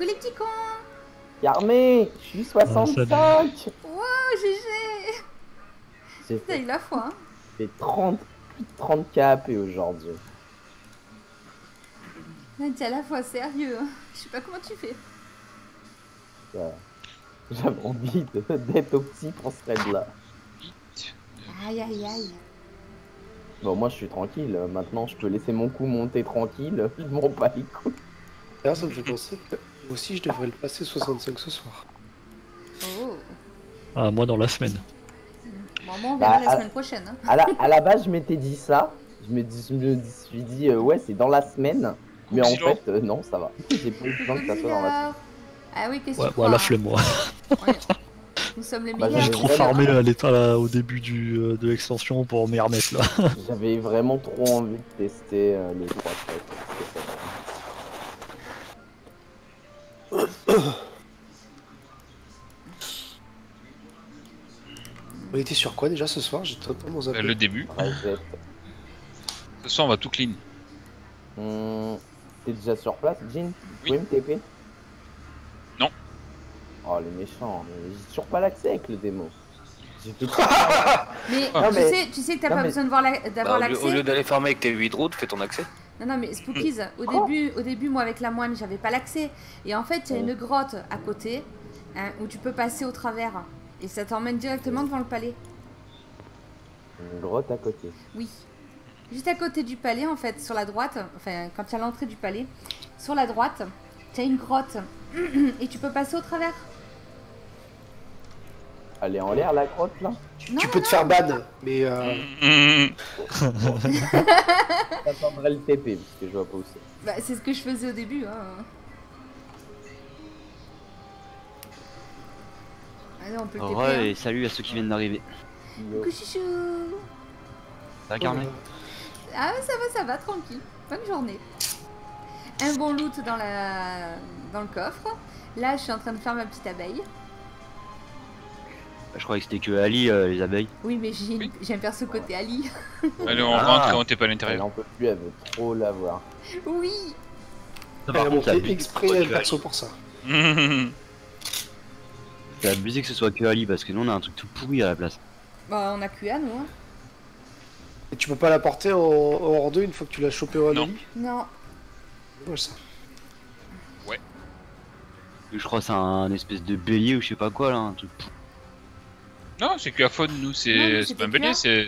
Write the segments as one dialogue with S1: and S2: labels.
S1: Coucou les petits cons
S2: Yarmé, je suis 65
S1: Wow, GG
S2: J'ai fait,
S1: eu la foi, hein
S2: fait 30, 30 KP aujourd'hui.
S1: Ah, T'es à la fois sérieux. hein. Je sais pas comment tu fais.
S2: Euh, J'avais envie de- d'être au petit pour ce raid-là.
S1: Aïe aïe aïe.
S2: Bon, moi je suis tranquille, maintenant je peux laisser mon coup monter tranquille, je m'en bats les couilles.
S3: D'ailleurs, ça me fait penser que moi aussi je devrais le passer 65 ce soir.
S1: Oh.
S4: Ah, moi dans la semaine.
S1: Bon, moi, on verra
S2: Bah,
S1: la
S2: à-
S1: semaine prochaine. hein.
S2: À la, à la base, je m'étais dit ça, je me, dis- je me dis- suis dit, euh, ouais, c'est dans la semaine, mais en
S5: Sinon.
S2: fait, euh, non, ça va. J'ai eu besoin que ça soit dans la semaine.
S1: Ah oui, qu'est-ce que
S4: Ouais,
S1: tu
S4: bon,
S1: crois
S4: la
S1: hein
S4: flemme, moi.
S1: Ouais. Nous sommes les
S2: Bah,
S1: meilleurs.
S4: J'ai
S2: j'avais
S4: trop
S2: vraiment-
S4: farmé à l'état là, au début du, euh, de l'extension pour m'y remettre là.
S2: J'avais vraiment trop envie de tester euh, les trois traites.
S3: On était sur quoi déjà ce soir? J'ai totalement zappé.
S5: Euh, le début. Ce soir, on va tout clean.
S2: Hum, T'es déjà sur place, Jean? Tu
S5: Oui.
S2: me TP
S5: Non.
S2: Oh les méchants. J'ai toujours pas l'accès avec le démo. J'ai fait tout
S1: Mais,
S2: Non,
S1: tu, sais, tu sais que t'as pas
S2: mais-
S1: besoin la-
S3: Bah,
S1: d'avoir
S3: au lieu-
S1: l'accès.
S3: au lieu d'aller farmer avec tes 8 routes, fais ton accès.
S1: Non, non, mais Spookies, au,
S2: Oh.
S1: début, au début, moi, avec la moine, j'avais pas l'accès. Et en fait, il y a une grotte à côté hein, où tu peux passer au travers. Et ça t'emmène directement devant le palais.
S2: une grotte à côté.
S1: Oui. Juste à côté du palais, en fait, sur la droite, enfin, quand tu as l'entrée du palais, sur la droite, tu as une grotte. Et tu peux passer au travers.
S2: Elle est en l'air la grotte là?
S3: Tu,
S1: Non,
S3: tu peux te faire ban, mais euh.
S2: J'attendrai le TP parce que je vois pas où c'est.
S1: Bah, c'est ce que je faisais au début. Hein. Allez, on peut le TP.
S6: Ouais,
S1: hein.
S6: et salut à ceux qui viennent d'arriver.
S1: Coucou, chouchou.
S6: Ça va, Carmen?
S1: Ah ça va, ça va, tranquille. Bonne journée. Un bon loot dans, la... dans le coffre. Là, je suis en train de faire ma petite abeille.
S6: Je croyais que c'était que Ali, euh, les abeilles.
S1: Oui, mais j'ai
S5: Oui.
S1: un perso côté Ali.
S5: Allez, on
S6: Ah.
S5: rentre, on t'es pas à l'intérieur.
S2: en peut plus, elle veut trop l'avoir.
S1: Oui.
S3: Elle a monté
S6: abusé,
S3: exprès
S6: que ce
S3: un
S6: soit que
S3: perso
S6: Ali.
S3: pour ça.
S6: C'est abusé que ce soit que Ali parce que nous on a un truc tout pourri à la place.
S1: Bah, on a QA, nous. Hein.
S3: Et tu peux pas la porter en, hors 2 une fois que tu l'as chopé au
S5: Non.
S3: Anali
S1: Non.
S3: Ouais, ça.
S6: Je crois que c'est un espèce de bélier ou je sais pas quoi là, un truc.
S5: Non, c'est QAphone, nous, c'est pas un
S1: QA.
S5: c'est.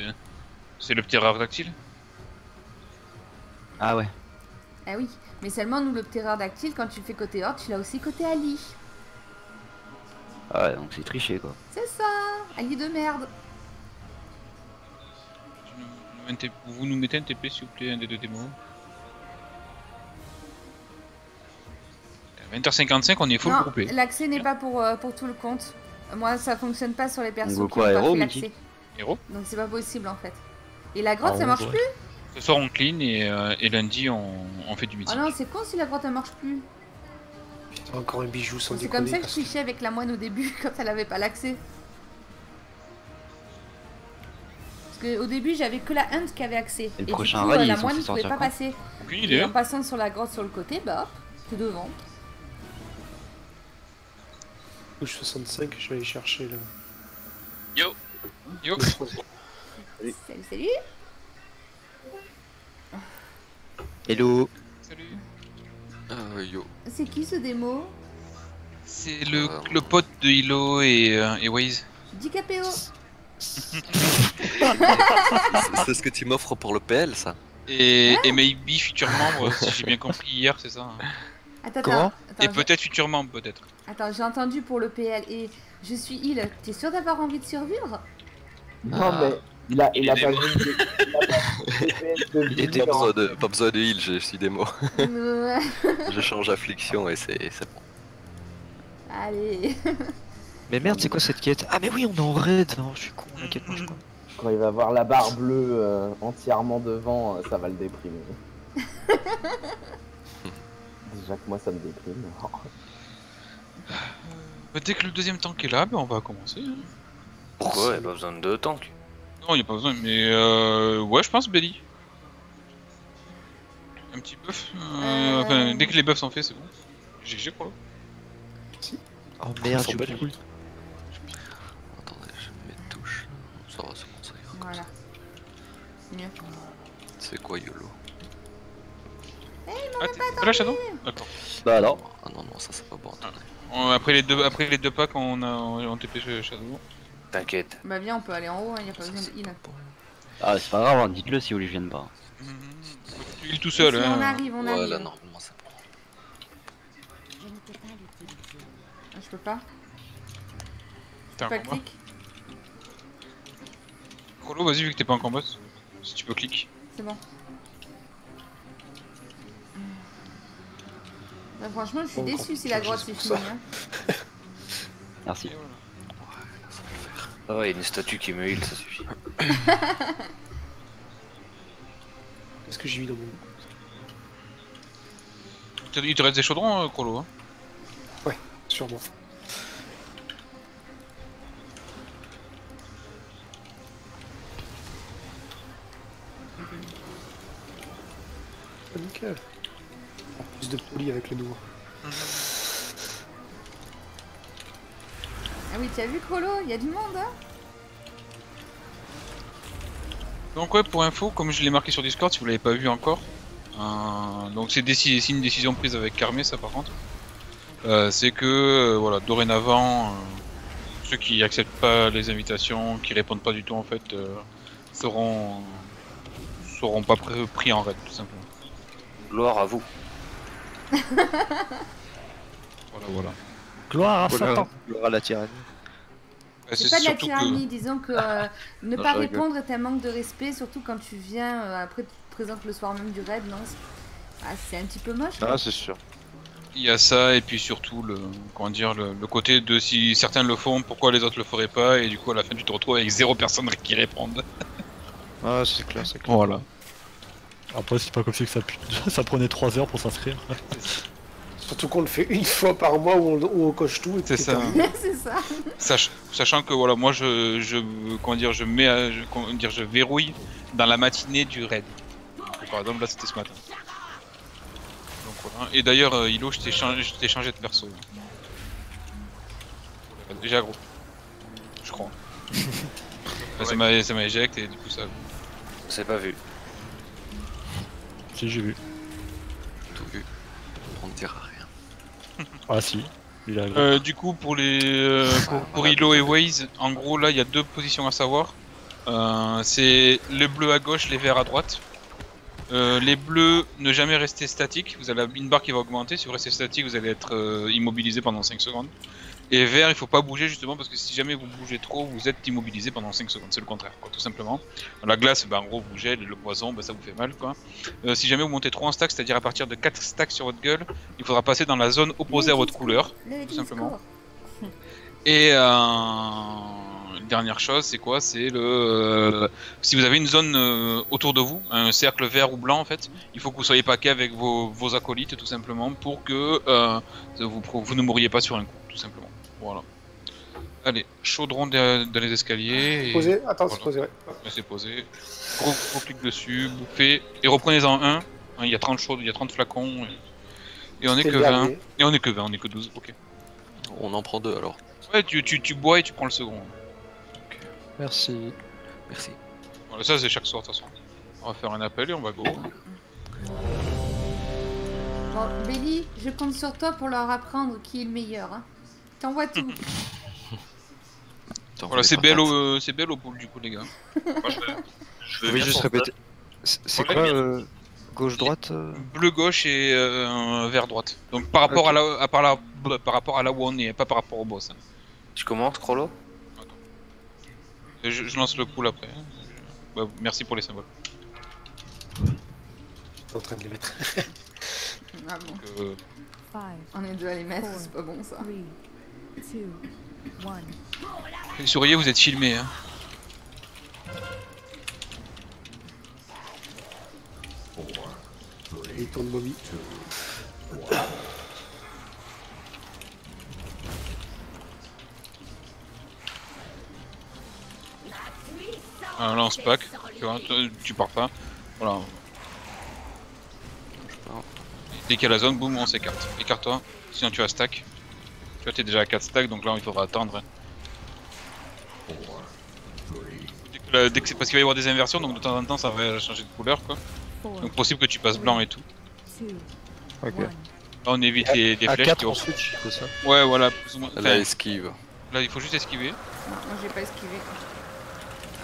S5: C'est le petit rare dactyle.
S6: Ah ouais.
S1: Ah oui. Mais seulement, nous, le terreur dactyle, quand tu le fais côté horde, tu l'as aussi côté Ali.
S6: Ah ouais, donc c'est triché quoi.
S1: C'est ça. Ali de merde.
S5: Vous nous mettez un TP, s'il vous plaît, un des deux démos. À 20h55, on est full
S1: non,
S5: groupé.
S1: l'accès n'est pas pour, euh, pour tout le compte. Moi, ça fonctionne pas sur les persos
S6: go
S1: qui
S6: quoi,
S1: ont pas
S6: héros,
S1: fait l'accès.
S5: Héros.
S1: Donc c'est pas possible en fait. Et la grotte,
S4: Ah,
S1: ça
S4: on
S1: marche plus
S5: Ce soir, on clean et, euh, et lundi, on, on fait du
S1: Oh
S5: mythique.
S1: non, c'est con si la grotte elle marche plus.
S3: Putain, encore un bijou sans
S1: C'est comme ça que je
S3: que-
S1: trichais avec la moine au début quand elle avait pas l'accès. Parce qu'au début j'avais que la hunt qui avait accès.
S6: le
S1: Et,
S6: prochain
S1: du coup,
S6: raid,
S1: euh, la moine ne pouvait pas passer.
S5: Aucune
S1: Et
S5: idée.
S1: en passant sur la grotte sur le côté, bah hop, t'es devant.
S3: Touche 65, je vais aller chercher le.
S5: Yo
S3: troisième.
S1: Salut, salut.
S6: Hello
S5: Salut
S7: Euh, yo.
S1: C'est qui ce démo?
S5: C'est le, le pote de Hilo et, euh, et Waze.
S1: 10 KPO.
S7: C'est ce que tu m'offres pour le PL, ça
S5: Et, et maybe futur membre, si j'ai bien compris hier, c'est ça. hein.
S1: Attends,
S4: Comment?
S1: attends. attends,
S5: Et peut-être futur membre, peut-être.
S1: Attends, j'ai entendu pour le PL et je suis heal. T'es sûr d'avoir envie de survivre?
S2: Non
S7: Ah.
S2: mais il a, il a
S7: Il
S2: il a pas vu de DPS de
S7: Il
S2: vie
S7: pas besoin de, pas besoin de heal, je suis démo. Je change affliction et c'est bon.
S1: Allez.
S4: Mais merde, c'est quoi cette quête? Ah, mais oui, on est en raid. Non, je suis con, la quête marche pas.
S2: Quand il va voir la barre bleue euh, entièrement devant, euh, ça va le déprimer. Déjà que moi ça me déprime.
S5: Bah, dès que le deuxième tank est là, ben on va commencer. hein.
S3: Pourquoi?
S8: Ouais, pas besoin de deux tanks.
S5: Non, il a pas besoin, mais euh, ouais, je pense Belly. Un petit buff. euh,
S1: Euh.
S5: Enfin, dès que les buffs sont faits, c'est bon. GG quoi.
S4: Oh merde, j'ai oublié.
S7: Attendez, je mets touche. Ça va, c'est bon, ça ira.
S1: Voilà. Mieux.
S7: C'est quoi YOLO?
S5: Ah, t'es là, Shadow? D'accord.
S6: Bah alors
S7: Ah non, non, ça c'est pas bon. attendez.
S5: On- Après les deux, après les deux packs, on a on TP chez Shadow.
S8: T'inquiète.
S1: Bah viens, on peut aller en haut, il n'y a pas
S7: Ça,
S1: besoin de heal.
S6: Ah c'est pas grave, hein, dites-le si vous les viennent pas.
S5: Il est tout seul,
S1: Si on
S5: hein.
S1: arrive, on
S7: Ouais,
S1: arrive.
S7: là, normalement, c'est bon.
S1: Ah, je peux pas.
S5: T'es en
S1: Pas clic.
S5: Rolo, vas-y, vu que t'es pas en combat. Si tu peux clic.
S1: C'est bon. Bah, franchement, je suis déçu si la grotte c'est fini.
S3: ça.
S1: hein.
S6: Merci.
S5: Et voilà.
S8: Ah ouais, une statue qui me heal, ça suffit.
S3: Qu'est-ce que j'ai mis dans mon.
S5: Il te- Il te reste des chaudrons, euh, Crollo. Hein.
S3: Sûrement. Ah, nickel. De poli avec le nouveau.
S1: Ah oui, tu as vu Crollo Il y a du monde, hein
S5: Donc ouais, pour info, comme je l'ai marqué sur Discord, si vous l'avez pas vu encore, euh, donc c'est une décision prise avec Carmé, ça par contre. Euh, c'est que euh, voilà, dorénavant, euh, ceux qui acceptent pas les invitations, qui répondent pas du tout en fait, euh, seront seront pas pr- pris en raid tout simplement.
S8: Gloire à vous.
S5: Voilà, voilà.
S9: Gloire à
S4: Voilà,
S9: Satan.
S4: gloire à la tyrannie.
S1: C'est pas de la
S5: surtout que-
S1: tyrannie, disons que euh, ne
S4: Non,
S1: pas répondre est un manque de respect, surtout quand tu viens, euh, après tu te présentes le soir même du raid, non? C'est- ah, C'est un petit peu moche.
S4: Ah, c'est sûr.
S5: Il y a ça et puis surtout le comment dire le, le côté de si certains le font, pourquoi les autres le feraient pas? Et du coup à la fin tu te retrouves avec zéro personne qui répondent.
S4: Ah, c'est clair, c'est clair.
S5: Voilà.
S9: Après, c'est pas comme si que ça, pu- ça prenait 3 heures pour s'inscrire.
S3: Surtout qu'on le fait une fois par mois où on, où on coche tout. et
S5: C'est ça. Sach- sachant que voilà, moi je, je comment dire, je mets, à- je, comment dire, je verrouille dans la matinée du raid. Par exemple là c'était ce matin. Donc voilà. Et d'ailleurs euh, Hilo, je t'ai changé, de perso. Déjà gros. Je crois. Ça m'a, éjecte et du coup ça.
S8: C'est pas vu.
S9: Si, j'ai vu.
S7: Tout vu. On ne dira rien.
S9: Ah, si. Il a
S5: Euh, du coup, pour les euh, pour, pour Hilo et Waze, en gros là il y a deux positions à savoir. Euh, c'est le bleu à gauche, les verts à droite. Euh, les bleus, ne jamais rester statique. Vous avez une barre qui va augmenter. Si vous restez statique, vous allez être euh, immobilisé pendant 5 secondes. Et vert, il faut pas bouger justement parce que si jamais vous bougez trop, vous êtes immobilisé pendant 5 secondes. C'est le contraire, quoi, tout simplement. La glace, bah, en gros, vous gèle, le poison, bah, ça vous fait mal. quoi. Euh, si jamais vous montez trop en stack, c'est-à-dire à partir de 4 stacks sur votre gueule, il faudra passer dans la zone opposée à votre couleur.
S1: Le
S5: tout simplement. Et euh, dernière chose, c'est quoi? C'est le euh, si vous avez une zone euh, autour de vous, un cercle vert ou blanc en fait, il faut que vous soyez paquet avec vos, vos acolytes tout simplement pour que vous, vous ne mouriez pas sur un coup, tout simplement. Voilà. Allez, chaudron de- dans les escaliers. et-
S3: Posé Attends, c'est posé, ouais.
S5: C'est posé. Gros, gros clic dessus, bouffez et reprenez-en un. Hein, Il y a 30 chaudes, il y a 30 flacons. Et, et on est que
S3: le
S5: 20.
S3: dernier.
S5: Et on est que 20, on est que 12. Ok.
S7: On en prend deux alors.
S5: Ouais, tu, tu, tu bois et tu prends le second.
S4: Merci.
S7: Merci.
S5: Voilà, ça c'est chaque soir de toute façon. On va faire un appel et on va go.
S1: Bon, Belly, je compte sur toi pour leur apprendre qui est le meilleur. Hein. T'envoies tout.
S5: Voilà, c'est belle au, euh, c'est belle au boule du coup les gars.
S10: Moi, je veux, je
S4: juste répéter. C'est quoi euh, Gauche-droite euh
S5: Bleu gauche et euh, vert droite. Donc par rapport à là, à par, là, par rapport à là où on est, pas par rapport au boss. hein.
S8: Tu commences, Crollo
S5: Je, je lance le pool après. Bah, merci pour les symboles.
S3: T'es en train de les mettre.
S1: Ah bon,
S5: Donc, euh,
S1: on est deux à les mettre, c'est pas bon ça.
S5: Souriez, vous êtes filmés. Hein.
S3: Il tourne Bobby.
S5: Un lance pack. Tu vois, tu pars pas. Voilà. Dès qu'il y a la zone, boum, on s'écarte. Écarte-toi. Sinon tu as stack. Tu vois, t'es déjà à 4 stacks, donc là il faudra attendre. hein. Dès que, la- dès que c'est parce qu'il va y avoir des inversions, donc de temps en temps ça va changer de couleur quoi. Donc possible que tu passes blanc et tout.
S4: Ok.
S5: Là on évite les, les
S9: À
S5: flèches
S9: 4
S5: qui
S9: on
S5: vont.
S9: switch, ça
S5: Ouais, voilà, plus ou moins. Enfin,
S7: esquive.
S5: là il faut juste esquiver.
S1: Non, moi j'ai pas esquivé.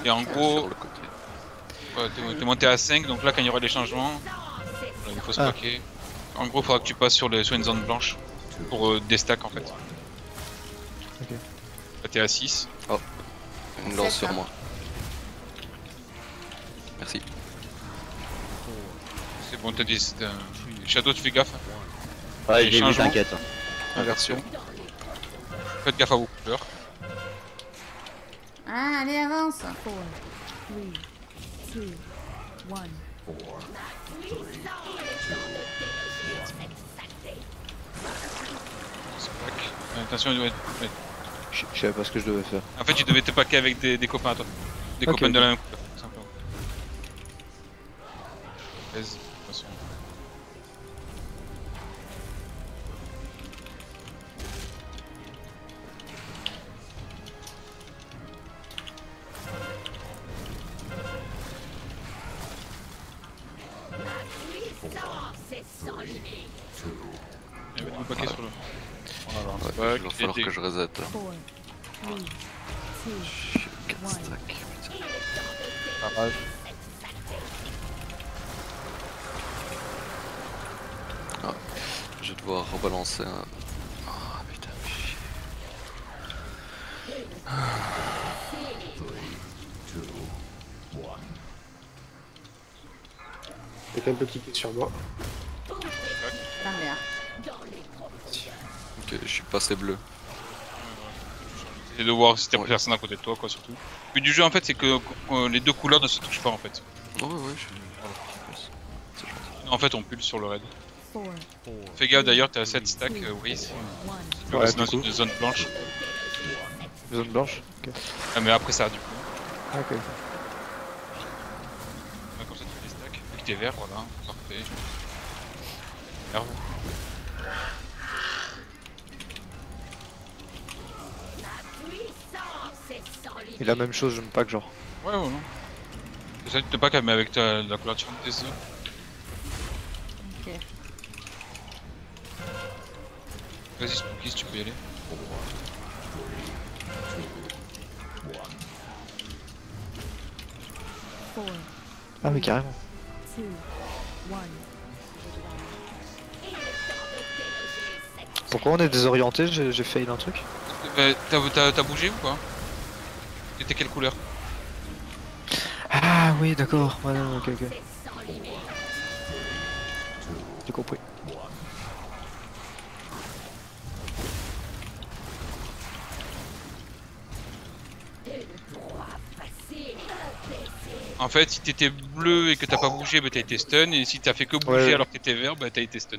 S5: Et en gros. Ouais, t'es monté à 5, donc là quand il y aura les changements, il faut se
S9: Ah.
S5: En gros, il faudra que tu passes sur, les, sur une zone blanche pour euh, des stacks en fait.
S9: Ok.
S5: Là t'es à 6.
S7: Une lance sur
S1: hein.
S7: moi. Merci.
S5: C'est bon, t'as des. Shadow, tu fais gaffe.
S6: Ouais,
S5: Les
S6: j'ai vu, t'inquiète.
S5: Inversion. Faites gaffe à vos couleurs.
S1: Ah, allez, avance.
S5: Stack. Euh, Attention, ouais, ouais.
S4: Je je savais pas ce que je devais faire.
S5: En fait, tu devais te paquer avec des, des copains à toi. Des copains de la même couleur, tout simplement. Vas-y,
S11: Four, three, two,
S7: J'ai 4
S11: one.
S7: stacks, putain.
S2: Barrage.
S7: Je vais devoir rebalancer un. Ah putain, chier.
S3: Quelqu'un peut cliquer sur moi.
S7: Ok, je suis passé bleu.
S5: Et de voir si t'as
S7: Ouais.
S5: personne à côté de toi, quoi, surtout. Le but du jeu, en fait, c'est que euh, les deux couleurs ne se touchent pas, en fait.
S7: Ouais, ouais, je suis. C'est.
S5: En fait, on pulse sur le raid. Fais gaffe d'ailleurs, t'as 7 stacks, euh,
S9: Ouais,
S5: dans
S9: coup.
S5: une zone blanche.
S9: Zone blanche Ok.
S5: Ah, mais après ça, du coup.
S9: Ah, ok.
S5: Ouais, Comme ça, tu fais des stacks. Vu que t'es vert, voilà. Parfait.
S4: Et la même chose, je me pack genre.
S5: Ouais, ouais, non. C'est ça, tu te pas mais avec ta, la couverture des zones.
S1: Ok.
S5: Vas-y, Spooky, si tu peux y aller.
S4: Ah, mais carrément. Pourquoi on est désorienté J'ai fail un truc?
S5: Euh, t'as- bougé ou pas T'étais quelle couleur
S4: Ah, oui, d'accord. Ouais, non, ok, ok. J'ai compris.
S5: En fait, si t'étais bleu et que t'as pas bougé, bah t'as été stun. Et si t'as fait que bouger
S4: Ouais.
S5: alors que t'étais vert, bah t'as été stun.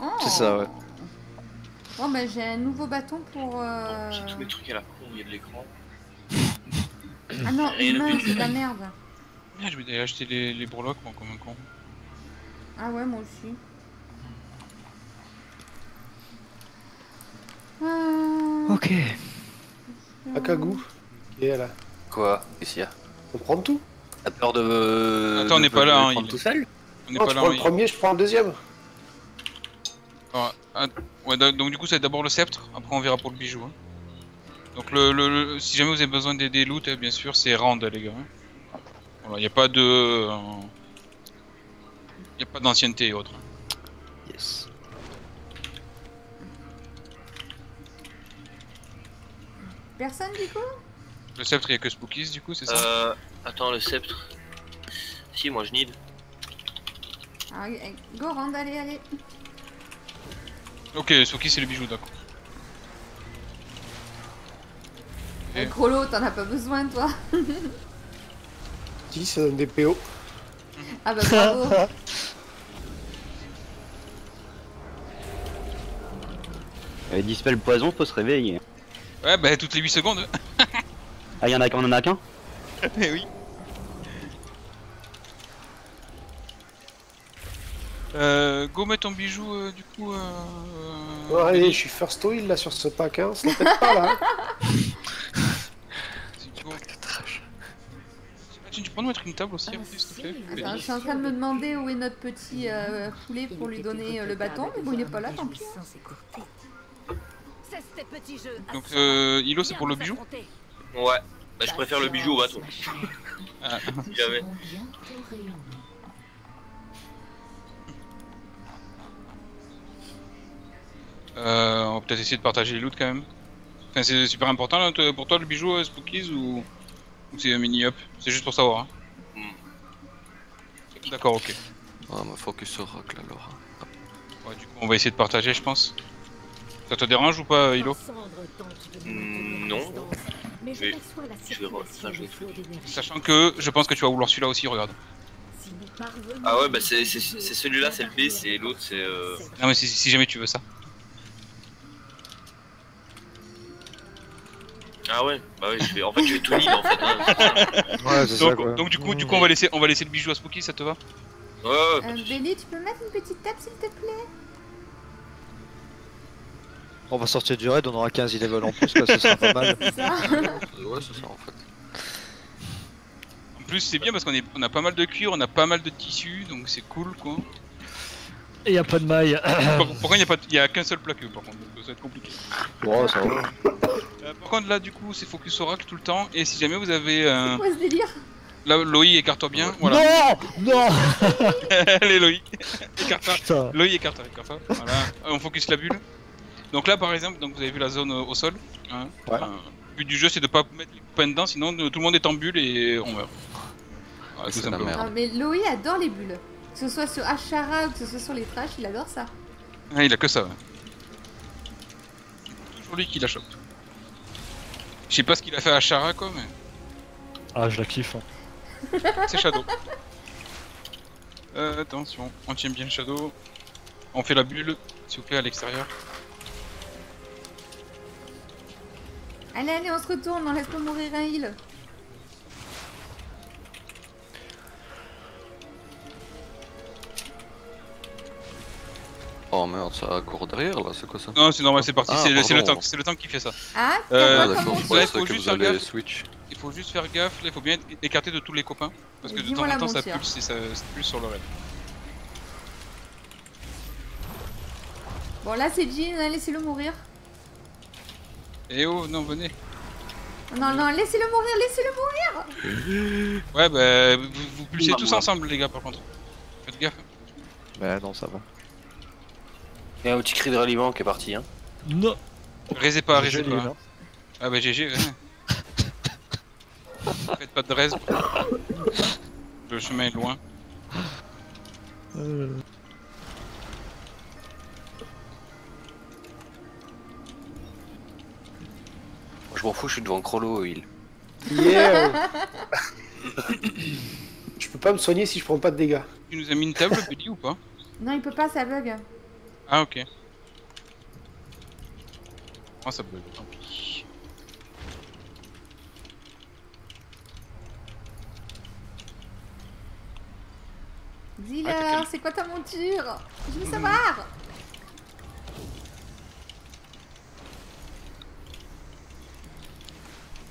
S1: Oh.
S4: C'est ça, ouais.
S1: Bon, bah j'ai un nouveau bâton pour. euh,
S10: J'ai tous mes trucs à la con, il y a de l'écran.
S1: Ah non, humain, c'est de la merde.
S5: Ah, je vais aller acheter les, les breloques, moi, comme un con.
S1: Ah ouais, moi aussi. Ah,
S4: Ok.
S3: Akagou. Qui est là?
S8: Quoi? Qu'est-ce qu'il y a?
S3: On prend tout
S8: T'as peur de.
S5: Attends, on n'est pas là,
S8: le
S5: hein, il-
S8: tout seul
S5: On n'est
S3: Non,
S5: pas
S3: tu
S5: là.
S3: prends le
S5: oui.
S3: premier, je prends le deuxième.
S5: Ah, ah, ouais, donc du coup, c'est d'abord le sceptre. Après, on verra pour le bijou. hein. Donc, le, le- le- si jamais vous avez besoin des, des loots, eh, bien sûr, c'est Rand, les gars. Voilà, il n'y a pas de. Il n'y a pas d'ancienneté et autres.
S4: Yes.
S1: Personne du coup?
S5: Le sceptre, il n'y a que Spookies, du coup, c'est ça?
S10: Euh. Attends, le sceptre. Si, moi je need.
S1: Ah, Go, Rand, allez, allez.
S5: Ok, Spookies, c'est le bijou, d'accord.
S1: Eh, Grolo, t'en as pas besoin, toi.
S3: Qui ça donne des PO
S1: Ah bah bravo.
S6: Euh, dispel poison, faut se réveiller.
S5: Ouais, bah, toutes les 8 secondes.
S6: Ah, y'en a qu'un, on en a qu'un?
S5: Eh oui. Euh, go mettre ton bijou, euh, du coup. Euh...
S3: Ouais, allez, je suis first heal là sur ce pack, hein. Ça t'aide pas là. Hein.
S5: Ah, Tu tu peux nous mettre une table aussi, s'il te plaît
S1: Attends, je suis en train de me demander où est notre petit euh, poulet pour lui donner euh, le bâton, mais bon, il est pas là, tant pis.
S5: Donc, euh, Hilo, c'est pour le bijou
S10: Ouais. Bah, je préfère le bijou au bâton.
S5: Ah.
S10: Jamais.
S5: Euh, on va peut-être essayer de partager les loots quand même. Enfin, c'est super important là, pour toi le bijou euh, Spookies ou, ou c'est un mini-up C'est juste pour savoir. hein. D'accord, ok.
S7: Ah, ma focus sur rock là alors.
S5: Ouais, du coup, on va essayer de partager, je pense. Ça te dérange ou pas, Hilo?
S10: Hmm, non.
S11: Mais
S10: Je vais- je vais.
S5: Sachant que je pense que tu vas vouloir celui-là aussi, regarde.
S10: Ah ouais, bah c'est celui-là, c'est le B, c'est l'autre, c'est. Euh...
S5: Non, mais si, si jamais tu veux ça.
S10: Ah ouais, bah ouais, je vais... en fait, je vais tout need en fait. hein.
S4: Ouais, c'est ça
S5: Donc,
S4: quoi.
S5: donc du coup, du coup, on va laisser, on va laisser le bijou à Spooky, ça te va?
S10: Ouais, ouais,
S1: Euh, Béli, tu peux mettre une petite table s'il te plaît?
S4: On va sortir du raid, on aura 15 levels en plus, quoi, ce sera pas mal.
S1: C'est ça
S7: Ouais, c'est ça en fait.
S5: En plus, c'est bien parce qu'on est, on a pas mal de cuir, on a pas mal de tissus, donc c'est cool quoi.
S9: Et y a pas de maille.
S5: Pour- Pourquoi il n'y a, pas de- il y a qu'un seul plaqueux par contre, donc ça va être compliqué.
S3: Bon, ça va.
S5: Euh, par contre là du coup c'est focus oracle tout le temps et si jamais vous avez... Euh...
S1: Quoi ce délire?
S5: Là Loï écarte-toi bien, voilà.
S9: Non Non
S5: Allez Loï, écarte-toi. Loï écarte-toi, écarte-toi. Voilà, on focus la bulle. Donc là par exemple, donc vous avez vu la zone euh, au sol. Hein.
S3: Ouais.
S5: Euh, le but du jeu c'est de pas mettre les copains dedans sinon euh, tout le monde est en bulle et on meurt. Voilà, tout simplement.
S1: Ah, Mais Loï adore les bulles. Que ce soit sur Ashara ou que ce soit sur les trashs, il adore ça.
S5: Ah, il a que ça. Ouais. Toujours lui qui la chope. Je sais pas ce qu'il a fait à Shara quoi, mais
S9: Ah, je la kiffe. hein.
S5: c'est Shadow. Euh, attention, on tient bien Shadow. On fait la bulle, s'il vous plaît, à l'extérieur.
S1: Allez, allez, on se retourne, on laisse pas mourir un heal.
S7: Oh merde, ça court derrière là, c'est quoi ça
S5: Non, c'est normal, c'est parti,
S7: Ah,
S5: c'est le, le tank, c'est le tank qui fait ça.
S1: Ah,
S5: Euh,
S7: Ah d'accord,
S5: Ouais, faut
S7: que
S5: juste
S7: vous
S5: faire
S7: allez
S5: gaffe.
S7: switch.
S5: Il faut juste faire gaffe, là, il faut bien être écarté de tous les copains. Parce que de temps en temps, ça pulse et ça ça pulse sur le raid.
S1: Bon, là, c'est Jean, laissez-le mourir.
S5: Eh oh, non, venez.
S1: Non, non, laissez-le mourir, laissez-le mourir.
S5: Ouais, bah, vous, vous pulsez tous ensemble, les gars, par contre. Faites gaffe.
S4: Bah non, ça va.
S8: Il y a un petit cri de ralliement qui est parti. Hein.
S9: Non
S5: Raisez pas,
S9: Joli,
S5: pas. Ah bah GG, ouais. Faites pas de raise. Le chemin est loin.
S9: Euh,
S8: Je m'en fous, je suis devant Crollo, il.
S3: Yeah Je peux pas me soigner si je prends pas de dégâts.
S5: Tu nous as mis une table, Buddy, ou pas?
S1: Non, il peut pas, ça bug.
S5: Ah, ok. Oh, ça bug, tant pis. Ah,
S1: c'est quoi ta monture? Je
S5: Hmm.
S1: veux savoir.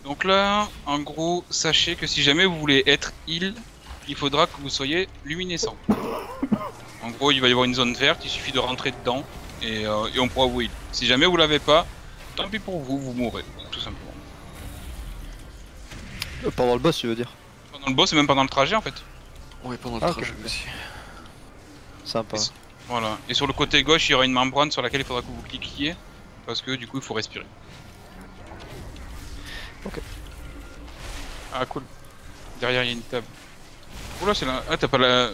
S5: Donc là, en gros, sachez que si jamais vous voulez être heal, il faudra que vous soyez luminescent. En gros, il va y avoir une zone verte, il suffit de rentrer dedans et, euh, et on pourra vous heal. Si jamais vous l'avez pas, tant pis pour vous, vous mourrez, tout simplement.
S4: Euh, Pendant le boss, tu veux dire
S5: Pendant le boss et même pendant le trajet en fait.
S7: Oui, pendant le
S4: Ah,
S7: trajet aussi.
S4: Sympa.
S5: Et- Voilà. Et sur le côté gauche, il y aura une membrane sur laquelle il faudra que vous cliquiez. Parce que du coup, il faut respirer.
S4: Ok.
S5: Ah, cool. Derrière, il y a une table. Oula, c'est là. Ah, t'as pas la.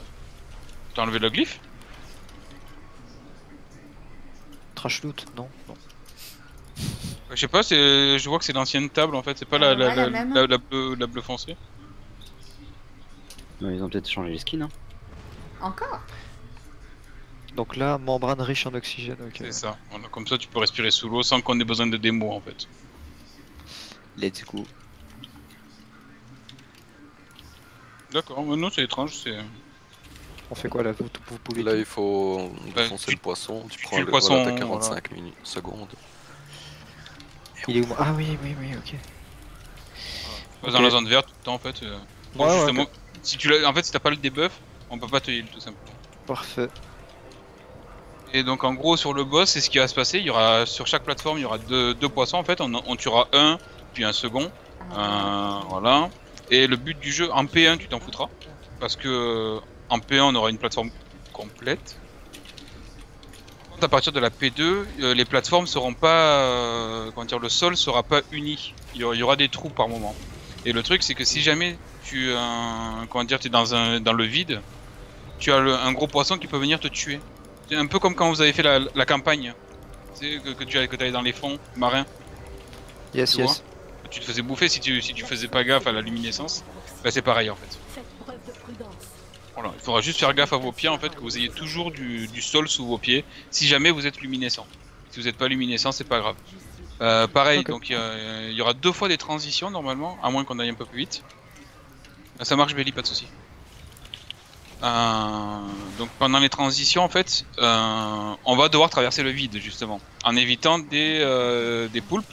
S5: T'as enlevé le glyphe
S4: Trash loot Non, non.
S5: Je sais pas, c'est... je vois que c'est l'ancienne table en fait, c'est pas la,
S1: Ah,
S5: la,
S1: ouais, la
S5: la,
S1: même.
S5: la- la bleu, la bleu foncé.
S6: Non, ils ont peut-être changé les skins. Hein.
S1: Encore?
S4: Donc là, membrane riche en oxygène, ok.
S5: C'est ça. Voilà, comme ça, tu peux respirer sous l'eau sans qu'on ait besoin de démo en fait.
S4: Let's go.
S5: D'accord, mais non, c'est étrange, c'est.
S4: On fait quoi là? Vous, vous pouvez
S7: Là, il faut
S5: Bah,
S7: défoncer
S5: tu-
S7: le poisson. Tu,
S5: tu
S7: prends
S5: le poisson,
S7: voilà, t'as
S5: voilà.
S7: 45 minutes, secondes.
S4: Il est où Ah oui, oui, oui, ok.
S5: Pas
S4: Ok.
S5: dans la zone verte tout le temps en fait. euh. Donc,
S4: Ouais, ouais,
S5: justement, si tu l'as... en fait, si t'as pas le debuff, on peut pas te heal tout simplement.
S4: Parfait.
S5: Et donc en gros sur le boss, c'est ce qui va se passer. Il y aura sur chaque plateforme, il y aura deux, deux poissons en fait. On, on tuera un, puis un second. Euh, voilà. Et le but du jeu, en P1, tu t'en foutras. Parce que en P1, on aura une plateforme complète. Par contre, à partir de la P2, euh, les plateformes seront pas. euh, comment dire, le sol sera pas uni. Il y aura, des trous par moment. Et le truc, c'est que si jamais tu. euh, comment dire, es dans, un, dans le vide, tu as le- un gros poisson qui peut venir te tuer. C'est un peu comme quand vous avez fait la, la campagne. Tu sais, que, que tu allais dans les fonds marins.
S4: Yes,
S5: Tu
S4: yes.
S5: Tu te faisais bouffer si tu, si tu faisais pas gaffe à la luminescence. Bah c'est pareil en fait.
S11: Faites preuve de prudence.
S5: Voilà, il faudra juste faire gaffe à vos pieds en fait, que vous ayez toujours du, du sol sous vos pieds, si jamais vous êtes luminescent. Si vous n'êtes pas luminescent, c'est pas grave. Euh, pareil, donc il y aura deux fois des transitions normalement, à moins qu'on aille un peu plus vite. Ça marche Belly, pas de souci. Euh, donc pendant les transitions en fait, euh, on va devoir traverser le vide justement, en évitant des, des poulpes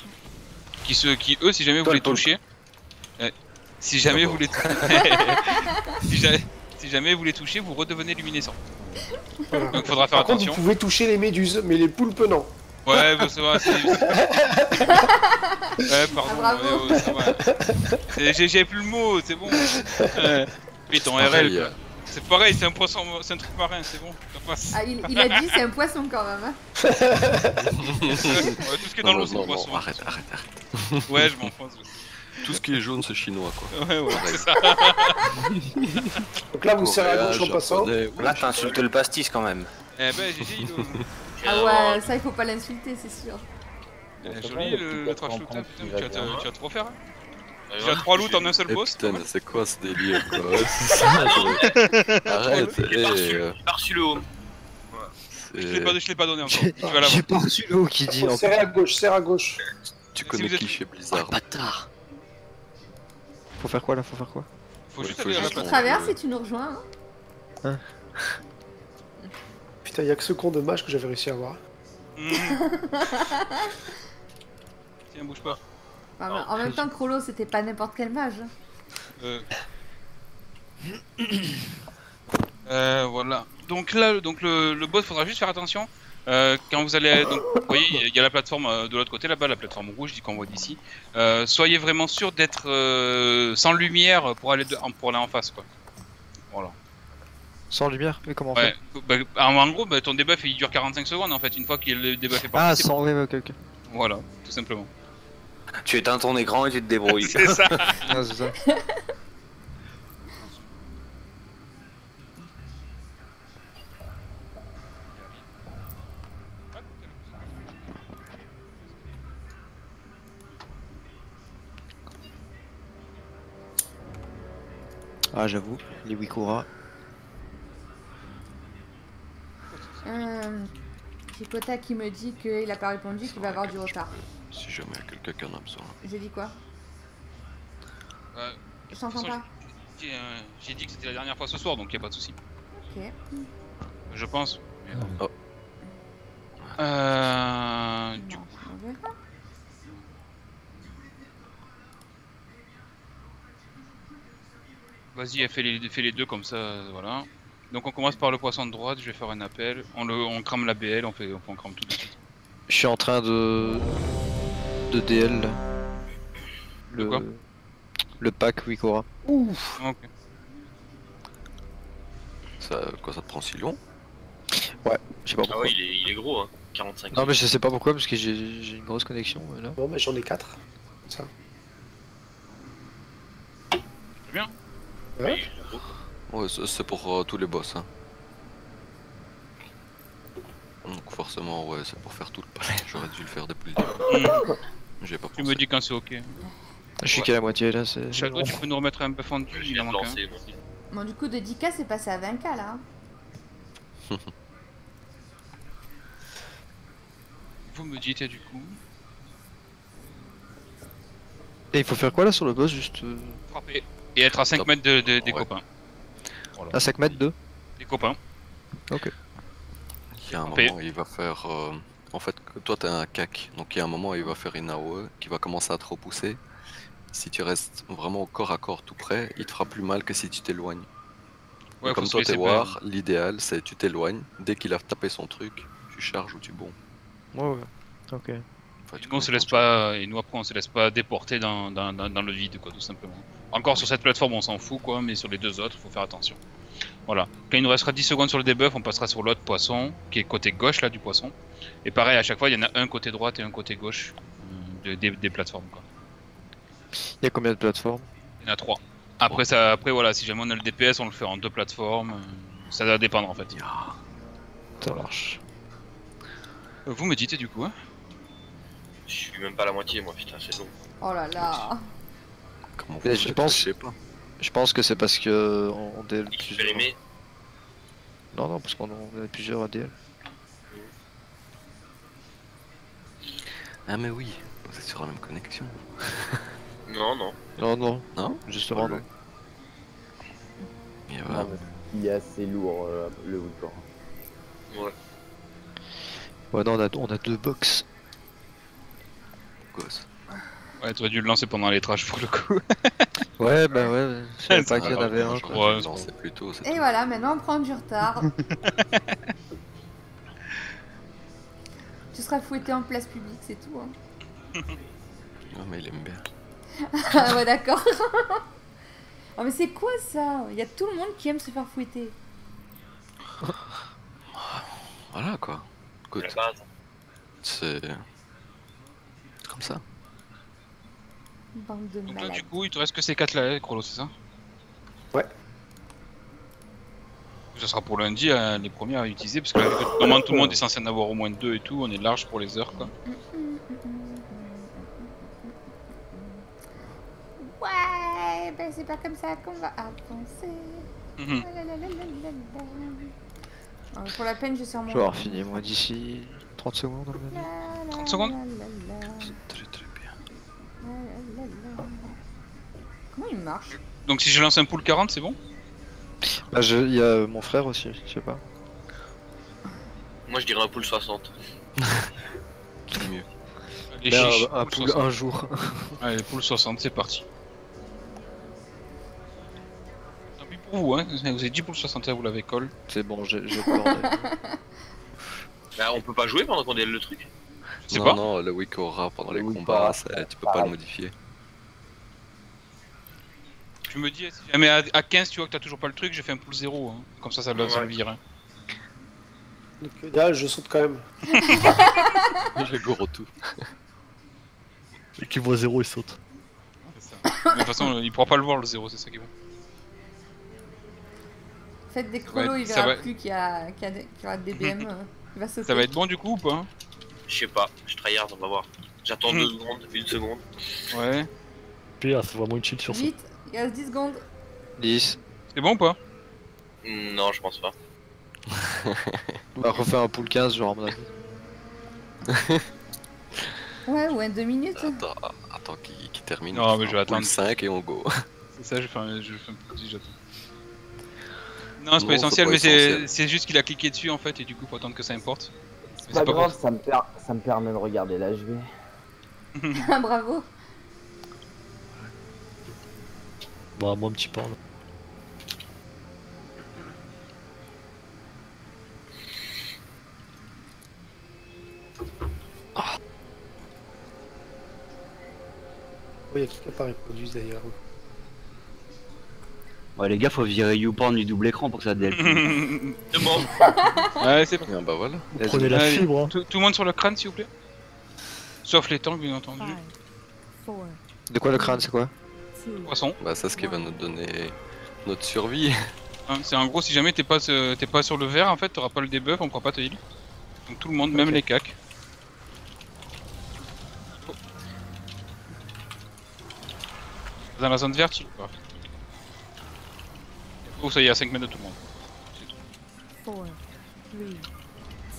S5: qui, se, qui eux, si jamais vous les touchez, si jamais vous les si, jamais, Si jamais vous les touchez, vous redevenez luminescent.
S3: Voilà.
S5: Donc faudra faire
S3: Par contre,
S5: attention.
S3: vous pouvez toucher les méduses, mais les poulpes non.
S5: Ouais, bah, ça va, c'est... Ouais, pardon,
S1: Ah, bravo.
S5: ouais, ouais, ça va. C'est- J'ai plus le mot, c'est bon. Euh, oui, ton
S7: C'est
S5: RL,
S7: pareil,
S5: quoi.
S7: euh.
S5: C'est pareil, c'est un poisson, c'est un truc marin, c'est bon.
S1: Ah, il, il a dit c'est un poisson quand même. hein.
S5: Ouais, tout ce qui est dans l'eau, c'est un
S7: non,
S5: poisson.
S7: arrête, arrête, arrête.
S5: Ouais, je m'enfonce.
S7: Tout ce qui est jaune, c'est chinois, quoi.
S5: Ouais, ouais,
S7: Pareil.
S5: c'est ça.
S3: Donc là, vous serrez à gauche en passant.
S8: Là, t'insultes le pastis quand même.
S5: Eh ben, GG.
S1: Ah ouais, ça il faut pas l'insulter, c'est sûr.
S5: Eh, Joli
S2: le
S5: trash
S2: 430
S5: looter,
S2: qui
S5: putain,
S2: va
S5: tu vas te- refaire. hein.
S10: Ouais,
S5: Tu as trois loots en un seul
S7: Eh
S5: boss
S7: putain,
S5: ouais.
S7: mais c'est quoi ce délire, quoi Ouais, c'est ça, Arrête,
S10: J'ai
S7: eh,
S10: pas reçu- le home.
S5: Je l'ai
S7: c'est-
S5: pas, donné encore.
S4: J'ai pas reçu le haut qui dit en
S3: Serrez à gauche, serrez à gauche.
S7: Tu connais qui chez
S4: Ah,
S7: Blizzard
S4: bâtard Faut faire quoi là Faut faire quoi
S5: Faut juste aller à la
S7: juste
S1: Tu
S5: place.
S7: on-
S1: traverses et tu nous rejoins. hein.
S3: Putain, y'a que ce con de mage que j'avais réussi à avoir.
S5: Mmh. Tiens, bouge pas.
S1: Enfin, en même temps, Crollo c'était pas n'importe quel mage. hein.
S5: Euh... Euh, voilà. Donc là, donc le, le boss, faudra juste faire attention. Euh, quand vous allez, donc, vous voyez, il y a la plateforme euh, de l'autre côté là-bas, la plateforme rouge qu'on voit d'ici. Euh, soyez vraiment sûr d'être euh, sans lumière pour aller de- pour aller en face, quoi. Voilà.
S4: Sans lumière? Mais comment on
S5: Ouais.
S4: fait?
S5: Bah, en, en gros, bah, ton debuff il dure 45 secondes en fait. Une fois que le debuff est
S4: Ah,
S5: parti, c'est bon.
S4: sans... Ouais, ok, ok.
S5: voilà, tout simplement.
S8: Tu éteins ton écran et tu te débrouilles.
S5: C'est ça.
S4: Ah, c'est ça. Ah, j'avoue, les Wikura.
S1: Euh, J'ai Kota qui me dit qu'il a pas répondu, qu'il va avoir du retard.
S7: Si jamais il y a quelqu'un qui en a besoin.
S1: J'ai dit quoi
S5: Euh,
S1: Je t'entends pas.
S5: J'ai euh, j'ai dit que c'était la dernière fois ce soir, donc y a pas de souci.
S1: Ok.
S5: Je pense. Mais.
S7: Oh.
S5: Euh, du
S1: on verra.
S5: Vas-y, fais les, fais les deux comme ça, voilà. Donc on commence par le poisson de droite, je vais faire un appel. On, le, on crame la BL, on, fait, on crame tout de suite.
S4: Je suis en train de. de DL là.
S5: De quoi?
S4: Le pack Wikura.
S5: Ok.
S7: Ça, quoi, ça te prend si long?
S4: Je sais pas
S10: Ah
S4: pourquoi.
S10: ouais, il est, il est gros, hein. 45.
S4: Non, mais je sais pas pourquoi, parce que j'ai j'ai une grosse connexion là.
S3: Bon, bah j'en ai 4. Ça.
S5: C'est bien.
S3: Ouais.
S10: Est gros.
S7: Ouais, c'est pour euh, tous les boss, hein. Donc forcément, ouais, c'est pour faire tout le palais. J'aurais dû le faire depuis le début. J'ai pas
S5: tu
S7: pensé.
S5: me dis quand c'est ok.
S4: Je suis qu'à la moitié là, c'est.
S5: Shadow, tu peux nous remettre un peu fendu,
S10: Je
S5: il en manque
S10: moi.
S1: Bon, du coup, de 10k, c'est passé à 20k là. hein.
S5: Vous me dites du coup.
S4: Et il faut faire quoi là sur le boss Juste. euh,
S5: Frapper. Et être à 5
S7: Top.
S5: mètres de, de- des
S7: Ouais.
S5: copains.
S4: À 5 mètres de
S5: Des copains.
S4: Ok.
S7: Il y a un moment, il va faire. euh, En fait, toi t'es un cac, donc il y a un moment, il va faire une AOE qui va commencer à te repousser. Si tu restes vraiment au corps à corps tout près, il te fera plus mal que si tu t'éloignes.
S5: Ouais,
S7: Et Comme toi t'es war, l'idéal c'est tu t'éloignes, dès qu'il a tapé son truc, tu charges ou tu bombes.
S4: Ouais, ouais. Ok.
S7: Enfin, tu
S5: Nous on se laisse pas, et nous après on se laisse pas déporter dans, dans, dans, dans le vide quoi tout simplement. Encore sur cette plateforme on s'en fout quoi, mais sur les deux autres faut faire attention. Voilà. Quand il nous restera 10 secondes sur le debuff, on passera sur l'autre poisson, qui est côté gauche là du poisson. Et pareil à chaque fois il y en a un côté droite et un côté gauche euh, de- des, des plateformes quoi.
S4: Il y a combien de plateformes?
S5: Il y en a trois. Après ça, après voilà, si jamais on a le DPS on le fait en deux plateformes. euh, Ça va dépendre en fait.
S4: Ça marche.
S5: Euh, Vous me dites du coup hein?
S10: Je suis même pas à la moitié, moi, putain, c'est long.
S1: Oh là là.
S7: Comment
S4: Mais je pense-
S7: Je sais pas.
S4: Je pense que c'est parce que on on DL plusieurs. Non, non, parce qu'on a plusieurs à DL.
S7: Ah mais oui, vous êtes sur la même connexion.
S10: Non, non.
S4: Non, non,
S7: Non
S4: justement non.
S2: Non,
S7: voilà.
S2: mais il est assez lourd euh, le Woodcore.
S10: Ouais.
S4: Ouais, non, on a, on a deux box.
S7: Gosse.
S5: Ouais, tu aurais dû le lancer pendant les trash pour le coup.
S4: Ouais, bah ouais. Je savais pas qu'il y en avait un. quoi.
S5: Ouais,
S7: Non, c'est plutôt.
S1: Et
S7: tout.
S1: voilà, maintenant on prend du retard. tu seras fouetté en place publique, c'est tout. hein.
S7: Non, mais il aime bien.
S1: Ah ouais, d'accord. oh, mais c'est quoi ça? Il y a tout le monde qui aime se faire fouetter.
S7: Voilà quoi. Écoute, c'est comme ça.
S1: Bande de
S5: Donc là,
S1: malades.
S5: du coup, il te reste que ces 4 là, Crollo, c'est ça
S3: Ouais.
S5: Ça sera pour lundi, euh, les premiers à utiliser, parce que là, normalement tout le monde est censé en avoir au moins deux et tout, on est large pour les heures quoi.
S1: Ouais, ben c'est pas comme ça qu'on va avancer.
S5: Mhm.
S1: Euh, Pour la peine, je suis en mon.
S4: Je vais avoir fini moi d'ici 30 secondes. à mon avis.
S5: 30 secondes.
S1: Comment il marche
S5: Donc si je lance un pool 40, c'est bon
S4: Bah, je- il y a mon frère aussi, je sais pas.
S10: Moi je dirais un pool 60.
S7: C'est mieux.
S5: Les
S4: Ben,
S5: chiches,
S4: un, un
S5: pool
S4: pool
S5: 60.
S4: un jour.
S5: Allez, pool 60, c'est parti. Tant pis pour vous, hein, vous avez dit pool 61, vous l'avez call.
S4: C'est bon, j'ai bordel.
S10: Bah, on peut pas jouer pendant qu'on déle le truc.
S5: Je sais
S7: non,
S5: pas.
S7: non, le week aura pendant
S2: Le
S7: les combats,
S2: c'est
S7: tu peux pas le modifier.
S5: Tu me dis, si jamais à, à 15 tu vois que t'as toujours pas le truc, je fais un pool 0, hein. comme ça ça,
S10: Ouais.
S5: vire. hein.
S3: Donc, euh, là, je saute quand même.
S7: Je go tout.
S9: Et qui voit zéro, il saute.
S5: C'est ça. Mais de toute façon, il pourra pas le voir le 0, c'est ça qui est bon.
S1: Faites des chronos, il verra
S5: va-
S1: plus qu'il y a, qu'il y a des, qu'il y aura des BM. euh, il va sauter.
S5: Ça va être bon du coup ou pas hein
S10: Je sais pas, je tryhard, on va voir. J'attends
S5: Hmm.
S10: deux secondes, une seconde.
S5: Ouais.
S9: Ah, c'est vraiment une cheat sur ça.
S1: Vite, il reste 10 secondes.
S4: 10.
S5: C'est bon ou pas?
S10: Non, je pense pas.
S4: Bah, refais un pool 15, genre, à mon avis.
S1: Ouais, ou un 2 minutes.
S7: Attends, attends qu'il qu'il termine.
S5: Non,
S7: on
S5: mais je vais attendre.
S7: 5 et on go.
S5: C'est ça, je fais un, je fais un petit j'attends. Non, c'est pas essentiel,
S7: pas
S5: mais c'est juste qu'il a cliqué dessus en fait, et du coup, faut attendre que ça importe.
S2: C'est pas,
S5: pas
S2: grave, ça me, per- ça me permet de regarder l'HV.
S1: Ah, Bravo.
S9: Bah, moi, un petit peu. là.
S3: Oui, il y a quelqu'un qui répondu d'ailleurs.
S6: Ouais, les gars, faut virer YouPorn du double écran pour que ça déle.
S10: Demande.
S5: Ouais, c'est bon.
S7: Ah bah voilà.
S9: Prenez la
S5: Allez.
S9: fibre. hein.
S5: Tout, tout le monde sur le crâne, s'il vous plaît. Sauf les tanks, bien entendu.
S11: Five, four,
S4: De quoi le crâne, c'est quoi
S11: two,
S5: Poisson.
S7: Bah c'est ce qui va nous donner notre survie.
S5: Hein, c'est en gros, si jamais t'es pas, euh, t'es pas sur le vert, en fait, t'auras pas le debuff, on pourra pas te heal. Donc tout le monde, même les cacs. Oh. Dans la zone verte, tu peux pas. Oh, ça y est, à 5 mètres de tout le monde.
S11: four, three,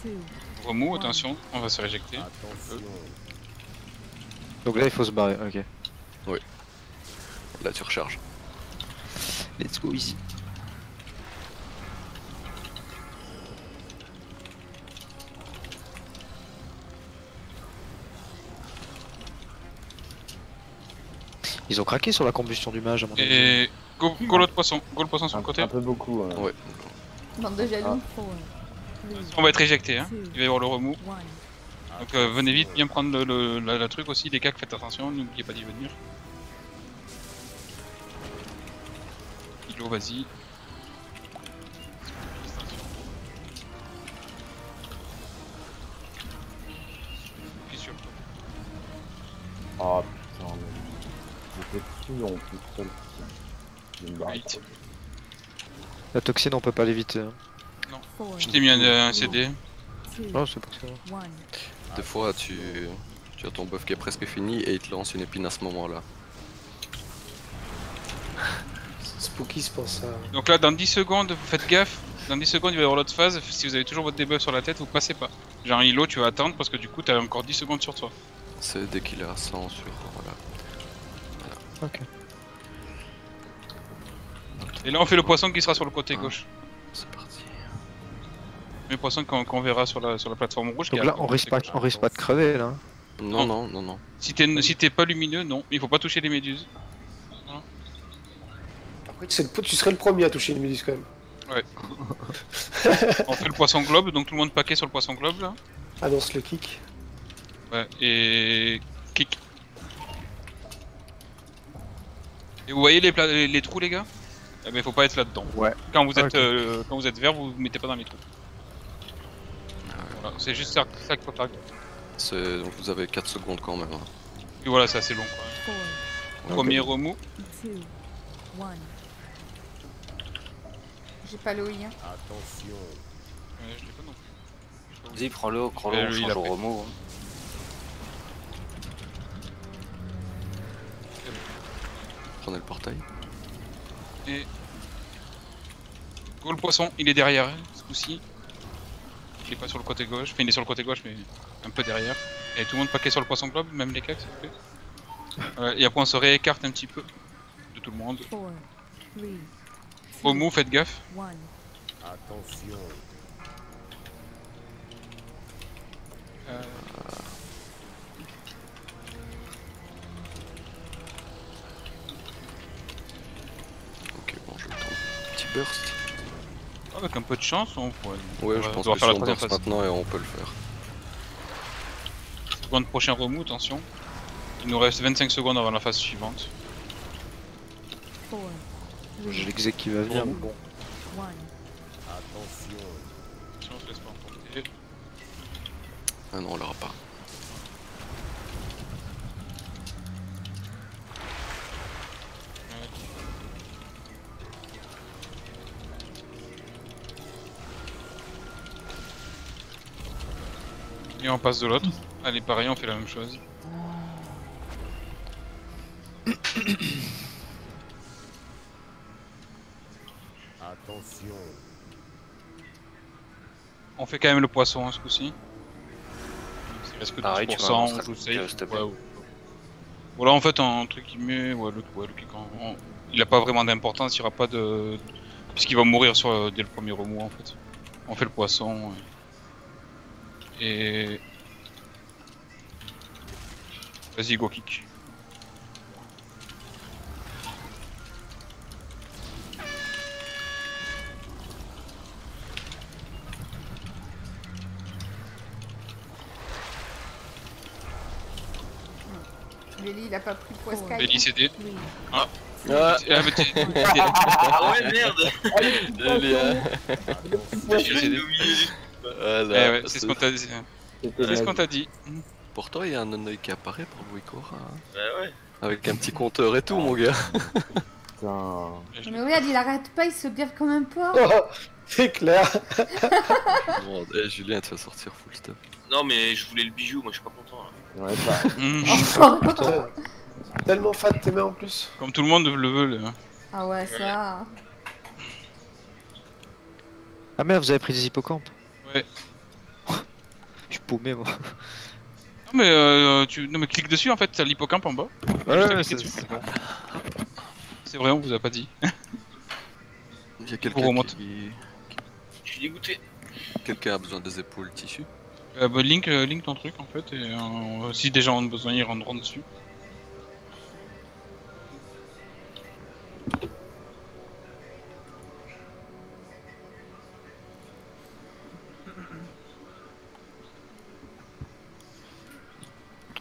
S11: two,
S5: Remous, attention, on va se réjecter.
S4: Donc là, il faut se barrer, ok.
S7: Là tu recharges.
S4: Let's go ici. Ils ont craqué sur la combustion du mage à mon avis.
S5: Et go, go l'autre poisson, go le poisson sur
S2: Un,
S5: le côté.
S2: un peu beaucoup.
S7: Ouais.
S1: Bande de jaloux.
S11: four, three,
S5: On va être éjecté, hein. Il va y avoir le remous. Donc euh, venez vite bien prendre le, le- la, la truc aussi, les cacs, faites attention, n'oubliez pas d'y venir. Kilo, vas-y.
S2: Oh putain, mais. J'étais dessus en plus seul. Je vais me barrer.
S5: Vite.
S4: La toxine, on peut pas l'éviter. Hein.
S5: Je t'ai mis un, un CD.
S4: Non, c'est pour ça.
S7: Des fois tu, tu as ton buff qui est presque fini et il te lance une épine à ce moment-là.
S3: Spooky, c'est pour ça.
S5: Donc là, dans 10 secondes, vous faites gaffe. Dans 10 secondes, il va y avoir l'autre phase. Si vous avez toujours votre debuff sur la tête, vous passez pas. Genre, un Hilo, tu vas attendre parce que du coup, t'as encore 10 secondes sur toi.
S7: C'est dès qu'il est à 100 sur... Voilà.
S4: Ok.
S5: Et là, on fait le poisson qui sera sur le côté
S7: Ah.
S5: gauche.
S7: C'est parti.
S5: Le poisson qu'on verra sur la, sur la plateforme rouge.
S4: Donc là, on risque pas, on risque pas de crever là.
S7: Non, non, non, non.
S5: Si t'es si t'es pas lumineux, non. Il faut pas toucher les méduses.
S3: Après, C'est le- Tu serais le premier à toucher une Méduse quand même.
S5: On fait le poisson globe, donc tout le monde paquet sur le poisson globe là.
S3: Annonce le kick.
S5: Ouais, et kick. Et vous voyez les, pla- les, les trous les gars? Eh ben faut pas être là-dedans.
S4: Ouais.
S5: Quand vous êtes
S9: Ok.
S5: euh, quand vous êtes vert, vous vous mettez pas dans les trous. Voilà, c'est juste ça, ça qu'il faut faire.
S7: C'est- Donc vous avez 4 secondes quand même. hein.
S5: Et voilà, c'est assez long quoi.
S11: Four,
S5: Premier remous.
S1: J'ai pas l'OI. Hein.
S5: Ouais, je l'ai pas non plus.
S8: Vas-y, prends-le, prends-le,
S5: Euh,
S8: on
S5: lui, il
S8: change
S5: a
S8: au remous. hein.
S7: Prenez le portail.
S5: Et. Go le poisson, il est derrière ce coup-ci. Il est pas sur le côté gauche, enfin il est sur le côté gauche mais un peu derrière. Et tout le monde paquet sur le poisson globe, même les cacs s'il vous plaît. Voilà, et après on se réécarte un petit peu de tout le monde.
S11: Four, three,
S5: Remous, faites gaffe.
S11: one.
S5: Euh,
S7: je petit burst.
S5: avec un peu de chance, on pourrait.
S7: Ouais,
S5: on
S7: je
S5: va
S7: pense
S5: devoir
S7: que
S5: faire
S7: si
S5: la
S7: on burst
S5: phase.
S7: maintenant et on peut le faire.
S5: Seconde prochain remous, attention. Il nous reste 25 secondes avant la phase suivante.
S4: J'ai l'exec qui va venir. mais Bon.
S11: one.
S5: Attention, on se laisse pas emporter.
S7: Ah non, on l'aura pas.
S5: Et on passe de l'autre. Allez, pareil, on fait la même chose. On fait quand même le poisson hein, ce coup-ci. Il reste que 12%,
S8: Pareil, tu vas
S5: on joue safe. Ouais, ouais. Voilà, en fait, un truc qui met. Ouais, le, ouais, le en- il a pas vraiment d'importance, il n'y aura pas de. Puisqu'il va mourir sur, dès le premier remous en fait. On fait le poisson. Et. Vas-y, go kick.
S1: Lélie, il a pas pris poids sky.
S5: Belly CD.
S11: Three,
S5: Ah.
S8: Ah.
S5: Ah, mais t'es- t'es-
S10: Ah ouais, merde
S5: Belly CD.
S7: Voilà,
S5: Eh ouais, c'est ce qu'on t'a dit.
S2: C'était
S5: C'est ce
S2: la-
S5: qu'on t'a dit.
S7: Pour toi, il y a un non qui apparaît pour Wikora. hein.
S10: Bah ouais.
S7: Avec un petit compteur et tout, mon gars.
S2: Putain.
S1: Mais regarde, il arrête pas, il se gave comme un porc.
S3: Oh, c'est clair.
S7: Bon, eh, Julien, tu vas sortir full stop.
S10: Non, mais je voulais le bijou, moi je suis pas content. là.
S2: Ouais, bah,
S5: Mmh.
S3: Putain, Tellement fat tes mains en plus.
S5: Comme tout le monde le veut. Là.
S1: Ah ouais, ça.
S4: Ah merde, vous avez pris des hippocampes
S5: Ouais.
S4: Je suis paumé moi.
S5: Non mais, euh, tu... non mais clique dessus en fait, t'as l'hippocampe en bas.
S4: Ouais, ouais, c'est c'est bon.
S5: C'est vrai, on vous a pas dit.
S7: Il y a
S5: On
S7: quelqu'un
S5: remonte.
S7: qui...
S10: Je suis dégoûté.
S7: Quelqu'un a besoin des épaules tissu.
S5: Euh, bah, link, euh, link ton truc en fait, et euh, si des gens ont besoin, ils rentreront dessus.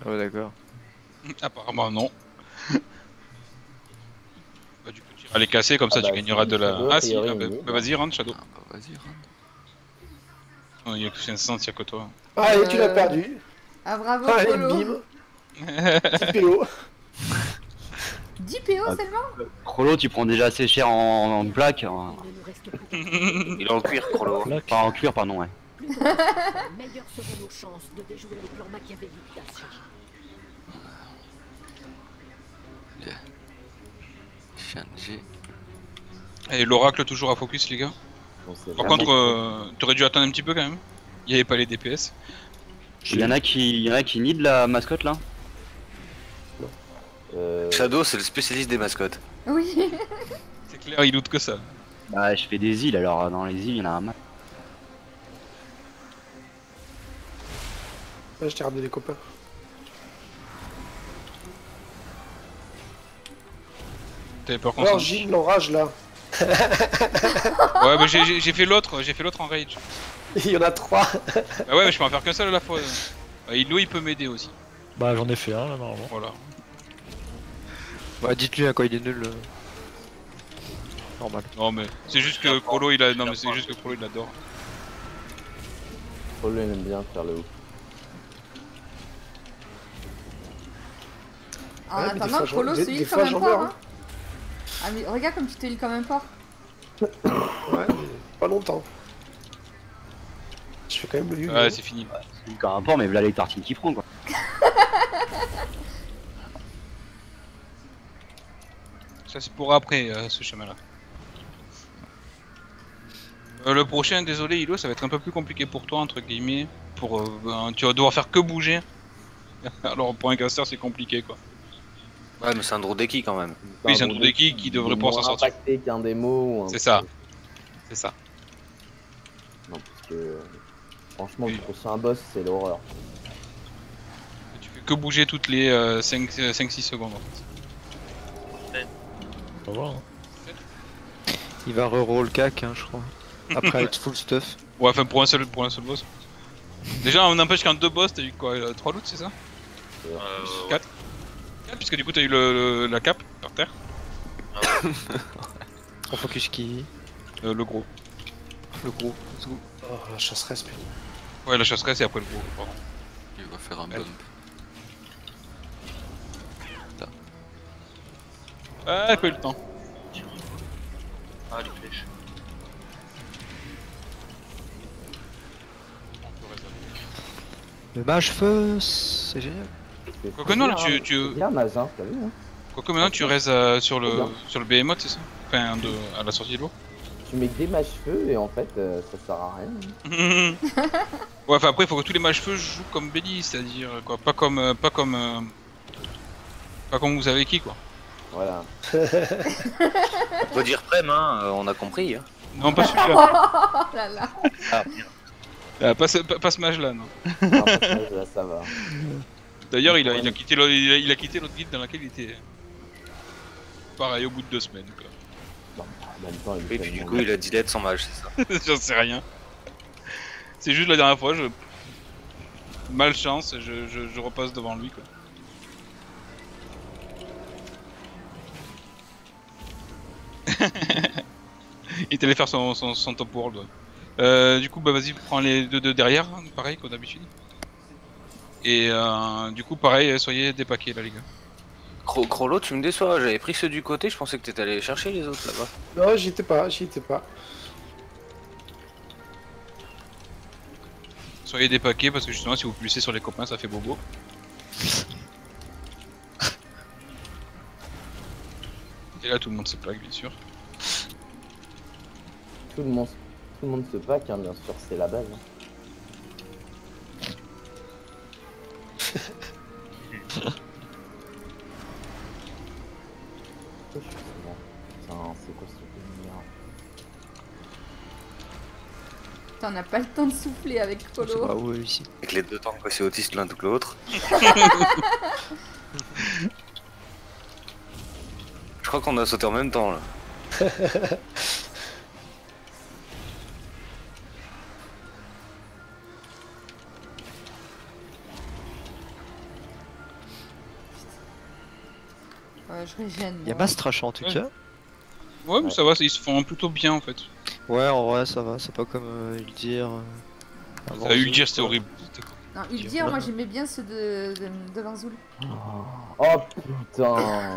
S4: Ah ouais, d'accord.
S5: Apparemment non. bah du coup tu iras les casser comme ça
S2: Ah
S5: tu
S2: bah,
S5: gagneras
S2: si,
S5: de la... Ah si, ah, bah, bah, vas-y rentre Shadow.
S7: Ah bah vas-y, rentre.
S5: Non, Il y a que 500, il y a que toi.
S3: Allez, tu l'as
S1: Euh,
S3: perdu.
S1: Ah bravo,
S3: Allez,
S1: Polo.
S3: bim. Petit PO.
S1: 10 PO
S6: Ah.
S1: seulement
S6: Crollo, tu prends déjà assez cher en, en plaque. en-
S11: Il ne nous reste plus que
S10: Il est en cuir, Crollo.
S6: Pas en cuir, pardon, ouais.
S11: meilleures seront nos chances de déjouer le plan machiavélique
S5: Et l'oracle toujours à focus les gars. Par contre, euh, t'aurais dû attendre un petit peu quand même. Il y avait pas les DPS.
S6: Il y en a qui, il y en a qui nid la mascotte là?
S2: Euh,
S8: Shadow, c'est le spécialiste des mascottes.
S1: Oui.
S5: C'est clair, il loot que ça.
S6: Bah, je fais des îles alors dans les îles, il y en a un.
S3: Ouais, je t'ai ramené des copains.
S5: T'avais peur qu'on
S3: l'orage là.
S5: Ouais, mais j'ai- fait l'autre, j'ai fait l'autre en rage.
S3: Il y en a trois.
S5: Bah ouais, mais je peux en faire qu'un seul à la fois. Bah, Ilo, il peut m'aider aussi.
S9: Bah j'en ai fait un là normalement.
S5: Voilà.
S4: Bah dites-lui à quoi il est nul. euh. Normal.
S5: Non, mais c'est juste que Prolo, il a. Non, mais c'est juste que Prolo, il adore.
S2: Paul il aime bien faire le hook.
S1: En
S3: Ouais, fois, j'en-
S1: Prolo
S3: fois,
S1: comme un
S3: j'en
S1: porc.
S3: meurs,
S1: Hein. Ah, mais regarde comme tu te heal comme un porc.
S3: Ouais, mais pas longtemps. Je fais quand même le lieu.
S5: Ouais, c'est fini.
S6: C'est encore un port, mais voilà les tartines qui prend quoi.
S5: Ça, c'est pour après, euh, ce chemin-là. Euh, le prochain, désolé Ilo, ça va être un peu plus compliqué pour toi, entre guillemets. Pour, euh, ben, tu vas devoir faire que bouger. Alors pour un caster c'est compliqué quoi.
S10: Ouais, mais c'est un Drodeki quand même.
S5: Oui, c'est un Drodeki qui devrait pouvoir s'en sortir.
S2: impacté qu'un démo ou un
S5: C'est ça. C'est ça.
S2: Non, parce que euh, franchement, le prochain boss, c'est l'horreur.
S5: Tu fais que bouger toutes les euh, 5-6 secondes en fait.
S9: On va voir. hein.
S4: Il va reroll cac, hein, je crois. Après être full stuff.
S5: Ouais, enfin pour un seul, pour un seul boss. Déjà, on n'empêche qu'en deux boss, t'as eu quoi 3 loots, c'est ça?
S10: Euh,
S5: 4 4 puisque du coup t'as eu le, le- la cape par terre.
S4: On focus qui
S5: Euh, le gros.
S4: Le gros. let's go.
S3: Oh, la chasseresse, putain.
S5: Ouais, la chasseresse et après le gros, pardon.
S7: Il va faire un
S5: Ouais.
S7: bump.
S5: Ah, j'ai pas eu le temps.
S10: Ah, les flèches.
S4: Le mage feu, c'est génial.
S5: Quoique non, là, tu-
S2: bien hein, t'as vu hein
S5: Quoique maintenant tu restes euh, sur le
S2: Bien.
S5: sur le behemoth, c'est ça Enfin, de, à la sortie de l'eau.
S2: Tu mets des mâches feu et en fait, euh, ça sert à rien.
S5: ouais, enfin après, il faut que tous les mages feu jouent comme Belly, c'est-à-dire quoi, pas comme, euh, pas comme, euh, pas comme vous savez qui quoi.
S2: Voilà.
S10: On peut dire Prem, hein, on a compris. Hein.
S5: Non, pas celui-là.
S1: Oh là là.
S10: Ah.
S5: Ah, pas, ce, pas, pas ce mage-là, non.
S2: Non, parce que là, ça va.
S5: D'ailleurs, il a, il a quitté l'autre- il a, il a quitté l'autre guide dans laquelle il était. Pareil, au bout de deux semaines. Quoi.
S2: Bon, en même temps, il
S10: Et puis du coup, il a delete son mage, c'est ça.
S5: J'en sais rien. C'est juste la dernière fois, je. Malchance, je, je, je repasse devant lui quoi. il est allé faire son, son, son top world. ouais. Euh, du coup, bah vas-y, prends les deux, deux derrière, pareil comme d'habitude. Et euh, du coup, pareil, soyez dépaqués là, les gars.
S10: Cro Crollo, tu me déçois, j'avais pris ceux du côté, je pensais que t'étais allé chercher les autres là-bas.
S3: Non, j'y étais pas, j'y étais pas.
S5: Soyez dépaqués parce que justement, si vous pulsez sur les copains, ça fait bobo. Et là, tout le monde se plaque, bien sûr.
S2: Tout le monde, tout le monde se pack, hein, bien sûr, c'est la base. hein. C'est quoi ce
S1: T'en as pas le temps de souffler avec
S4: C'est
S1: Colo.
S4: pas où ici.
S10: Avec les deux tanks aussi autistes l'un que l'autre. Je crois qu'on a sauté en même temps là.
S1: je régène.
S4: Il y a
S1: moi.
S4: Mastracha en tout
S5: Ouais.
S4: cas.
S5: Ouais, mais ça va, ils se font plutôt bien en fait.
S4: Ouais, en vrai, ça va. C'est pas comme euh, Uldir. euh, avant
S5: Ça a eu
S4: Zul,
S5: le dire, c'était horrible.
S1: Non, Uldir, moi j'aimais bien ceux de, de.
S2: Oh putain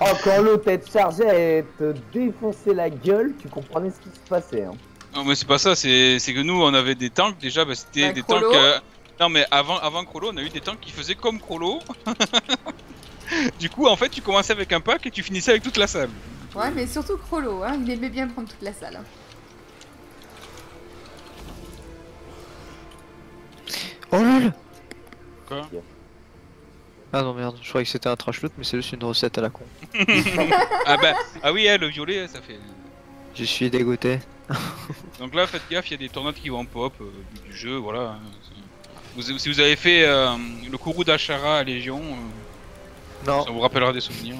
S2: Oh quand l'autre est chargé à te défoncer la gueule, tu comprenais ce qui se passait. Hein.
S5: Non, mais c'est pas ça, c'est c'est que nous on avait des tanks déjà, bah, c'était
S1: Bah,
S5: des
S1: Crollo.
S5: tanks. euh, Non, mais avant, avant Crollo, on a eu des tanks qui faisaient comme Crollo. du coup, en fait, tu commençais avec un pack et tu finissais avec toute la salle.
S1: Ouais, mais surtout Crollo, hein, il aimait bien prendre toute la salle. hein.
S4: Oh lol
S5: Quoi
S4: Ah non merde, je croyais que c'était un trash loot, mais c'est juste une recette à la con.
S5: ah bah, ah oui, hein, le violet, ça fait.
S4: Je suis dégoûté.
S5: Donc là, faites gaffe, il y a des tornades qui vont pop euh, du jeu, voilà. hein, Vous, si vous avez fait euh, le Kourou d'Ashara à Légion, euh,
S4: Non,
S5: ça vous rappellera des souvenirs.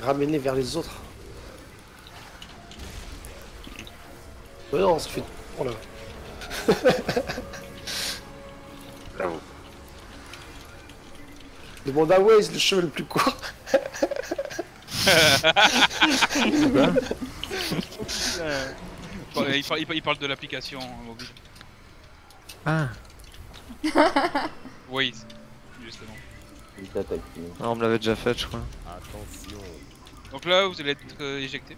S3: Ramenez vers les autres. Ouais, non, ça fait. Oh là.
S10: Bravo.
S3: Demande à Waze le chemin le plus court.
S5: Il, par- il par- il parle de l'application mobile.
S4: Ah,
S5: Waze, justement.
S2: Il t'attaque. lui.
S4: ah, on me l'avait déjà fait, je crois.
S5: Donc là, vous allez être euh, éjecté.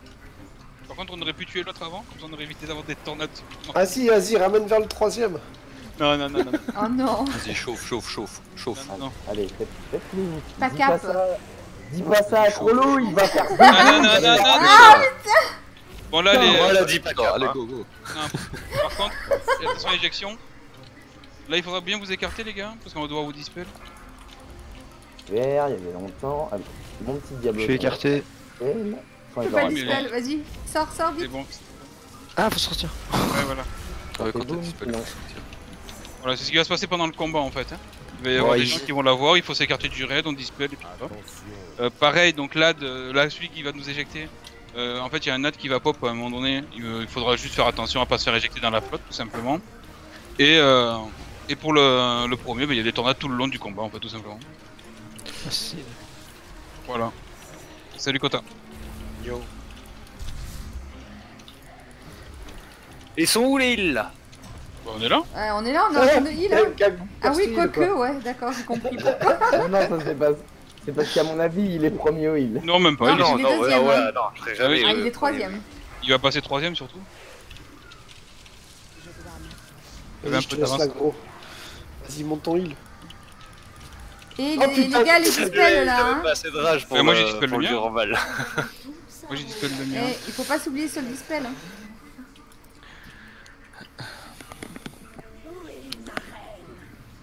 S5: Par contre, on aurait pu tuer l'autre avant, comme ça on aurait évité d'avoir des tornades. Non,
S3: Ah si, vas-y, ramène vers le troisième.
S5: non, non, non. non,
S1: Oh non.
S7: Vas-y, chauffe, chauffe, chauffe, chauffe.
S5: non, non.
S2: Allez, faites- faites-le.
S1: Pas
S2: Dis
S1: cap.
S2: pas ça. Dis pas ça à Crollo, il va faire
S5: Ah, non, non, non, non, non.
S1: Ah,
S5: Bon là, les...
S10: Elle a dit pas cap,
S7: allez,
S10: hein.
S7: go, go.
S5: non, par contre, attention à éjection. Là, il faudra bien vous écarter, les gars, parce qu'on va devoir vous dispel.
S2: Il y avait longtemps. Allez, mon petit diable.
S4: Je suis écarté.
S1: Pas le dispel, vas-y. Sors, sors vite.
S5: bon.
S4: Ah, faut sortir.
S5: Ouais, voilà.
S7: Ouais, quand
S2: non.
S5: Voilà, c'est ce qui va se passer pendant le combat en fait. hein. Il va y avoir
S4: Ouais,
S5: des
S4: il-
S5: gens qui vont la voir, il faut s'écarter du raid, on dispel et puis hop. Euh, pareil, donc là, de, là, celui qui va nous éjecter, euh, en fait, il y a un NAT qui va pop à un moment donné. Il, il faudra juste faire attention à pas se faire éjecter dans la flotte, tout simplement. Et, euh, et pour le, le premier, bah, il y a des tornades tout le long du combat, en fait, tout simplement.
S4: Facile.
S5: Voilà. Salut Kota.
S10: Ils sont où les îles là?
S5: Bah, on est là
S1: Ouais, on est là, on est en train de heal. hein. Ah oui, quoique,
S3: quoi.
S1: ouais, d'accord, j'ai compris pourquoi.
S2: Non, non, ça c'est pas. C'est parce qu'à mon avis, il est premier au heal.
S5: Non, même pas.
S1: Non,
S5: il, est-
S1: non, est deuxième,
S10: ouais,
S1: hein.
S10: non, je serais jamais.
S1: Ah,
S10: euh,
S1: il est troisième.
S5: il va passer troisième surtout. Il avait un
S3: Vas-y, je
S5: peu
S3: te laisse
S5: d'avance.
S3: l'aggro. Vas-y, monte ton heal.
S1: Et
S3: Oh,
S1: les,
S3: putain,
S1: les gars, les dispels là. hein.
S10: pas assez de rage pour,
S5: Mais moi, j'ai
S10: euh,
S5: dispel le mien. Moi j'ai dispel le mien.
S1: Eh, il faut pas s'oublier sur le dispel. hein.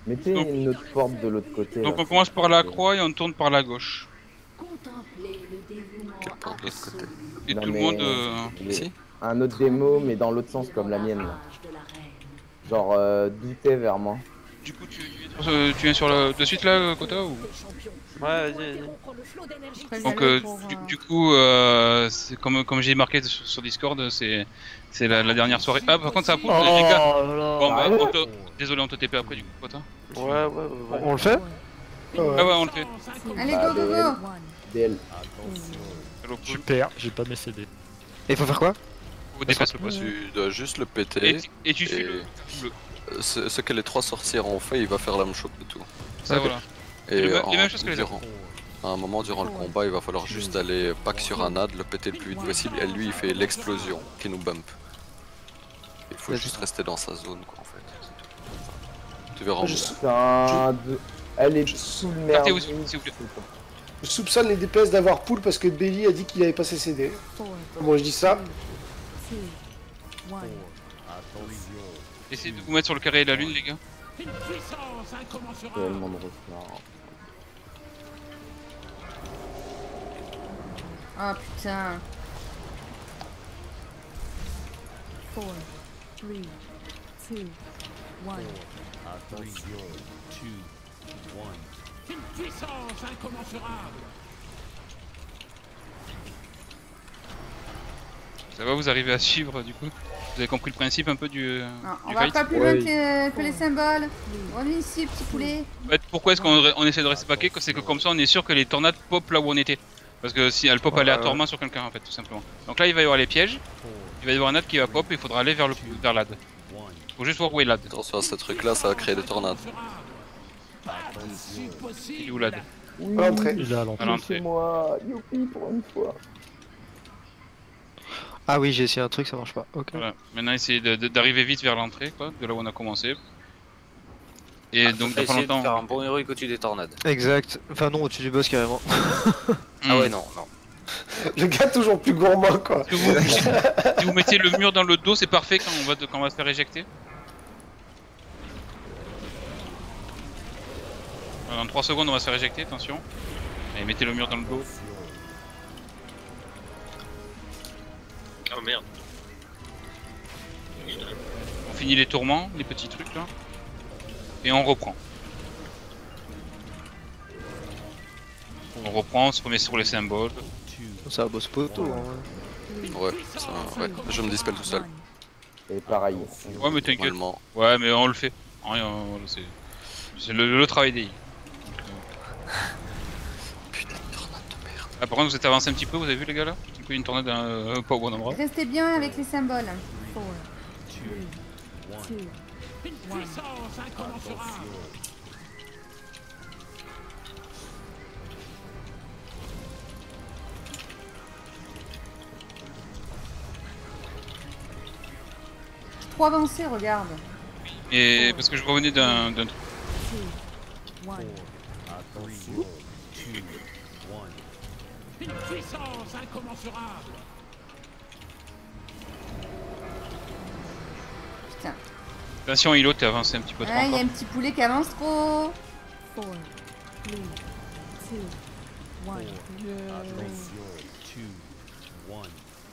S2: Mettez
S5: Donc-
S2: une autre porte de l'autre côté.
S5: Donc
S2: là.
S5: on commence par la croix et on tourne par la gauche.
S7: Quelle porte de l'autre côté.
S5: Et
S2: Non,
S5: tout le monde... euh,
S2: Un autre démo, mais dans l'autre sens, comme la mienne. là. Genre, euh, douter vers moi.
S5: Du coup, tu, tu, tu viens sur le de suite là, Kota ou?
S4: Ouais, vas-y, vas-y.
S5: Donc, euh,
S1: pour,
S5: du,
S1: euh,
S5: du coup, euh, c'est comme, comme j'ai marqué sur, sur Discord, c'est c'est la, la dernière soirée. Ah, par contre, ça pousse,
S4: Oh
S5: les gars. Bon, bah, on te- Désolé, on te TP après, du coup, Kota.
S10: Ouais, ouais, ouais.
S4: On, on le fait
S3: Ah ouais.
S5: Ouais, on le fait.
S1: Allez, go, go, go.
S2: DL.
S9: Perds, j'ai pas mes CD.
S4: Et faut faire quoi?
S5: Faut dépasser le boss.
S7: Tu dois juste le
S5: Et,
S7: péter.
S5: tu- et tu suis
S7: Et-
S5: le.
S7: Ce, ce que les trois sorcières ont fait, il va faire la même chose que tout.
S5: Ça, voilà.
S7: Et
S5: Les
S7: en-
S5: les mêmes choses que les
S7: durant- À un moment durant le combat, il va falloir juste aller pack sur un ad, le péter le plus vite possible, et lui il fait l'explosion qui nous bump. Il faut juste rester dans sa zone quoi en fait. Tu verras en
S2: de... Elle est sous le merde.
S3: Je soupçonne les DPS d'avoir pool parce que Belly a dit qu'il avait pas ses CD. Bon, je dis ça?
S5: Essayez de vous mettre sur le carré de la lune, les gars.
S2: Tellement de retard.
S1: Ah putain.
S5: Ça va, vous arrivez à suivre, du coup Vous avez compris le principe un peu du.
S1: on
S5: du
S1: va
S5: fight
S1: pas plus
S2: Ouais.
S1: loin que les, que les symboles. Reviens ici, petit poulet.
S5: En fait, pourquoi est-ce qu'on on essaie de rester paquet C'est que comme ça, on est sûr que les tornades pop là où on était. Parce que si elles pop
S4: Ouais,
S5: aléatoirement sur quelqu'un, en fait, tout simplement. Donc là, il va y avoir les pièges. Il va y avoir un ad qui va pop et il faudra aller vers le vers l'ad. Faut juste voir où est l'ad.
S7: Attention à ce truc là, ça va créer des tornades.
S5: Il est où l'ad
S2: Oui,
S3: À l'entrée.
S9: Il est à l'entrée.
S2: moi. Youpi pour une fois.
S4: Ah oui, j'ai essayé un truc, ça marche pas. Ok.
S5: Voilà. Maintenant, essayez d'arriver vite vers l'entrée, quoi, de là où on a commencé. Et donc, dans pas
S10: essayer de faire
S5: longtemps.
S10: un bon héroïque au-dessus des tornades.
S4: Exact. Enfin non, au-dessus du boss carrément.
S10: Ah ouais, non, non.
S3: Le gars toujours plus gourmand quoi.
S5: Si vous, si vous mettez le mur dans le dos, c'est parfait quand on va, quand on va se faire éjecter. Dans 3 secondes, on va se faire éjecter, attention. Et mettez le mur dans le dos.
S8: Oh merde.
S5: On finit les tourments, les petits trucs là. Et on reprend. On reprend, on se remet sur les symboles.
S4: Ça bosse poteau. Hein.
S7: Ouais, ça, ouais, je me dispelle tout seul.
S2: Et pareil.
S5: Ouais, mais t'inquiète.
S7: Normalement.
S5: Ouais, mais on le fait. On- c'est c'est le, le travail des.
S7: Putain, de tornade de merde.
S5: Ah, par contre, vous êtes avancé un petit peu, vous avez vu les gars là? Un peu une tornade euh, pas au bon endroit.
S1: Restez bien avec les symboles.
S11: Une puissance incommensurable.
S1: Trop avancé, regarde.
S5: Et parce que je revenais d'un d'un truc.
S11: Une puissance incommensurable.
S1: Putain.
S5: Attention, Hilo, t'es avancé un petit peu trop
S1: Ah, il y a un petit poulet qui avance trop.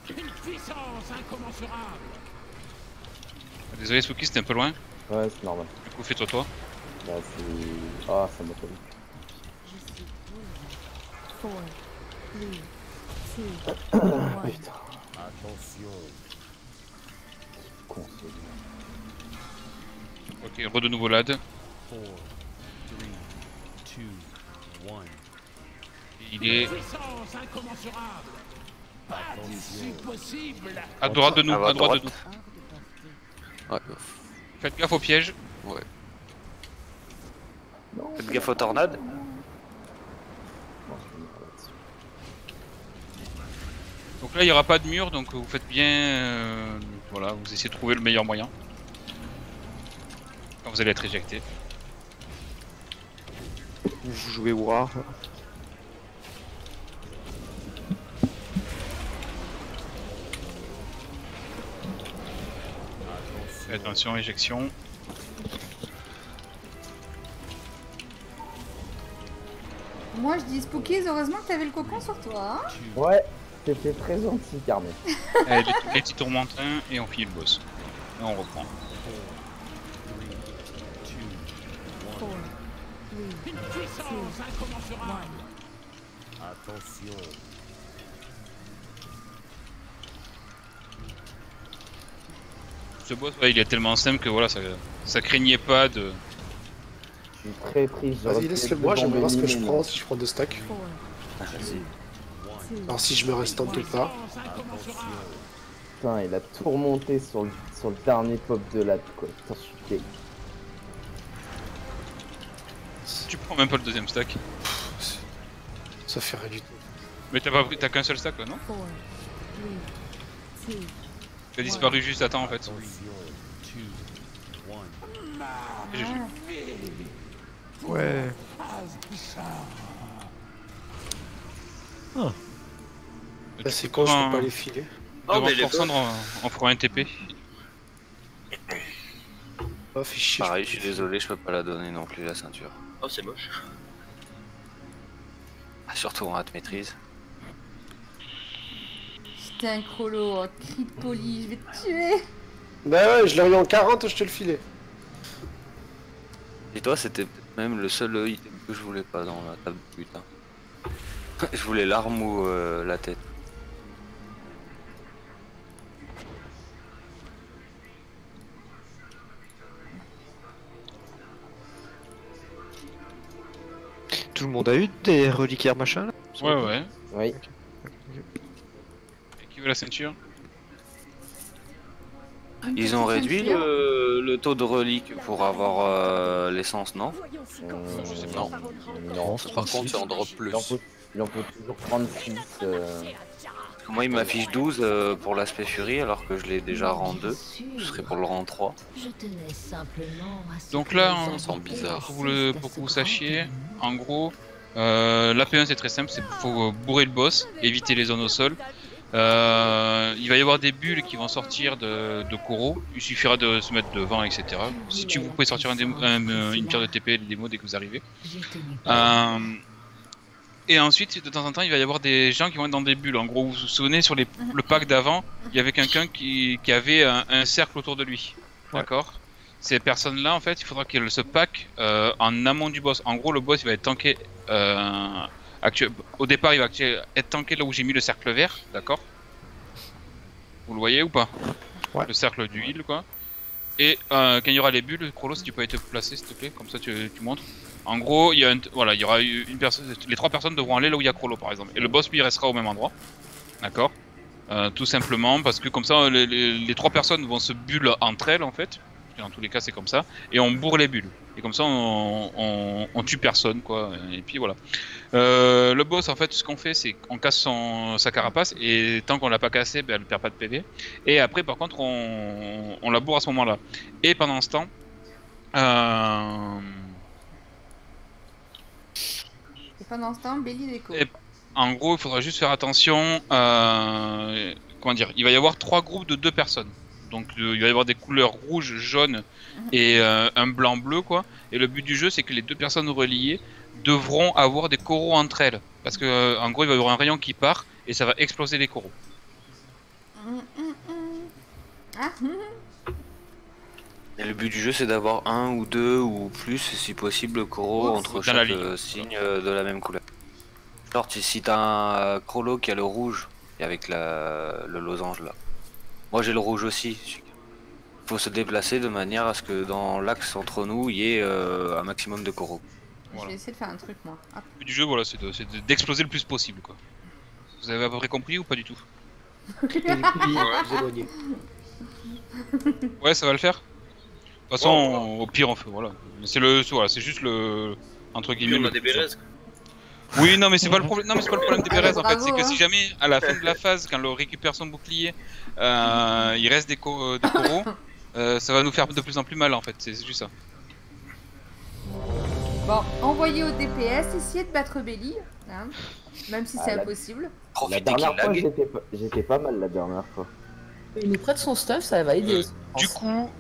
S11: Une puissance incommensurable.
S5: Désolé, Spooky, c'était un peu loin.
S2: Ouais, c'est normal.
S5: Du coup, fais-toi toi.
S2: Là, c'est. Ah, ça m'a pas vu. Putain. Con, ce-
S5: Ok, re de nouveau lad. Il est à droite de nous, à droite de nous.
S7: Ouais,
S5: Faites gaffe au piège.
S7: ouais.
S2: Non,
S10: Faites gaffe aux tornades.
S2: non, je vais me mettre là-dessus.
S5: Donc là, il n'y aura pas de mur, donc vous faites bien. euh, voilà, vous essayez de trouver le meilleur moyen. Quand vous allez être éjecté.
S4: Vous jouez War.
S5: Attention, éjection.
S1: Moi, je dis Spookies, heureusement que t'avais le cocon sur toi. hein.
S2: Ouais, c'était très gentil, Carmen.
S5: Allez, les, les petits tourmentins et on finit le boss. Et on reprend.
S11: Une puissance incommensurable.
S5: Ce boss, ouais, il est tellement simple que voilà, ça, ça craignait pas de.
S2: Je suis très
S3: Vas-y, laisse-le moi, j'aimerais voir ce que je prends, si je prends deux stacks.
S10: Vas-y.
S3: Alors si je me reste tente pas.
S2: Putain, il a tout remonté sur le, sur le dernier pop de la quoi. Putain, je suis gay.
S5: Tu prends même pas le deuxième stack.
S3: Ça fait rien du tout.
S5: Mais t'as pas pris, t'as qu'un seul stack là, non T'as disparu juste à temps en fait.
S4: Ouais.
S3: Là c'est quand je peux pas les filer.
S5: Devant
S10: mais les
S5: fera un TP.
S3: Oh, fait chier.
S10: Pareil, je suis désolé, je peux pas la donner non plus la ceinture.
S8: Oh, c'est moche.
S10: Ah, Surtout en hâte maîtrise.
S1: Putain, Crollo, oh, cri de poli, je vais te tuer.
S3: Bah ouais, je l'ai eu en 40, je te le filais.
S10: Et toi, c'était même le seul item que je voulais pas dans la table de putain. je voulais l'arme ou euh, la tête.
S4: Tout le monde a eu des reliquaires machin là
S5: Ouais, ouais.
S2: Oui.
S5: Et qui veut la ceinture?
S10: Ils ont réduit le, le taux de reliques pour avoir euh, l'essence, non?
S2: Euh,
S5: Je sais pas.
S2: non. Non.
S7: Par contre, c'est en drop plus.
S2: Il en faut, il en faut toujours 36. euh,
S10: Moi, il m'affiche 12 euh, pour l'aspect Fury alors que je l'ai déjà rang 2. Ce serait pour le rang 3.
S11: Je tenais simplement à ce
S5: Donc là, on-
S7: sent bizarre.
S5: Pour, vous le, pour que vous sachiez, en gros, euh, l'AP1 c'est très simple, c'est faut bourrer le boss, éviter les zones au sol. Euh, il va y avoir des bulles qui vont sortir de, de Koro, il suffira de se mettre devant, etc. Si tu vous pouvez sortir un démo- un, euh, une pierre de TP, les démos dès que vous arrivez. Euh, et ensuite, de temps en temps, il va y avoir des gens qui vont être dans des bulles. En gros, vous vous souvenez, sur les, le pack d'avant, il y avait quelqu'un qui, qui avait un, un cercle autour de lui.
S4: Ouais.
S5: D'accord? Ces personnes-là, en fait, il faudra qu'elles se pack euh, en amont du boss. En gros, le boss, il va être tanké euh, actu- au départ, il va actu- être tanké là où j'ai mis le cercle vert, d'accord? Vous le voyez ou pas?
S9: Ouais.
S5: Le cercle du heal, quoi. Et euh, quand il y aura les bulles, Krolo, si tu peux te placer, s'il te plaît, comme ça tu, tu montres. En gros, il y voilà, il y aura une personne, les trois personnes devront aller là où il y a Krolo, par exemple. Et le boss, lui, restera au même endroit, d'accord Euh, Tout simplement parce que comme ça, les, trois personnes vont se bulle entre elles, en fait. Et dans tous les cas, c'est comme ça. Et on bourre les bulles. Et comme ça, on, tue personne, quoi. Et puis voilà. Euh, le boss, en fait, ce qu'on fait, c'est qu'on casse son, sa carapace. Et tant qu'on l'a pas cassé, ben, elle perd pas de PV. Et après, par contre, on, on la bourre à ce moment-là. Et pendant ce temps, euh,
S1: Et pendant ce temps, Belly déco.
S5: Et- en gros, il faudra juste faire attention. euh, comment dire Il va y avoir trois groupes de deux personnes. Donc euh, il va y avoir des couleurs rouge, jaune et euh, un blanc-bleu, quoi. Et le but du jeu, c'est que les deux personnes reliées devront avoir des coraux entre elles. Parce que, euh, en gros, il va y avoir un rayon qui part et ça va exploser les coraux.
S1: Hum, hum, hum. Ah.
S10: Et le but du jeu, c'est d'avoir un ou deux ou plus, si possible, coraux
S1: Oh,
S10: entre
S5: la
S10: chaque euh, signe euh, de la même couleur. Genre, si- si t'as un euh, Crollo qui a le rouge et avec la, le losange là. Moi, j'ai le rouge aussi. Faut se déplacer de manière à ce que dans l'axe entre nous, il y ait euh, un maximum de coraux.
S1: Je vais essayer de faire un truc, moi. Hop.
S5: Le but du jeu, voilà, c'est de- c'est de- d'exploser le plus possible, quoi. Vous avez à peu près compris ou pas du tout? Ouais, ça va le faire? De toute façon, au pire, on fait voilà. C'est le, c'est- voilà, c'est juste le entre guillemets.
S8: on a
S5: le-
S8: des.
S5: Oui, non, mais c'est pas le problème. Non, mais c'est pas le problème des Bérez en fait.
S1: Bravo,
S5: C'est que si jamais à la fin de la phase, quand l'on récupère son bouclier, euh, il reste des, co- euh, des coraux, euh, ça va nous faire de plus en plus mal en fait. C'est c'est juste ça.
S1: Bon, envoyez au DPS, essayez de battre Belly. hein, même si c'est
S2: Ah, la-
S1: impossible.
S2: La
S10: Profitez qu'il
S2: dernière fois, j'étais pas- mal la dernière fois.
S12: Il nous prête son stuff, ça va aider.
S5: Euh, Du coup,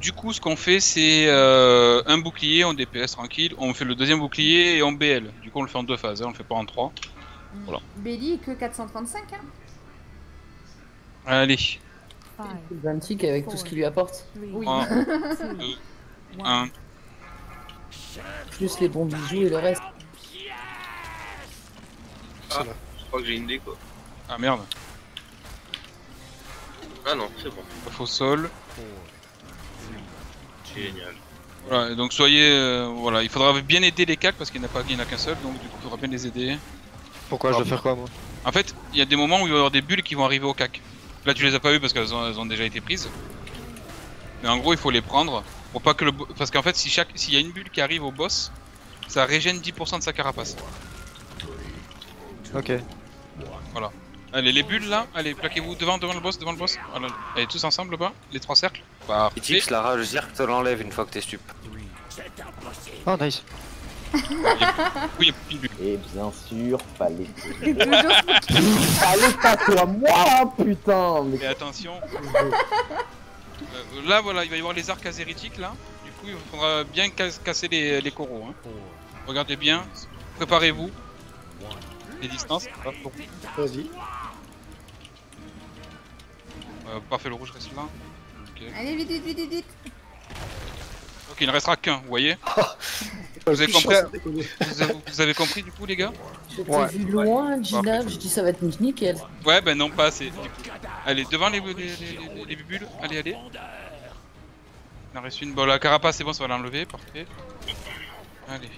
S5: du coup, ce qu'on fait, c'est euh, un bouclier en DPS tranquille. On fait le deuxième bouclier et en BL. Du coup, on le fait en deux phases. Hein, on le fait pas en trois. Voilà.
S1: Belly est que 435, hein.
S5: Allez.
S12: Vantic avec tout ce qu'il lui apporte.
S1: Oui.
S5: Un, deux, un.
S12: Plus les bons bijoux et le reste.
S8: Ah, je crois que j'ai une déco.
S5: Ah merde.
S8: Ah non, c'est bon.
S5: Faux sol.
S8: Génial.
S5: Voilà, et donc soyez, euh, voilà, il faudra bien aider les cacs parce qu'il n'y en a pas, qu'un seul, donc du coup il faudra bien les aider.
S9: Pourquoi je dois faire quoi moi?
S5: En fait, il y a des moments où il va y avoir des bulles qui vont arriver au cac. Là tu les as pas vues parce qu'elles ont, déjà été prises. Mais en gros il faut les prendre pour pas que le, parce qu'en fait si chaque, s'il y a une bulle qui arrive au boss, ça régène 10% de sa carapace.
S9: Ok.
S5: Voilà. Allez les bulles là, allez plaquez-vous devant, devant le boss, devant le boss. Voilà. Allez tous ensemble là-bas, les trois cercles. Parfait.
S10: Etix, la rage Zirk te l'enlève une fois que t'es stup.
S4: Oh nice.
S5: Oui, il y a plus de bulles.
S2: Et bien sûr, fallait.
S1: Toujours
S2: fallait pas sur moi, putain mais...
S5: Mais attention. Euh, là voilà, il va y avoir les arcs azéritiques là. Du coup, il faudra bien cas- casser les, les coraux. hein. Regardez bien, préparez-vous. Les distances.
S3: Vas-y.
S5: Euh, parfait, le rouge reste là. Ok.
S1: Allez, vite, vite, vite, vite, vite.
S5: Ok, il ne restera qu'un, vous voyez Vous avez compris vous avez, vous avez compris du coup, les gars
S12: Je t'ai vu loin, Gina, je dis ça va être nickel.
S5: Ouais, ben non, pas assez. Allez, devant les, les, les, les- les bulles. Allez, allez. Il en reste une. Bon, la carapace, c'est bon, ça va l'enlever. Parfait. Allez.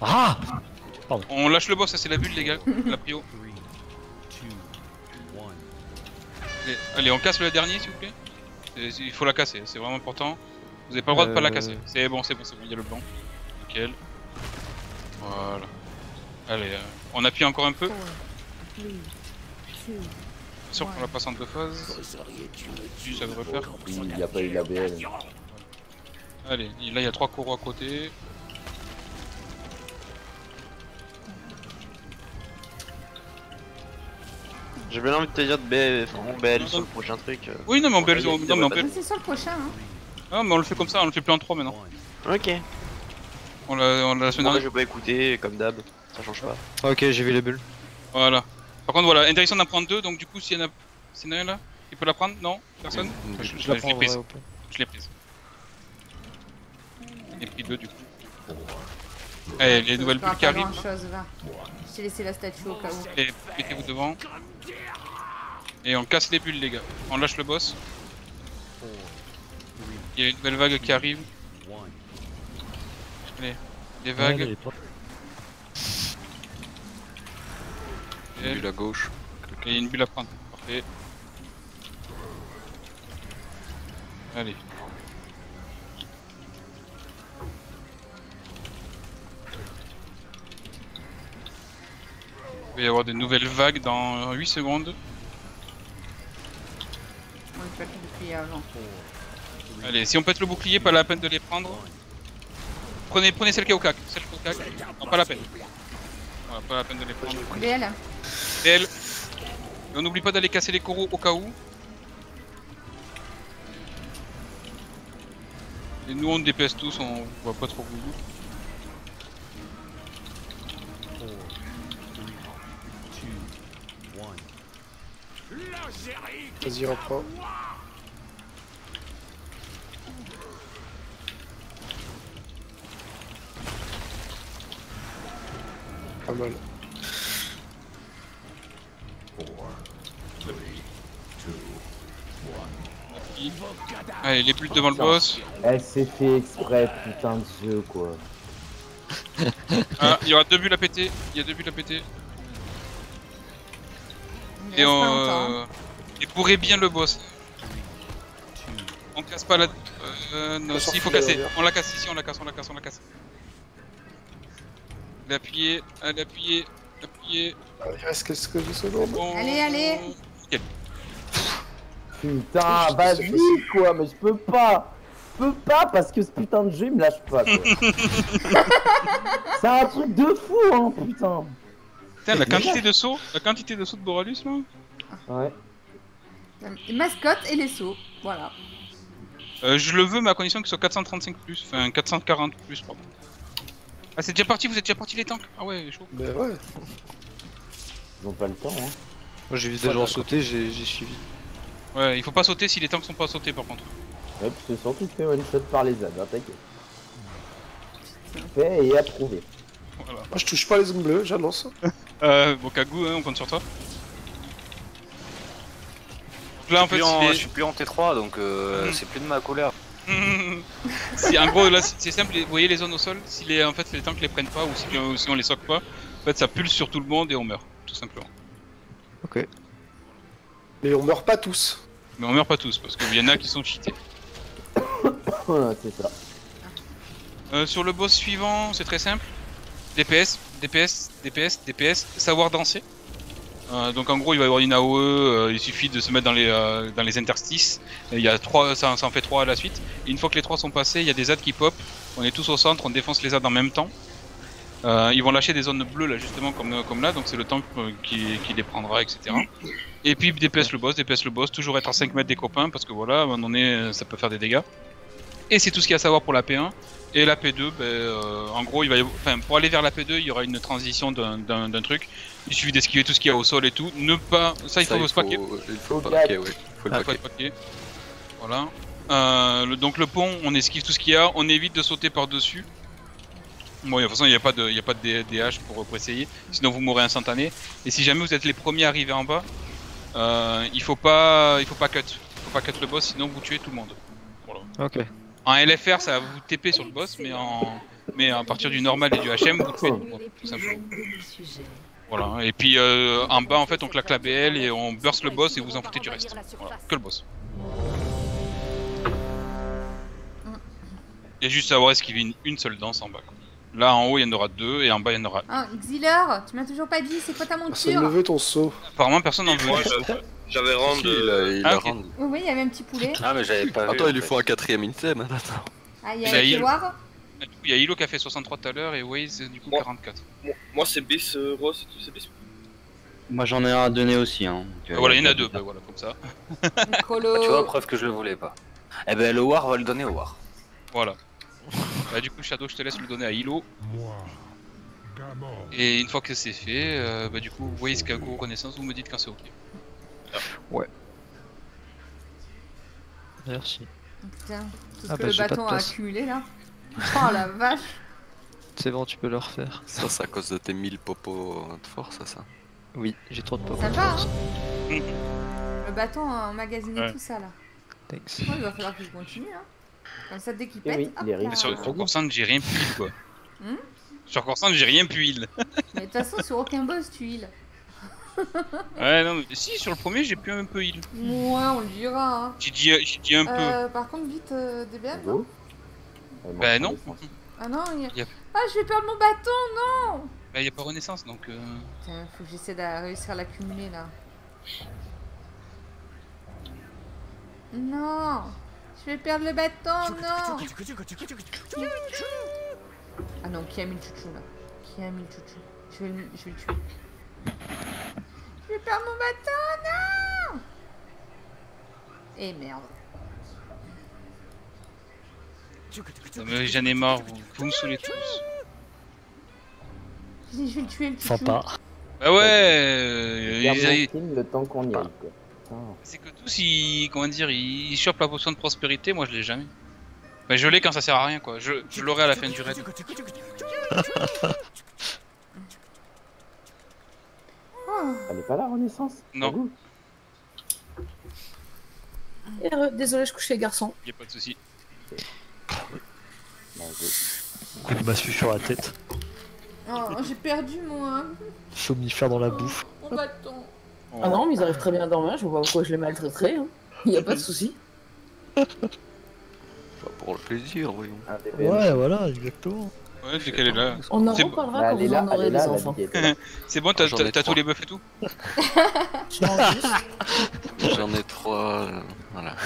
S9: Ah
S5: On lâche le boss, ça c'est la bulle, les gars. La prio. Allez, allez, on casse le dernier, s'il vous plaît. Il faut la casser, c'est vraiment important. Vous avez pas le droit de pas la
S9: Euh.
S5: casser. C'est bon, c'est bon, c'est bon, il y a le blanc. Nickel. Voilà. Allez, euh, on appuie encore un peu. Sûr qu'on la passe en deux phases. Si, ça devrait faire.
S2: Il n'y a pas eu la BL.
S5: Allez, là il y a trois coraux à côté.
S13: J'ai bien envie de te dire de BL, on BL sur le prochain truc. euh.
S5: Oui, non, mais on BL,
S13: il
S5: non, mais on BL.
S1: C'est sur le prochain, hein.
S5: Ah, mais on le fait comme ça, on le fait plus en 3 maintenant.
S13: Ok.
S5: On l'a on l'a semaine dernière.
S13: je vais pas écouter, comme d'hab, ça change pas.
S4: Ok, j'ai vu les bulles.
S5: Voilà. Par contre, voilà, intéressant d'en prendre deux, donc du coup, s'il y en a. S'il y en a un là, qui peut la prendre Non Personne
S7: bulle.
S5: Je, je-
S4: Je la
S5: je l'ai
S4: prends,
S5: prise. Je l'ai prise. J'ai pris deux du coup. Allez, les nouvelles bulles qui
S1: pas
S5: arrivent.
S1: grand-chose, va. Je t'ai laissé la statue au cas où.
S5: Et mettez-vous devant. Et on casse les bulles, les gars. On lâche le boss. Il y a une nouvelle vague qui arrive. Allez, les vagues. Et-
S7: Bulle à gauche.
S5: Et il y a une bulle à prendre. Parfait. Allez. Il va y avoir des nouvelles vagues dans 8 secondes.
S1: On ne peut pas le bouclier avant.
S5: Allez, si on pète le bouclier, pas la peine de les prendre. Prenez, prenez celle qui est au cac. Celle qui est au cac. Non, pas la peine. Voilà, pas la peine de les prendre.
S1: BL
S5: Elle. Et on n'oublie pas d'aller casser les coraux au cas où. Et nous on DPS tous, on voit pas trop vous.
S3: Vas-y, reprends. Pas mal.
S5: Allez, les bulles devant le boss.
S2: Elle s'est fait exprès, putain de jeu quoi.
S5: Ah, il y aura deux bulles à péter. Il y a deux bulles à péter. Et on. Et bourrez bien le boss. On casse pas la. Euh, non, si, il faut casser. On la casse, ici, on la casse, on la casse, on la casse. Allez, appuyez, allez, appuyez, appuyez.
S3: Il reste quelques secondes.
S5: Bon.
S1: Allez, allez.
S2: Putain, vas-y quoi, mais je peux pas. Je peux pas parce que ce putain de jeu il me lâche pas. C'est un truc de fou, hein, putain.
S5: Putain, la quantité de sauts, la quantité de sauts de Boralus là.
S2: Ouais.
S1: Les mascottes et les sauts. Voilà.
S5: Euh, je le veux, mais à condition qu'il soit 435 plus, enfin 440 plus, pardon. Ah, c'est déjà parti, vous êtes déjà parti les tanks Ah ouais, chaud.
S3: Ben ouais.
S2: Ils ont pas le temps, hein.
S4: Moi j'ai vu des gens sauter, j'ai suivi.
S5: Ouais, il faut pas sauter si les tanks sont pas sautés par contre.
S2: Ouais, puis c'est surtout fait one shot par les ZAD, hein, t'inquiète. Fait et approuvé.
S5: Voilà.
S3: Moi, je touche pas les zones bleues, j'annonce.
S5: Euh, Bokagu, hein, on compte sur toi. Donc Là, en
S10: je,
S5: fait,
S10: suis plus en,
S5: si
S10: je
S5: les-
S10: suis plus en T3 donc euh,
S5: Mhm.
S10: c'est plus de ma couleur.
S5: si, en gros, là, c'est c'est simple, vous voyez les zones au sol, si les, en fait, les tanks les prennent pas ou si, ou si on les soque pas, en fait, ça pulse sur tout le monde et on meurt, tout simplement.
S4: Ok.
S3: Mais on meurt pas tous.
S5: Mais on meurt pas tous, parce qu'il y en a qui sont cheatés.
S2: Voilà, c'est ça.
S5: Euh, sur le boss suivant, c'est très simple. DPS, DPS, DPS, DPS, savoir danser. Euh, donc en gros, il va y avoir une AOE, euh, il suffit de se mettre dans les, euh, dans les interstices. Il y a trois, ça, en fait trois à la suite. Une fois que les trois sont passés, il y a des ZAD qui pop. On est tous au centre, on défonce les ZAD en même temps. Ils vont lâcher des zones bleues là justement comme, comme là, donc c'est le temps qui, qui les prendra, etc. Et puis DPS le boss, DPS le boss, toujours être à 5 mètres des copains parce que voilà, à un moment donné, ça peut faire des dégâts. Et c'est tout ce qu'il y a à savoir pour la P1. Et la P2, ben, en gros, il va enfin, pour aller vers la P2, il y aura une transition d'un truc. Il suffit d'esquiver tout ce qu'il y a au sol et tout. Ne pas. Ça, il faut se paquer.
S7: il faut le
S2: Faut
S7: paquer, ouais. Il faut le
S5: Ah,
S7: paquer.
S5: Voilà. Euh, le- donc le pont, on esquive tout ce qu'il y a. On évite de sauter par-dessus. Bon, de toute façon, il n'y a pas de, il y a pas de D- DH pour, pour essayer. Sinon, vous mourrez instantané. Et si jamais vous êtes les premiers arrivés en bas, euh, il faut pas, il faut pas cut. Il faut pas cut le boss, sinon vous tuez tout le monde. Voilà.
S4: Ok.
S5: En LFR, ça va vous TP sur le boss, mais en, mais à partir du normal et du HM, vous tuez tout le monde, tout simplement. Voilà. Et puis euh, en bas, en fait, on claque la BL et on burst le boss et vous en foutez du reste. Voilà. Que le boss. Il y a juste à avoir esquivé une, une seule danse en bas. quoi. Là, en haut, il y en aura deux et en bas, il y en aura.
S1: Ah, Xiller, tu m'as toujours pas dit, c'est quoi ta
S3: Personne ne
S1: monture
S3: veut ton saut.
S5: Apparemment, personne n'en veut.
S13: Moi, j'avais- j'avais rend
S7: Si, il a, il
S5: Ah,
S7: rendu.
S1: Oui, il y avait un petit poulet.
S10: Ah mais j'avais pas vu.
S7: Attends,
S10: en
S7: il lui
S10: fait.
S7: faut un quatrième item. Attends.
S1: Ah, il y a
S5: Il il-
S1: tiroir.
S5: Du coup, Il y a Hilo qui a fait 63 tout à l'heure et Waze, du coup,
S13: Moi.
S5: 44.
S13: Moi, moi, c'est bis euh, tout, c'est bis.
S6: Moi j'en ai un à donner aussi. Hein. donc,
S5: Ah,
S6: euh,
S5: voilà, il y en a deux, bah, voilà, comme ça.
S1: Colo.
S10: Bah, tu vois, preuve que je le voulais pas. Eh ben le War va le donner au War.
S5: Voilà. Bah, du coup, Shadow, je te laisse le donner à Hilo. Et une fois que c'est fait, euh, bah, du coup, Waze, Kago, Renaissance, vous me dites quand c'est ok.
S4: Merci.
S1: Putain, tout ce
S4: Ah
S1: que
S4: bah,
S1: le
S4: j'ai pas de
S1: bâton a accumulé là. Oh la vache.
S4: C'est bon, tu peux le refaire.
S7: Ça, c'est à cause de tes 1000 popos de force, ça
S4: Oui, j'ai trop de pop.
S1: Ça va, hein Le bâton a emmagasiné
S5: Ouais.
S1: tout ça là.
S4: Thanks.
S1: Moi, il va falloir que je continue. Hein. Comme ça, dès qu'il
S2: Eh
S1: pète,
S2: oui,
S1: hop là.
S5: Sur, sur Corsan, j'ai rien pu heal, quoi.
S1: Hmm
S5: sur Corsan, j'ai rien pu heal.
S1: Mais de toute façon, sur aucun boss, tu heal.
S5: ouais, non, mais si, sur le premier, j'ai pu un peu heal.
S1: Ouais, on le dira. Hein.
S5: J'ai dit, j'ai dit un peu.
S1: Euh, par contre, vite, euh, DBM, non
S5: Bah non.
S1: Ah non, il y a...
S5: Y a-
S1: Ah, je vais perdre mon bâton, non
S5: Bah, y a pas renaissance, donc. Euh...
S1: Putain, faut que j'essaie de réussir à l'accumuler là. Non Je vais perdre le bâton, non Ah non, qui a mis le chouchou là? Qui a mis le chouchou? Je vais, le... je vais le tuer. Je vais perdre mon bâton, non Et merde.
S5: Non, mais J'en ai marre, vous, vous me saoulez tous.
S1: Je vais le tuer, le.
S9: Sympa.
S5: Bah ouais, euh, ils
S2: le temps qu'on y aille, quoi. Putain.
S5: c'est que tous, ils, comment dire, ils, ils chopent la potion de prospérité, moi je l'ai jamais. Bah je l'ai quand ça sert à rien, quoi. Je, je l'aurai à la fin du raid.
S1: Oh.
S2: Elle est pas là, Renaissance?
S5: Non.
S12: Et re- Désolé, je couche les garçons.
S5: Y a pas de souci.
S2: Je-
S9: Coup de massue sur la tête.
S1: Oh, j'ai perdu mon, hein,
S9: Somnifère dans la bouffe.
S1: mon bâton.
S12: Ah non, mais ils arrivent très bien à dormir, je vois pas pourquoi je les maltraiterais. Hein. Y a pas de souci.
S7: Pas pour le plaisir, voyons.
S2: DBM.
S9: Ouais, voilà, exactement.
S5: Ouais, dès qu'elle est là.
S12: On en
S5: C'est-
S12: reparlera
S2: Bah,
S12: quand
S2: elle est
S12: vous
S2: là,
S12: en
S2: elle
S12: aurez
S2: est
S12: les
S2: là, elle a dit
S12: enfants.
S2: là.
S5: C'est bon, t'as
S7: J'en
S5: t'as-
S7: ai
S5: t'as tous
S7: trois.
S5: les buffs et tout.
S7: J'en ai trois, euh, voilà.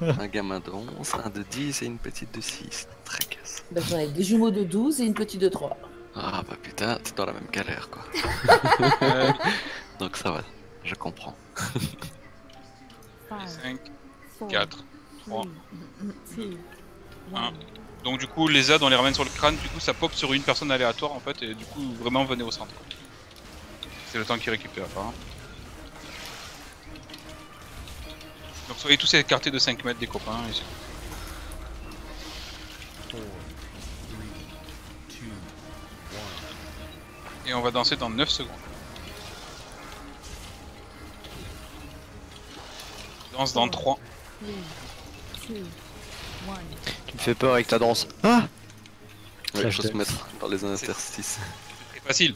S7: un gamin de 11, un de 10 et une petite de 6. Très casse.
S12: Donc j'en ai des jumeaux de 12 et une petite de 3.
S7: Ah bah putain, t'es dans la même galère quoi.
S5: Euh,
S7: Donc ça va, je comprends.
S5: 5, 4, 3, 1. Donc du coup, les ZAD, on les ramène sur le crâne, du coup ça pop sur une personne aléatoire en fait, et du coup, vraiment, venez au centre. C'est le temps qu'il récupère. Hein. Donc soyez tous écartés de 5 mètres des copains. c'est- Et on va danser dans 9 secondes. Danse dans 3.
S4: Tu me fais peur avec ta danse. Ah
S7: Ouais,
S9: Flash
S7: faut se mettre dans les interstices.
S5: C'est facile.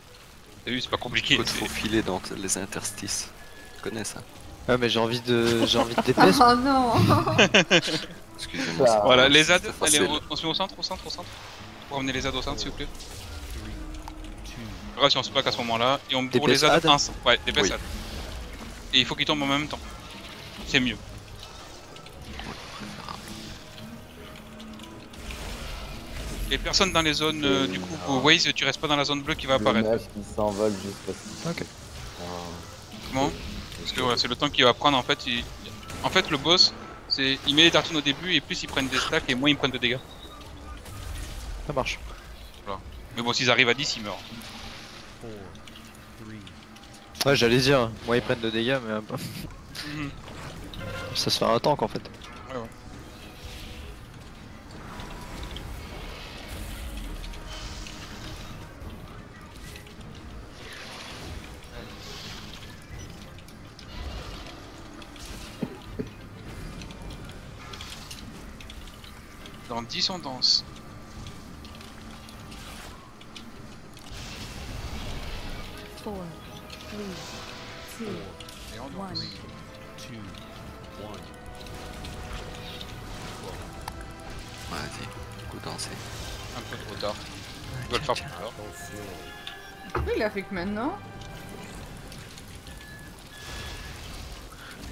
S5: T'as vu, c'est pas compliqué.
S7: Il faut filer dans les interstices. Tu connais ça
S4: Ouais, mais j'ai envie de, j'ai envie de DPS.
S1: Oh non
S7: Excusez-moi.
S5: Voilà, les ZAD, allez, on, on se met au centre, au centre, au centre. Pour ramener les ZAD au centre, s'il vous plaît. Regarde si on se plaque à ce moment-là. Et on pour
S4: DPS
S5: les ZAD,
S4: add
S5: un, ouais, des
S7: Oui.
S5: ZAD. Et il faut qu'ils tombent en même temps. C'est mieux. Les personnes dans les zones, euh, du coup, au Waze, tu restes pas dans la zone bleue qui va apparaître.
S2: qui s'envole juste parce que.
S4: Ok.
S5: Comment Parce que voilà, c'est le temps qu'il va prendre en fait. il- En fait, le boss, c'est il met les tartines au début et plus ils prennent des stacks et moins ils prennent de dégâts.
S4: Ça marche.
S5: Mais bon, s'ils arrivent à 10, ils meurent.
S4: Ouais, j'allais dire, moi ils prennent de dégâts, mais euh,
S5: Mhm.
S4: ça se fait un tank en fait.
S5: Dans 10 on danse. Et on danse.
S7: Vas-y, coup danser.
S5: Un peu trop tard. Le faire plus tard.
S1: Pourquoi il a fait que maintenant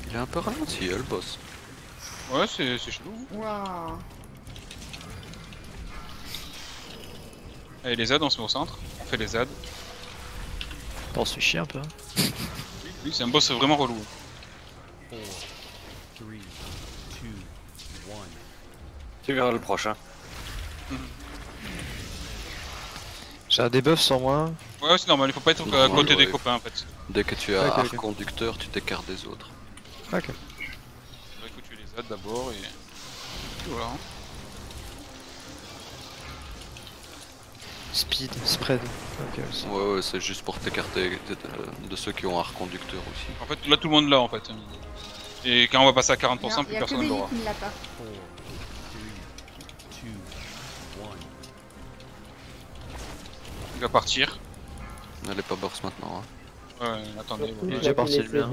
S7: Il est un peu ralenti, le boss.
S5: Ouais, c'est c'est chelou.
S1: Waouh
S5: Allez, les ZAD, on se met au centre. On fait les ZAD.
S4: T'en suis chier un peu. hein.
S5: Oui, c'est un boss vraiment relou.
S10: Tu verras le prochain.
S4: J'ai un debuff sur moi.
S5: Ouais, c'est normal, il faut pas être à
S7: Non,
S5: côté
S7: ouais.
S5: des copains en fait.
S7: Dès que tu as conducteur, tu t'écartes des autres.
S4: Ok.
S5: Il faut tuer les ZAD d'abord et. Voilà.
S4: Speed, spread. Ok, aussi.
S7: Ouais, ouais, c'est juste pour t'écarter de, de- de ceux qui ont un reconducteur aussi.
S5: En fait, là tout le monde l'a en fait. Et quand on va passer à 40%,
S1: Il y a-
S5: plus
S1: il y a que
S5: personne ne l'aura.
S1: qui ne l'a pas.
S5: Il va partir.
S7: Est pas burst maintenant. hein.
S5: Ouais, attendez.
S2: Surtout,
S5: voilà.
S4: J'ai parti le bien.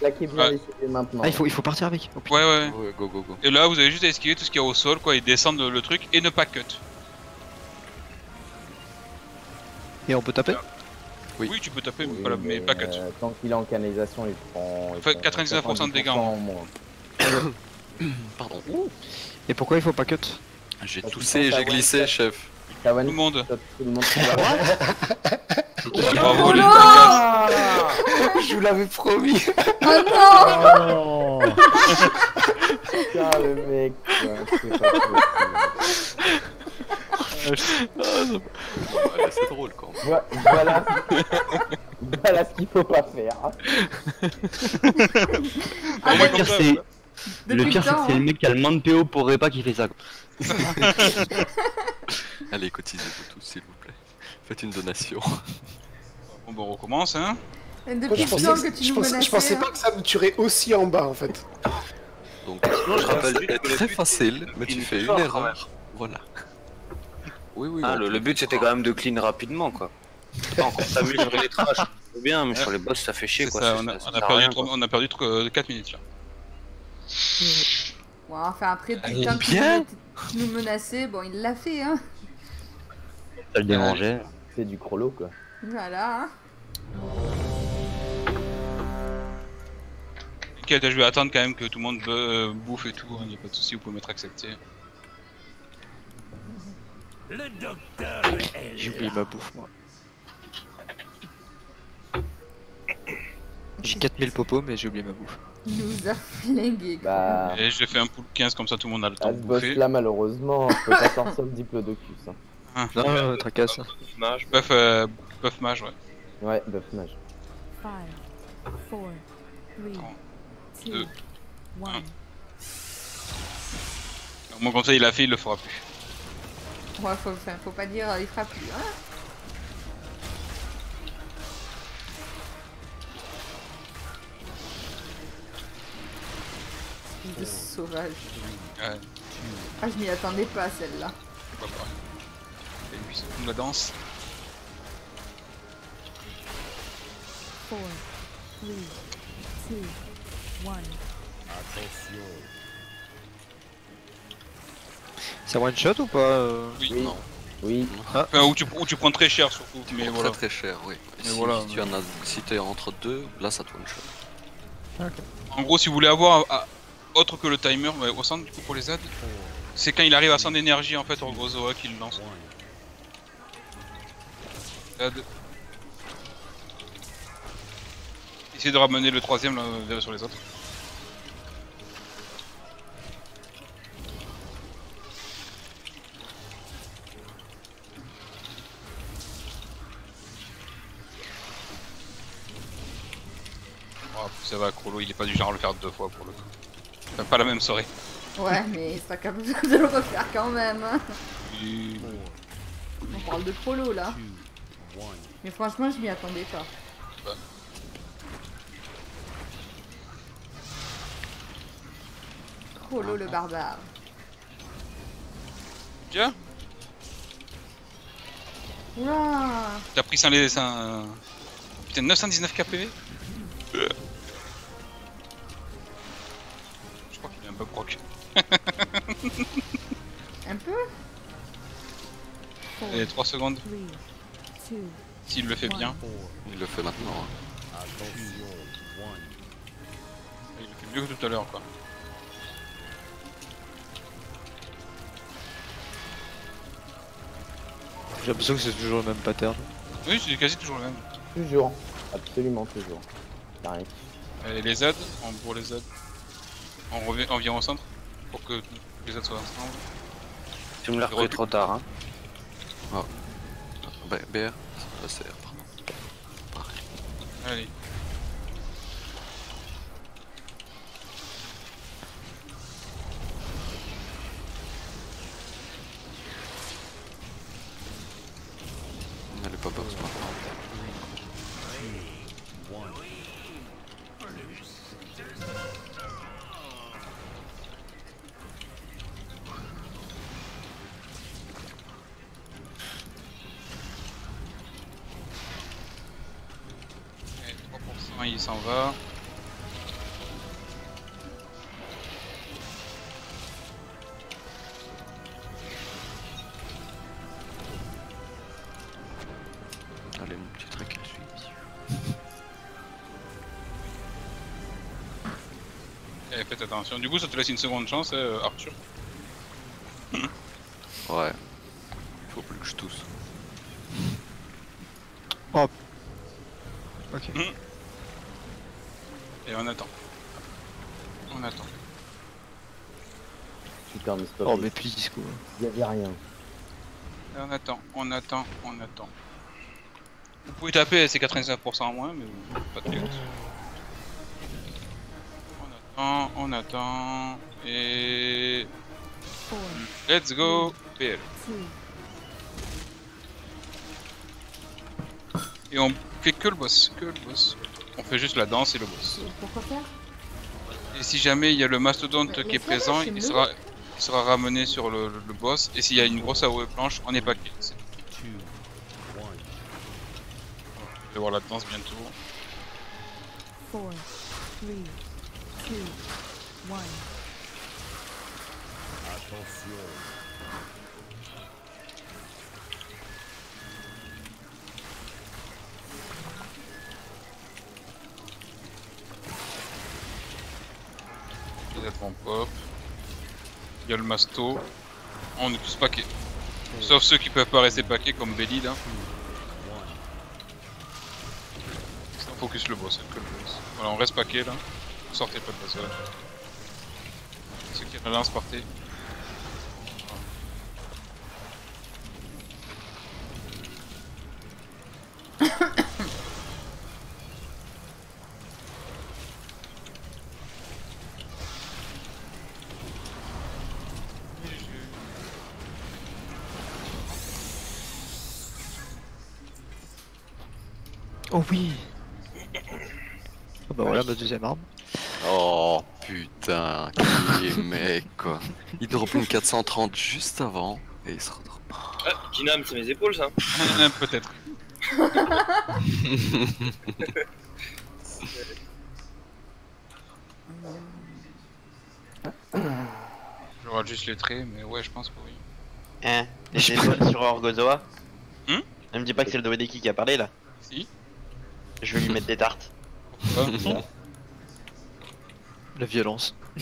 S2: Claquez bien
S5: Ouais.
S2: maintenant.
S4: Ah, il faut, il faut partir avec. Oh.
S5: Ouais, ouais.
S7: Ouais, go, go, go.
S5: Et là, vous avez juste à esquiver tout ce qu'il y a au sol, quoi, et descendre le, le truc et ne pas cut.
S4: Et on peut taper
S5: Oui, tu peux taper, mais,
S2: Oui,
S5: pas, la- mais pas cut.
S2: euh, tant qu'il est en canalisation, il prend. il prend
S5: 99% de dégâts en
S2: 90% en moins.
S7: Pardon.
S4: Et pourquoi il faut pas cut
S7: J'ai toussé et j'ai glissé, chef.
S5: Tout le monde.
S2: Tout le monde.
S5: Bravo, les
S3: Je vous l'avais promis.
S1: Oh non
S9: Oh
S2: Putain, le mec. Quoi, c'est
S7: drôle quand même.
S2: Voi- Voilà. voilà ce qu'il faut pas faire.
S1: Ah,
S6: Le
S1: ouais,
S6: pire, c'est. Le
S1: Depuis
S6: pire, c'est
S1: le
S6: que
S1: temps,
S6: c'est le
S1: hein.
S6: mec qui a le moins de PO pour Repa qui fait ça. quoi.
S7: Allez, cotisez-vous tous, s'il vous plaît. Faites une donation.
S5: Bon, bon, on recommence, hein.
S1: Depuis
S3: je,
S1: le
S3: pensais,
S1: temps
S3: que-
S1: que tu
S3: je,
S1: nous
S3: pensais,
S1: menaçais.
S3: je pensais
S1: hein.
S3: pas que ça me tuerait aussi en bas en fait.
S7: Donc,
S10: je rappelle juste
S7: c'est
S10: que le
S7: très facile, mais tu fais une erreur. Voilà. Oui, oui.
S10: Ah,
S7: on
S10: le, but c'était quand même de clean rapidement quoi. Pas encore t'amuser sur les trash, c'est bien, mais sur les boss ça fait chier quoi.
S5: ça, on a,
S10: ça
S5: on perdu
S10: rien, quoi.
S5: on a perdu 4 minutes là.
S1: Bon, enfin après, tu
S7: bien.
S1: nous- tu nous menaçais, bon, il l'a fait, hein.
S6: Ça le dérangeait.
S2: C'est du crollo quoi.
S1: Voilà, hein.
S5: Ok, je vais attendre quand même que tout le monde euh, bouffe et tout, il n'y a pas de souci, vous pouvez mettre accepté.
S4: J'ai oublié ma bouffe, moi. J'ai 4000 popos, mais j'ai oublié ma bouffe.
S1: Il nous a flingué.
S2: Bah.
S5: Et j'ai fait un pool 15 comme ça tout le monde a le temps
S2: À
S5: de
S2: ce
S5: bouffer.
S2: boss là, malheureusement, je peux pas sortir le diplodocus. Hein.
S5: Ah.
S4: Non, non, tracasse.
S13: Mage.
S5: Buff, euh, buff mage, ouais.
S2: Ouais, buff mage.
S11: Five, four, three, two,
S5: Deux.
S11: one.
S5: Mon conseil il a fait, il le fera plus.
S1: Ouais, faut, faut pas dire, euh, il fera plus, hein. De sauvage.
S5: Ouais,
S1: Ah, je m'y attendais pas, celle-là.
S5: c'est pas. Et lui, c'est la danse.
S11: Four, three, two, one.
S4: C'est one shot ou pas euh
S5: Oui,
S2: Oui.
S7: Non.
S2: Oui.
S5: Enfin, où, tu, où tu prends très cher surtout.
S7: Tu
S5: mais
S7: prends
S5: voilà.
S7: très très cher, oui.
S5: Mais
S7: si
S5: voilà,
S7: tu en as, si t'es entre deux, là ça te one shot.
S5: En gros, si vous voulez avoir à- autre que le timer, au centre du coup pour les ZAD, c'est quand il arrive à 100 d'énergie en fait en gros Zoa qu'il le lance. ZAD. Essayez de ramener le troisième là, vers- sur les autres. Ça va, Crollo, il est pas du genre à le faire deux fois pour le coup. Enfin, pas la même soirée.
S1: Ouais, mais il sera capable de le refaire quand même, hein.
S5: Et-
S1: On parle de prolo, là. Mais franchement, je m'y attendais pas.
S5: Bah.
S1: Prolo le barbare.
S5: Tiens,
S1: Oula
S5: t'as pris 100 les 100... Putain, 919 KPV 3 secondes, s'il le fait bien.
S7: Il le fait maintenant. hein.
S5: Il le fait mieux que tout à l'heure quoi.
S4: J'ai l'impression que c'est toujours le même pattern.
S5: Oui, c'est quasi toujours le même.
S2: Toujours. Absolument toujours. Pareil.
S5: Et les ZAD, en pour les ZAD, on, revient, on vient au centre pour que les ZAD soient ensemble.
S10: Tu me l'as repris trop tard hein.
S7: Bah, BR, c'est pardon. Pareil.
S5: Allez. Attention. Du coup, ça te laisse une seconde chance, euh, Arthur.
S7: Ouais. Faut plus que je tousse.
S4: Oh. Ok.
S5: Et on attend. On attend.
S2: Super, mais stop.
S4: Oh, mais please, quoi.
S2: Il y avait rien.
S5: Et on attend, on attend, on attend. Vous pouvez taper, c'est 95% en moins, mais pas de cute. On attend, on attend, et... Let's go, PL. Et on fait que le boss, que le boss. On fait juste la danse et le boss.
S1: Pourquoi faire?
S5: Et si jamais il y a le mastodonte
S1: Mais
S5: qui est présent, il sera, il sera ramené sur le, le- le boss. Et s'il y a une grosse AOE blanche, on est paqué. C'est- Je vais voir la danse bientôt.
S14: 4, 3, 2, 1.
S5: Les vont pop. Il y a le masto. On est tous paqués. Sauf ceux qui peuvent pas rester paqués comme Belly là. On focus le boss, le boss. Voilà, on reste paqué là. Sortez pas de la zone. Ceux qui relancent, partez.
S4: Oh oui Ah bah voilà ma deuxième arme.
S7: Putain, qui est mec quoi. Il drop une 430 juste avant et il se redrop.
S13: Ah, Kinam, c'est mes épaules ça
S5: Peut-être. Je regarde juste les traits, mais ouais, je pense que oui.
S13: Hein Les épaules sur Orgozoa
S5: Hmm
S13: Ne me dis pas que c'est le Doedeki qui a parlé là
S5: Si.
S13: Je vais lui mettre des tartes.
S5: Pourquoi
S4: La violence.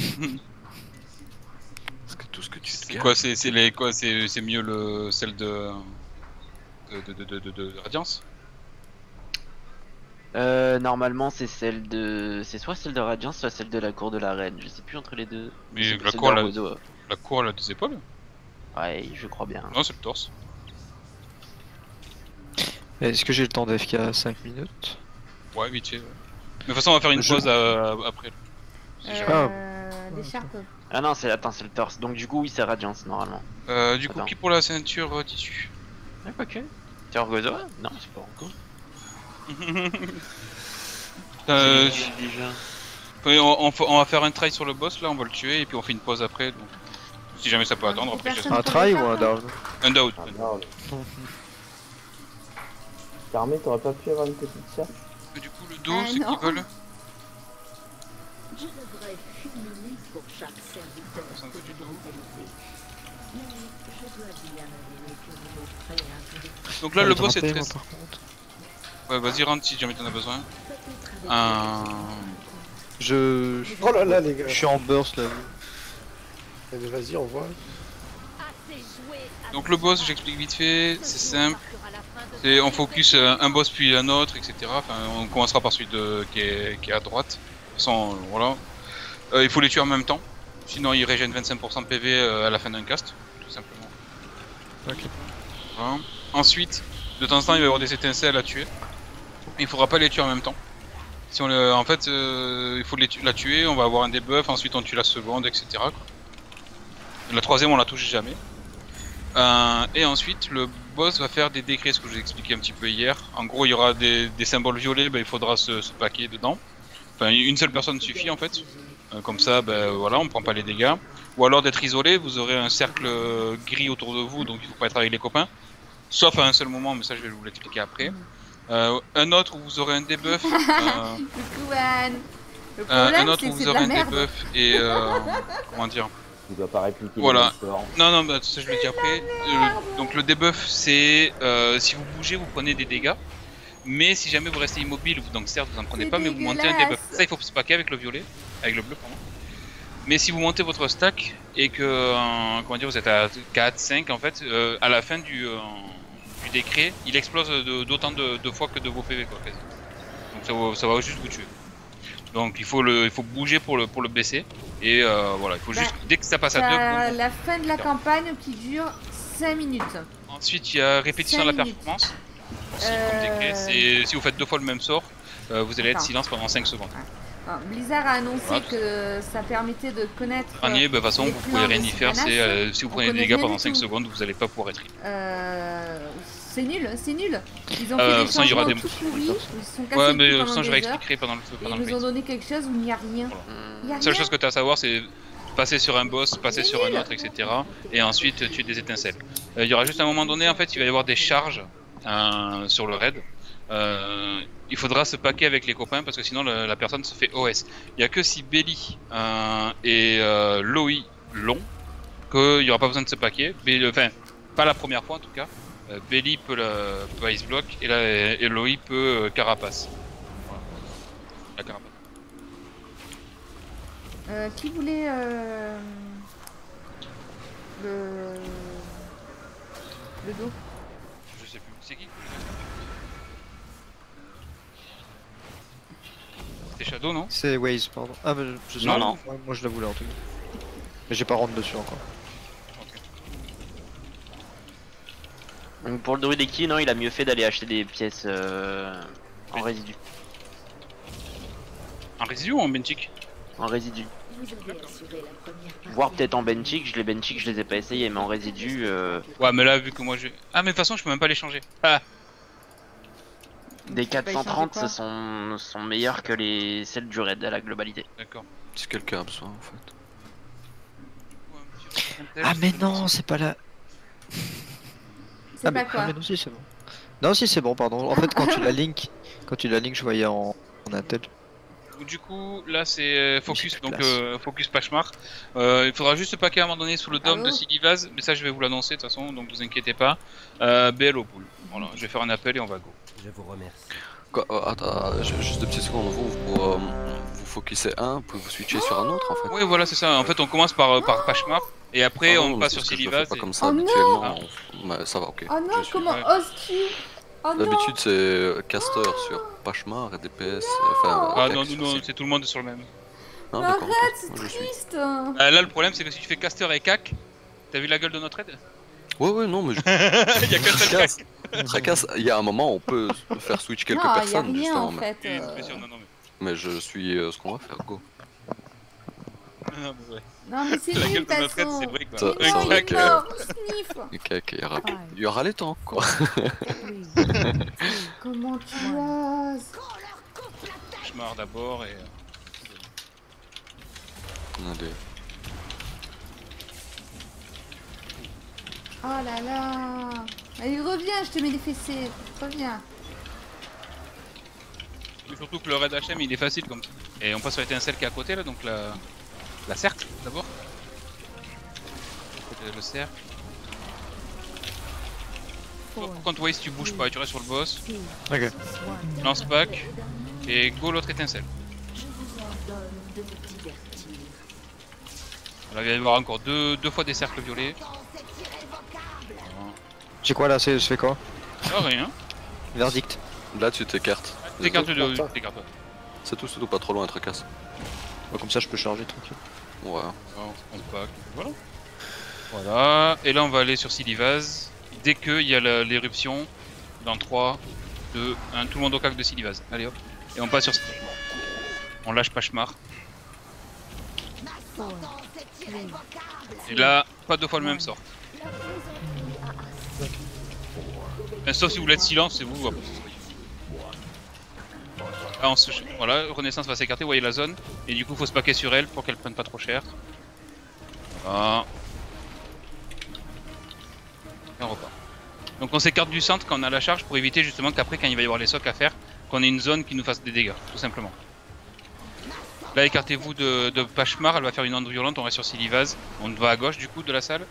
S7: Parce que tout ce que tu te
S5: C'est quoi C'est c'est les quoi C'est c'est mieux le celle de de de de, de, de- de Radiance?
S13: Euh, normalement c'est celle de... C'est soit celle de Radiance, soit celle de la cour de la reine. Je sais plus entre les deux.
S5: Mais la
S13: celle
S5: cour, la, la cour, elle a deux épaules?
S13: Ouais, je crois bien.
S5: Non, c'est le torse.
S4: Est-ce que j'ai le temps d'AFK 5 minutes?
S5: Ouais, vite fait. ouais. Mais de toute façon, on va faire une
S4: Je-
S5: pause euh, après.
S1: Euh, l'écharpe.
S13: Ah non, c'est attends, c'est le torse. Donc du coup, oui, c'est Radiance normalement.
S5: Euh, du coup,
S13: Attends.
S5: qui pour la ceinture euh, tissu?
S13: Ah, pas que. C'est Orgozoa Non, c'est pas Orgo.
S5: Euh,
S13: qui, déjà
S5: on, on fa- on va faire un try sur le boss là, on va le tuer et puis on fait une pause après. Donc, si jamais ça peut attendre, après je
S4: Un try ou un down?
S5: Un down.
S2: T'aurais pas pu avoir une petite chasse
S5: Du coup, le dos,
S1: Ah,
S5: c'est qu'ils veulent
S11: Je devrais fulminer pour chaque serviteur que je dois utiliser. Mais je dois bien avouer que vous m'offrez un peu de
S5: Donc là, le boss est très.
S4: moi, par contre.
S5: Ouais, vas-y, rentre si jamais t'en as besoin. Un.
S4: Je...
S3: Oh là là, les gars.
S9: Je suis en burst là.
S3: Eh ben, Vas-y, on voit.
S5: Donc le boss, j'explique vite fait, c'est simple. C'est on focus euh, un boss puis un autre, etc. Enfin, on commencera par celui de, qui, est, qui est à droite. Euh, voilà. Euh, il faut les tuer en même temps. Sinon, ils régènent 25% de PV euh, à la fin d'un cast, tout simplement.
S4: Ok.
S5: Voilà. Ensuite, de temps en temps, il va y avoir des étincelles à tuer. Il faudra pas les tuer en même temps. Si on le, en fait, euh, il faut les tu- la tuer, on va avoir un debuff, ensuite on tue la seconde, etc. quoi. La troisième, on la touche jamais. Euh, et ensuite, le boss va faire des décrets, ce que je vous ai expliqué un petit peu hier. En gros, il y aura des, des symboles violets, ben, il faudra se, se paquer dedans. Enfin, une seule personne suffit en fait. Euh, comme ça, ben voilà, on prend pas les dégâts. Ou alors d'être isolé, vous aurez un cercle euh, gris autour de vous, donc il faut pas être avec les copains. Sauf à un seul moment, mais ça je vais vous l'expliquer après. Euh, un autre où vous aurez un debuff. euh.
S1: Le
S5: un, autre où vous aurez un debuff et euh, comment dire
S2: Il doit pas répliquer
S5: Voilà. Non, non, bah, ça je le dis après. Euh, donc le debuff, c'est euh, si vous bougez, vous prenez des dégâts. Mais si jamais vous restez immobile, vous, donc certes vous en prenez pas, mais vous montez un debuff. Ça, il faut se packer avec le violet, avec le bleu, pardon. Mais si vous montez votre stack et que euh, comment dire, vous êtes à 4, 5 en fait, euh, à la fin du, euh, du décret, il explose d'autant de, de fois que de vos PV quoi. quasi. Donc ça, va- ça va juste vous tuer. Donc il faut le, il faut bouger pour le pour le baisser et euh, voilà, il faut
S1: Bah,
S5: juste dès que ça passe à 2
S1: T'as la fin de la campagne qui dure 5 minutes.
S5: Ensuite, il y a répétition de la
S1: minutes.
S5: performance.
S1: Euh,
S5: si vous faites deux fois le même sort, euh, vous allez être silence pendant 5 secondes.
S1: Alors, Blizzard a annoncé
S5: Voilà.
S1: que ça permettait de connaître.
S5: Dernier, bah, de toute façon, vous pouvez rien y faire. C'est euh, si vous prenez des dégâts pendant
S1: du
S5: 5
S1: tout.
S5: secondes, vous allez pas pouvoir être.
S1: Euh, c'est nul, c'est nul. Ils ont
S5: Euh,
S1: fait
S5: de
S1: des
S5: façon, il y aura des-
S1: tout pourris. Ils sont cassés
S5: Ouais, mais euh, ça, je expliquer pendant le pendant
S1: ils nous ont donné quelque chose où il n'y a rien.
S5: La seule chose que tu as à savoir, c'est passer sur un boss, passer sur un autre, etc. Et ensuite tuer des étincelles. Euh, il y aura juste un moment donné, en fait, il va y avoir des charges euh, sur le raid. Euh, il faudra se paquer avec les copains parce que sinon la personne se fait OS. Il y a que si Belly euh, et euh, Loi l'ont qu'il n'y aura pas besoin de se paquer. Mais, enfin, pas la première fois en tout cas. Euh, Belly peut, la, peut Ice Block et, la, Loi peut euh, Carapace.
S1: Euh, qui voulait euh, le dos
S5: Je sais plus. C'est qui C'était Shadow, non
S4: C'est Waze, pardon. Ah, mais je, sais
S5: Non,
S4: pas.
S5: non.
S4: Ouais, moi je la voulais en tout cas. Mais j'ai pas rentré dessus encore.
S13: Donc pour le druide qui non, il a mieux fait d'aller acheter des pièces euh, en résidu.
S5: En résidu ou en benchik
S13: En résidu.
S11: Vous avez assuré la première partie.
S13: Voire peut-être en benchik, je les benchik, je les ai pas essayés, mais en résidu. Euh,
S5: Ouais, mais là, vu que moi je. Ah, mais de toute façon, je peux même pas les changer. Ah
S13: des
S1: Tu peux pas y changer
S13: 430
S1: quoi
S13: ce sont, sont meilleurs que les celles du raid à la globalité.
S5: D'accord.
S7: Si quelqu'un a besoin, en fait.
S4: Ah, mais non, c'est pas la.
S1: C'est
S4: ah,
S1: pas
S4: mais,
S1: quoi
S4: ah, mais non, si, c'est bon. Non, si, c'est bon, pardon. En fait, quand tu la link, quand tu la link, je voyais en, en Intel.
S5: Du coup, là, c'est euh, focus, donc euh, focus Pachmar. Euh, il faudra juste se paquer à un moment donné sous le dôme
S1: Allô
S5: de Silivaz, mais ça, je vais vous l'annoncer de toute façon, donc vous inquiétez pas. Euh, BL au pool. Voilà, je vais faire un appel et on va go.
S15: Je vous remercie.
S7: Quoi, euh, attends, ju- juste deux petites secondes. Vous, vous, euh, vous focussez un, puis vous switchez sur un autre, en fait.
S5: Oui, voilà, c'est ça. En fait, on commence par, euh, par Pachmar, et après,
S7: Ah
S5: on passe sur
S7: que fais
S5: Silivaz.
S7: pas comme ça
S1: Oh
S7: habituellement. mais ça va, ok.
S1: Oh non, comment
S5: ouais.
S1: oses-tu Oh
S7: D'habitude, c'est euh, caster sur Pachmar et DPS. Enfin,
S5: Ah non, non, non, c'est tout le monde sur le même.
S7: Non,
S1: Mais arrête, c'est
S7: suis.
S1: triste
S5: Euh, là, le problème, c'est que si tu fais caster et cac, t'as vu la gueule de notre aide?
S7: Ouais, ouais, non, mais je.
S5: Il y a qu'un seul cac.
S7: Tracasse. Il y a un moment, on peut faire switch quelques
S1: Non, il y a
S7: personnes,
S1: rien
S7: justement.
S1: en
S7: mais...
S1: fait. Euh.
S5: mais.
S7: je suis euh, ce qu'on va faire, go.
S5: Non, mais ouais.
S1: Non mais c'est nul
S5: vrai quoi.
S7: Ça-
S1: il
S7: que-
S1: mort Sniff
S7: Ok, ok, il y aura, il y aura les temps, quoi.
S1: Comment tu oses?
S5: Pachmar d'abord et.
S7: Allez.
S1: Oh là là Allez, reviens, je te mets des fessées. Reviens.
S5: Mais surtout que le raid HM il est facile comme ça. Et on passe sur l'étincelle qui est à côté là, donc la, la cercle d'abord. Côté Le cercle. Toi, Par contre, Waze, tu bouges pas, tu restes sur le boss.
S4: Ok.
S5: Lance pack et go l'autre étincelle. Là, il va y avoir encore deux, deux fois des cercles violets.
S4: J'ai quoi là C'est je fais quoi
S5: Ah, rien.
S4: Verdict.
S7: Là, tu t'écartes.
S5: T'écartes de. T'écartes.
S7: C'est tout, c'est tout, pas trop loin, tracasse.
S4: Ouais, comme ça, je peux charger tranquille.
S7: Ouais.
S5: On pack. Voilà. Voilà. Et là, on va aller sur Silivaz. Dès qu'il y a l'éruption, dans 3, 2, 1, tout le monde au cac de Silivaz. Allez hop. Et on passe sur. On lâche Pachmar. Et là, pas deux fois le même sort. Euh, sauf si vous voulez être silence, c'est vous. Ah. Voilà, Renaissance va s'écarter, vous voyez la zone. Et du coup, faut se paquer sur elle pour qu'elle prenne pas trop cher. Voilà. Et on repart. Donc on s'écarte du centre quand on a la charge pour éviter justement qu'après quand il va y avoir les socs à faire, qu'on ait une zone qui nous fasse des dégâts, tout simplement. Là écartez-vous de, de Pachemar, elle va faire une onde violente, on reste sur Silivaz. On va à gauche du coup de la salle.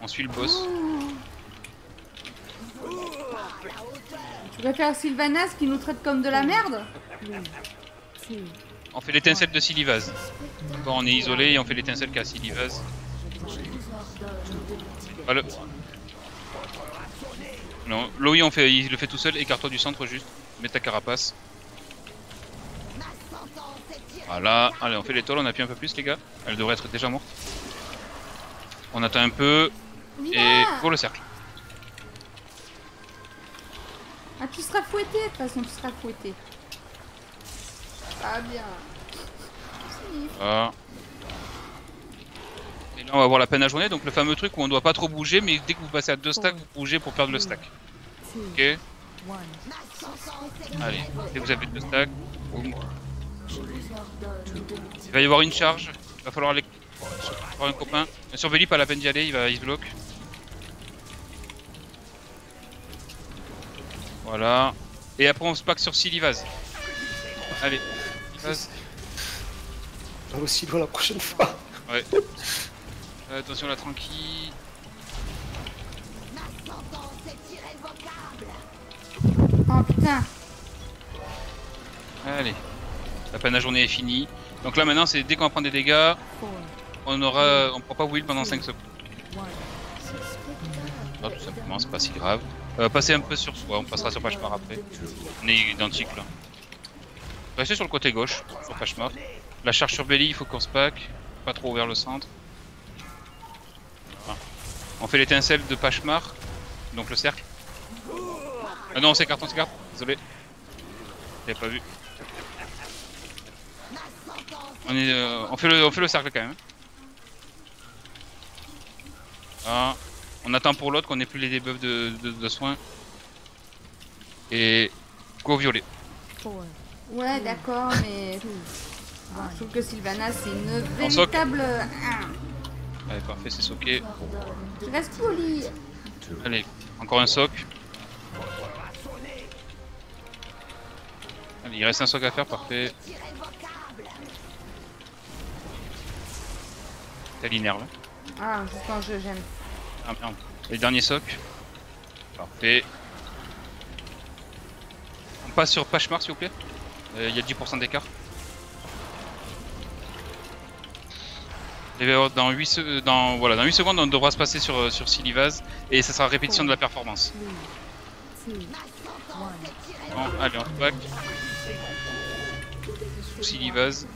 S5: On suit le boss.
S1: Tu préfères Sylvanas qui nous traite comme de la merde
S5: On fait l'étincelle de Silivaz. Quand on est isolé, on fait l'étincelle qu'a Silivaz. Voilà. Non, Loï on fait, il le fait tout seul, écarte-toi du centre juste. Mets ta carapace. Voilà, allez on fait l'étoile, on appuie un peu plus les gars. Elle devrait être déjà morte. On attend un peu. Et pour le cercle.
S1: Ah, tu seras fouetté, de toute façon, tu seras fouetté. Ah, bien. Si.
S5: Voilà. Et là on va voir la peine à journée, donc le fameux truc où on doit pas trop bouger, mais dès que vous passez à deux stacks, vous bougez pour perdre le stack. Ok Allez, dès que vous avez deux stacks, boum. Il va y avoir une charge, il va falloir aller voir un copain. Sur Veli, pas la peine d'y aller, il va il se bloque. Voilà. Et après on se pack sur Silivaz. Allez. Silivaz.
S3: On va aussi loin la prochaine fois.
S5: Ouais. Euh, attention là, tranquille.
S1: Oh putain.
S5: Allez. La peine à journée est finie. Donc là maintenant c'est dès qu'on va prendre des dégâts, on aura. on pourra pas will pendant 5 secondes. Tout simplement, c'est pas si grave. Euh, passez un peu sur soi, on passera sur Pachemar après. On est identique là. Restez sur le côté gauche, sur Pachemar. La charge sur Belly, il faut qu'on se pack. Pas trop vers le centre. On fait l'étincelle de Pachemar, donc le cercle. Ah non, on s'écarte, on s'écarte, désolé. J'avais pas vu. Euh, on, fait le, on fait le cercle quand même. Ah, on attend pour l'autre qu'on ait plus les debuffs de, de, de soins. Et go violet.
S1: Ouais, d'accord, mais. Je trouve que Sylvanas, c'est une véritable.
S5: Allez, parfait, c'est socké.
S1: Tu restes poli.
S5: Allez, encore un soc. Allez, il reste un soc à faire, parfait. T'as l'inerve.
S1: Ah, juste quand je j'aime.
S5: Ah. Les derniers socs. Parfait. On passe sur Pachemar s'il vous plaît. Euh, Il y a 10% d'écart. Et bien, dans 8, se- euh, dans, voilà, dans 8 secondes, on devra se passer sur, euh, sur Silivaz et ça sera répétition de la performance. Allez, on se back. Silivaz.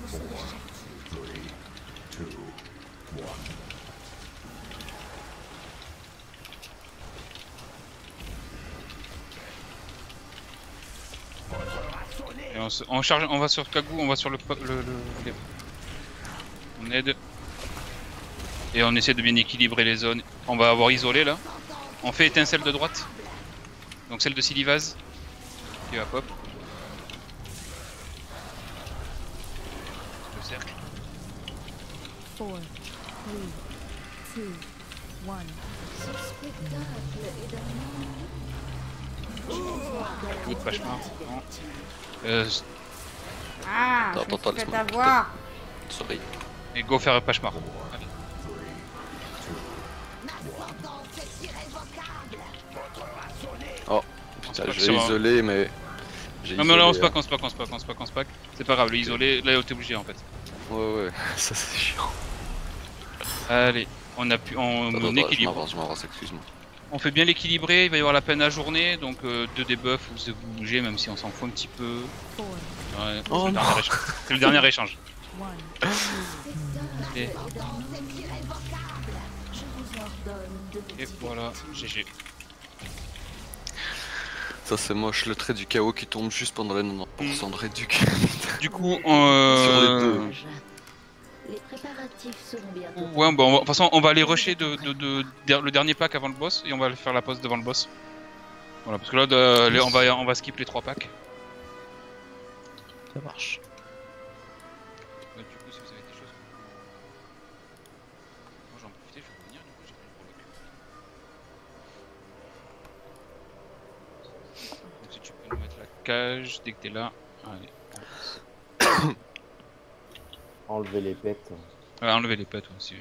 S5: Et on, se- on charge, on va sur Kagou, on va sur le, le, le- on aide et on essaie de bien équilibrer les zones. On va avoir isolé là. On fait étincelle de droite, donc celle de Silivaz qui va pop. Le cercle.
S14: Four, three, two, one.
S5: Good Euh,
S1: Ah,
S7: Attends, attends, laisse-moi
S5: et go faire Pachemar. Allez.
S7: Oh, putain,
S5: un-
S7: isolé, mais. j'ai
S5: Non mais là on se
S7: isolé,
S5: pack, on se pack, on se pack, on se pack, on se pack. C'est pas grave, le isolé, là t'es obligé en fait.
S7: Ouais, ouais, ça c'est chiant.
S5: Allez, on a pu, on,
S7: Attends,
S5: on
S7: attends, je
S5: équilibre.
S7: m'avance, je m'avance, excuse-moi.
S5: On fait bien l'équilibrer, il va y avoir la peine à journée, donc euh, deux debuffs, vous vous bougez même si on s'en fout un petit peu. Ouais,
S7: Oh
S5: c'est le dernier échange. C'est le dernier échange.
S14: One.
S5: Et, et voilà, GG.
S7: Ça c'est moche, le trait du chaos qui tombe juste pendant les 90% de réduc.
S5: Du coup, on,
S7: Sur les
S5: euh,
S7: deux.
S11: Les préparatifs seront bientôt.
S5: Ouais, de toute façon, on va aller rusher de, le dernier pack avant le boss et on va faire la pause devant le boss. Voilà, parce que là, on, va, on va skip les trois packs.
S4: Ça marche.
S5: Du coup, si vous avez des choses. Moi, j'en profite, je vais revenir, du coup, j'ai pris le. Donc, si tu peux nous mettre la cage dès que t'es là. Allez.
S2: Enlever les pets.
S5: Ouais, enlever les pets aussi.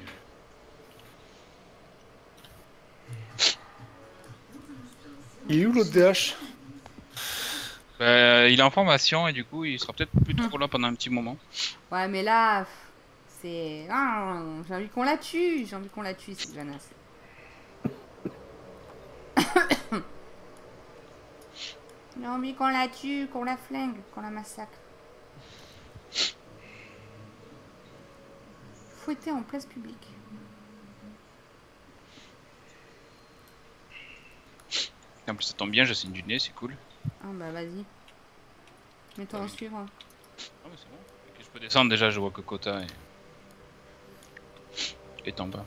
S3: Il est où l'autre DH
S5: Bah, il est en formation et du coup il sera peut-être plus trop là pendant un petit moment.
S1: Ouais, mais là, c'est. Ah, j'ai envie qu'on la tue. J'ai envie qu'on la tue, Sylvanas. J'ai envie qu'on la tue, qu'on la flingue, qu'on la massacre. Fouetter en place publique.
S5: En plus ça tombe bien, je signe du nez, c'est cool.
S1: Ah bah vas-y. Mets-toi en suivre.
S5: Ah c'est bon. Je peux descendre déjà, je vois que Kota est... est en bas.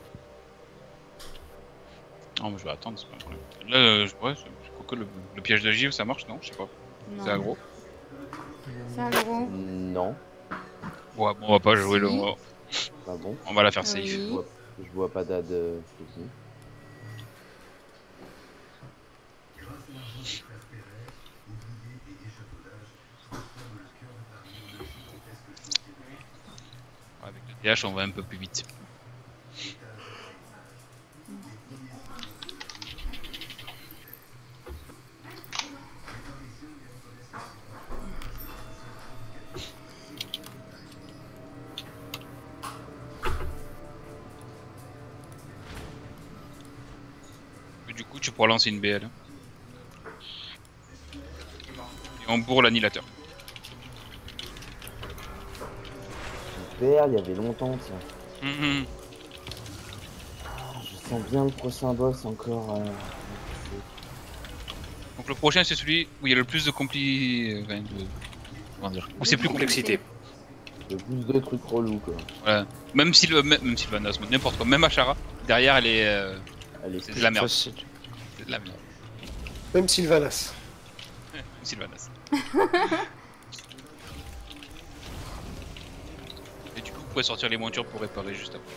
S5: Non, mais je vais attendre, c'est pas un problème. Là, euh, je- ouais, c'est- je crois que le, le piège de givre ça marche, non? Je sais pas. C'est aggro.
S1: C'est aggro.
S2: Non.
S5: Ouais, bon, on va pas jouer le.
S2: Ah bon
S5: On va la faire safe.
S2: Je vois, je vois pas d'ad euh.
S5: Avec le DH, on va un peu plus vite. Coup, tu pourras lancer une BL. Et on bourre l'annihilateur.
S2: Super, il y avait longtemps, tiens.
S5: Mhm.
S2: Je sens bien le prochain boss encore. euh,
S5: Donc le prochain c'est celui où il y a le plus de compli... euh, enfin, de- Comment dire Où c'est plus compliqué.
S2: Le plus de trucs relous, quoi.
S5: Voilà. Même si le même, même Sylvanas, n'importe quoi, même Ashara, derrière elle est... euh, c'est de la merde.
S7: facile.
S3: Même Sylvanas.
S5: Même Sylvanas. Et du coup vous pouvez sortir les montures pour réparer juste après.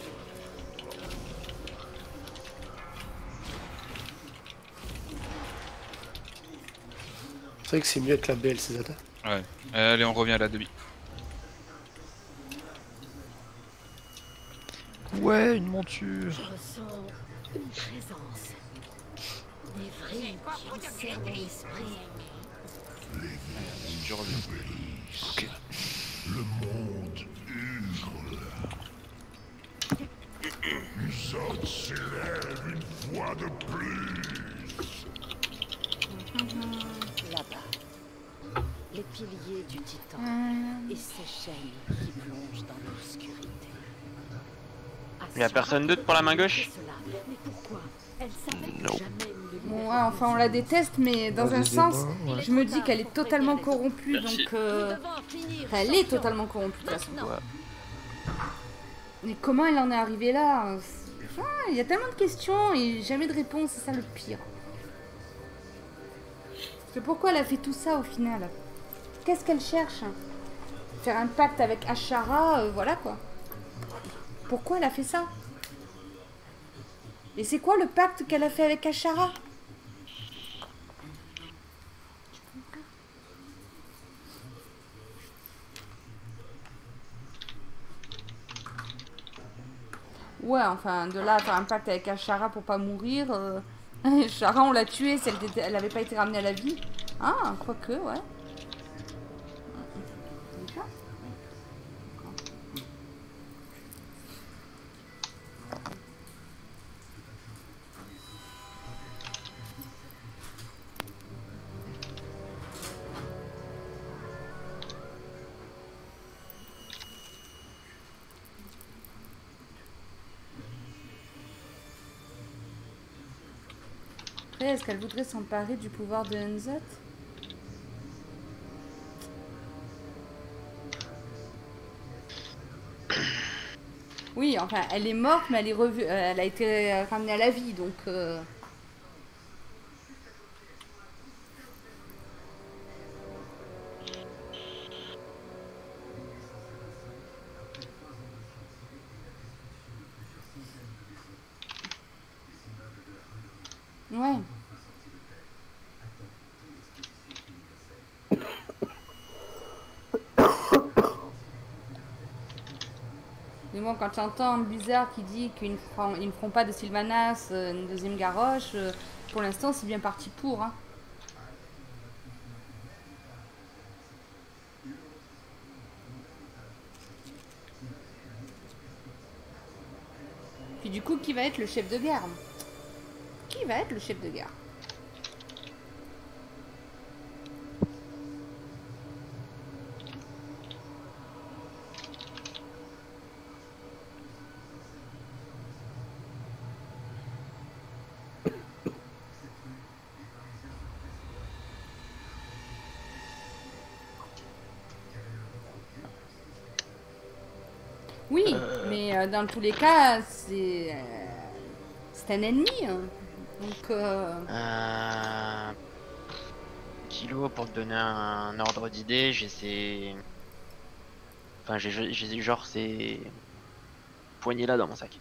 S3: C'est vrai que c'est mieux avec la BL ces attaques.
S5: Ouais. Allez on revient à la demi.
S9: Ouais, une monture.
S11: Je ressens une présence. Des vrilles qui serrent mon esprit.
S5: Ok.
S15: Le monde hurle. Zod s'élève une fois de plus.
S11: Là-bas, les piliers du titan et ses chaînes qui plongent dans l'obscurité.
S13: Y'a personne d'autre pour la main gauche?
S11: Cela. Mais pourquoi Elle s'arrête
S13: Non.
S1: Bon, ouais, enfin, on la déteste, mais dans
S11: Ouais,
S1: un sens,
S11: pas, ouais.
S1: je me dis qu'elle est totalement corrompue,
S13: Merci.
S1: donc. euh, enfin, elle est totalement corrompue, de toute façon. Mais comment elle en est arrivée là? Il y a tellement de questions et jamais de réponses, c'est ça le pire. Que pourquoi elle a fait tout ça au final? Qu'est-ce qu'elle cherche? Faire un pacte avec Ashara, euh, voilà quoi. Pourquoi elle a fait ça? Et c'est quoi le pacte qu'elle a fait avec Ashara? Ouais, enfin, de là faire un pacte avec Ashara pour pas mourir. Euh... Ashara, on l'a tuée elle, était- elle avait pas été ramenée à la vie. Ah, quoique, ouais. Est-ce qu'elle voudrait s'emparer du pouvoir de Enzot Oui, enfin, elle est morte, mais elle est revue, euh, elle a été ramenée à la vie, donc. euh, bon, quand j'entends Blizzard qui dit qu'ils ne feront, pas de Sylvanas euh, une deuxième Garrosh, euh, pour l'instant c'est bien parti pour. Hein. Puis du coup, qui va être le chef de guerre? Qui va être le chef de guerre Oui, mais euh, dans tous les cas, c'est euh, c'est un ennemi. hein. Donc, euh,
S13: Euh... Kilo, pour te donner un ordre d'idée, j'ai ces... Enfin, j'ai genre ces... poignées là dans mon sac.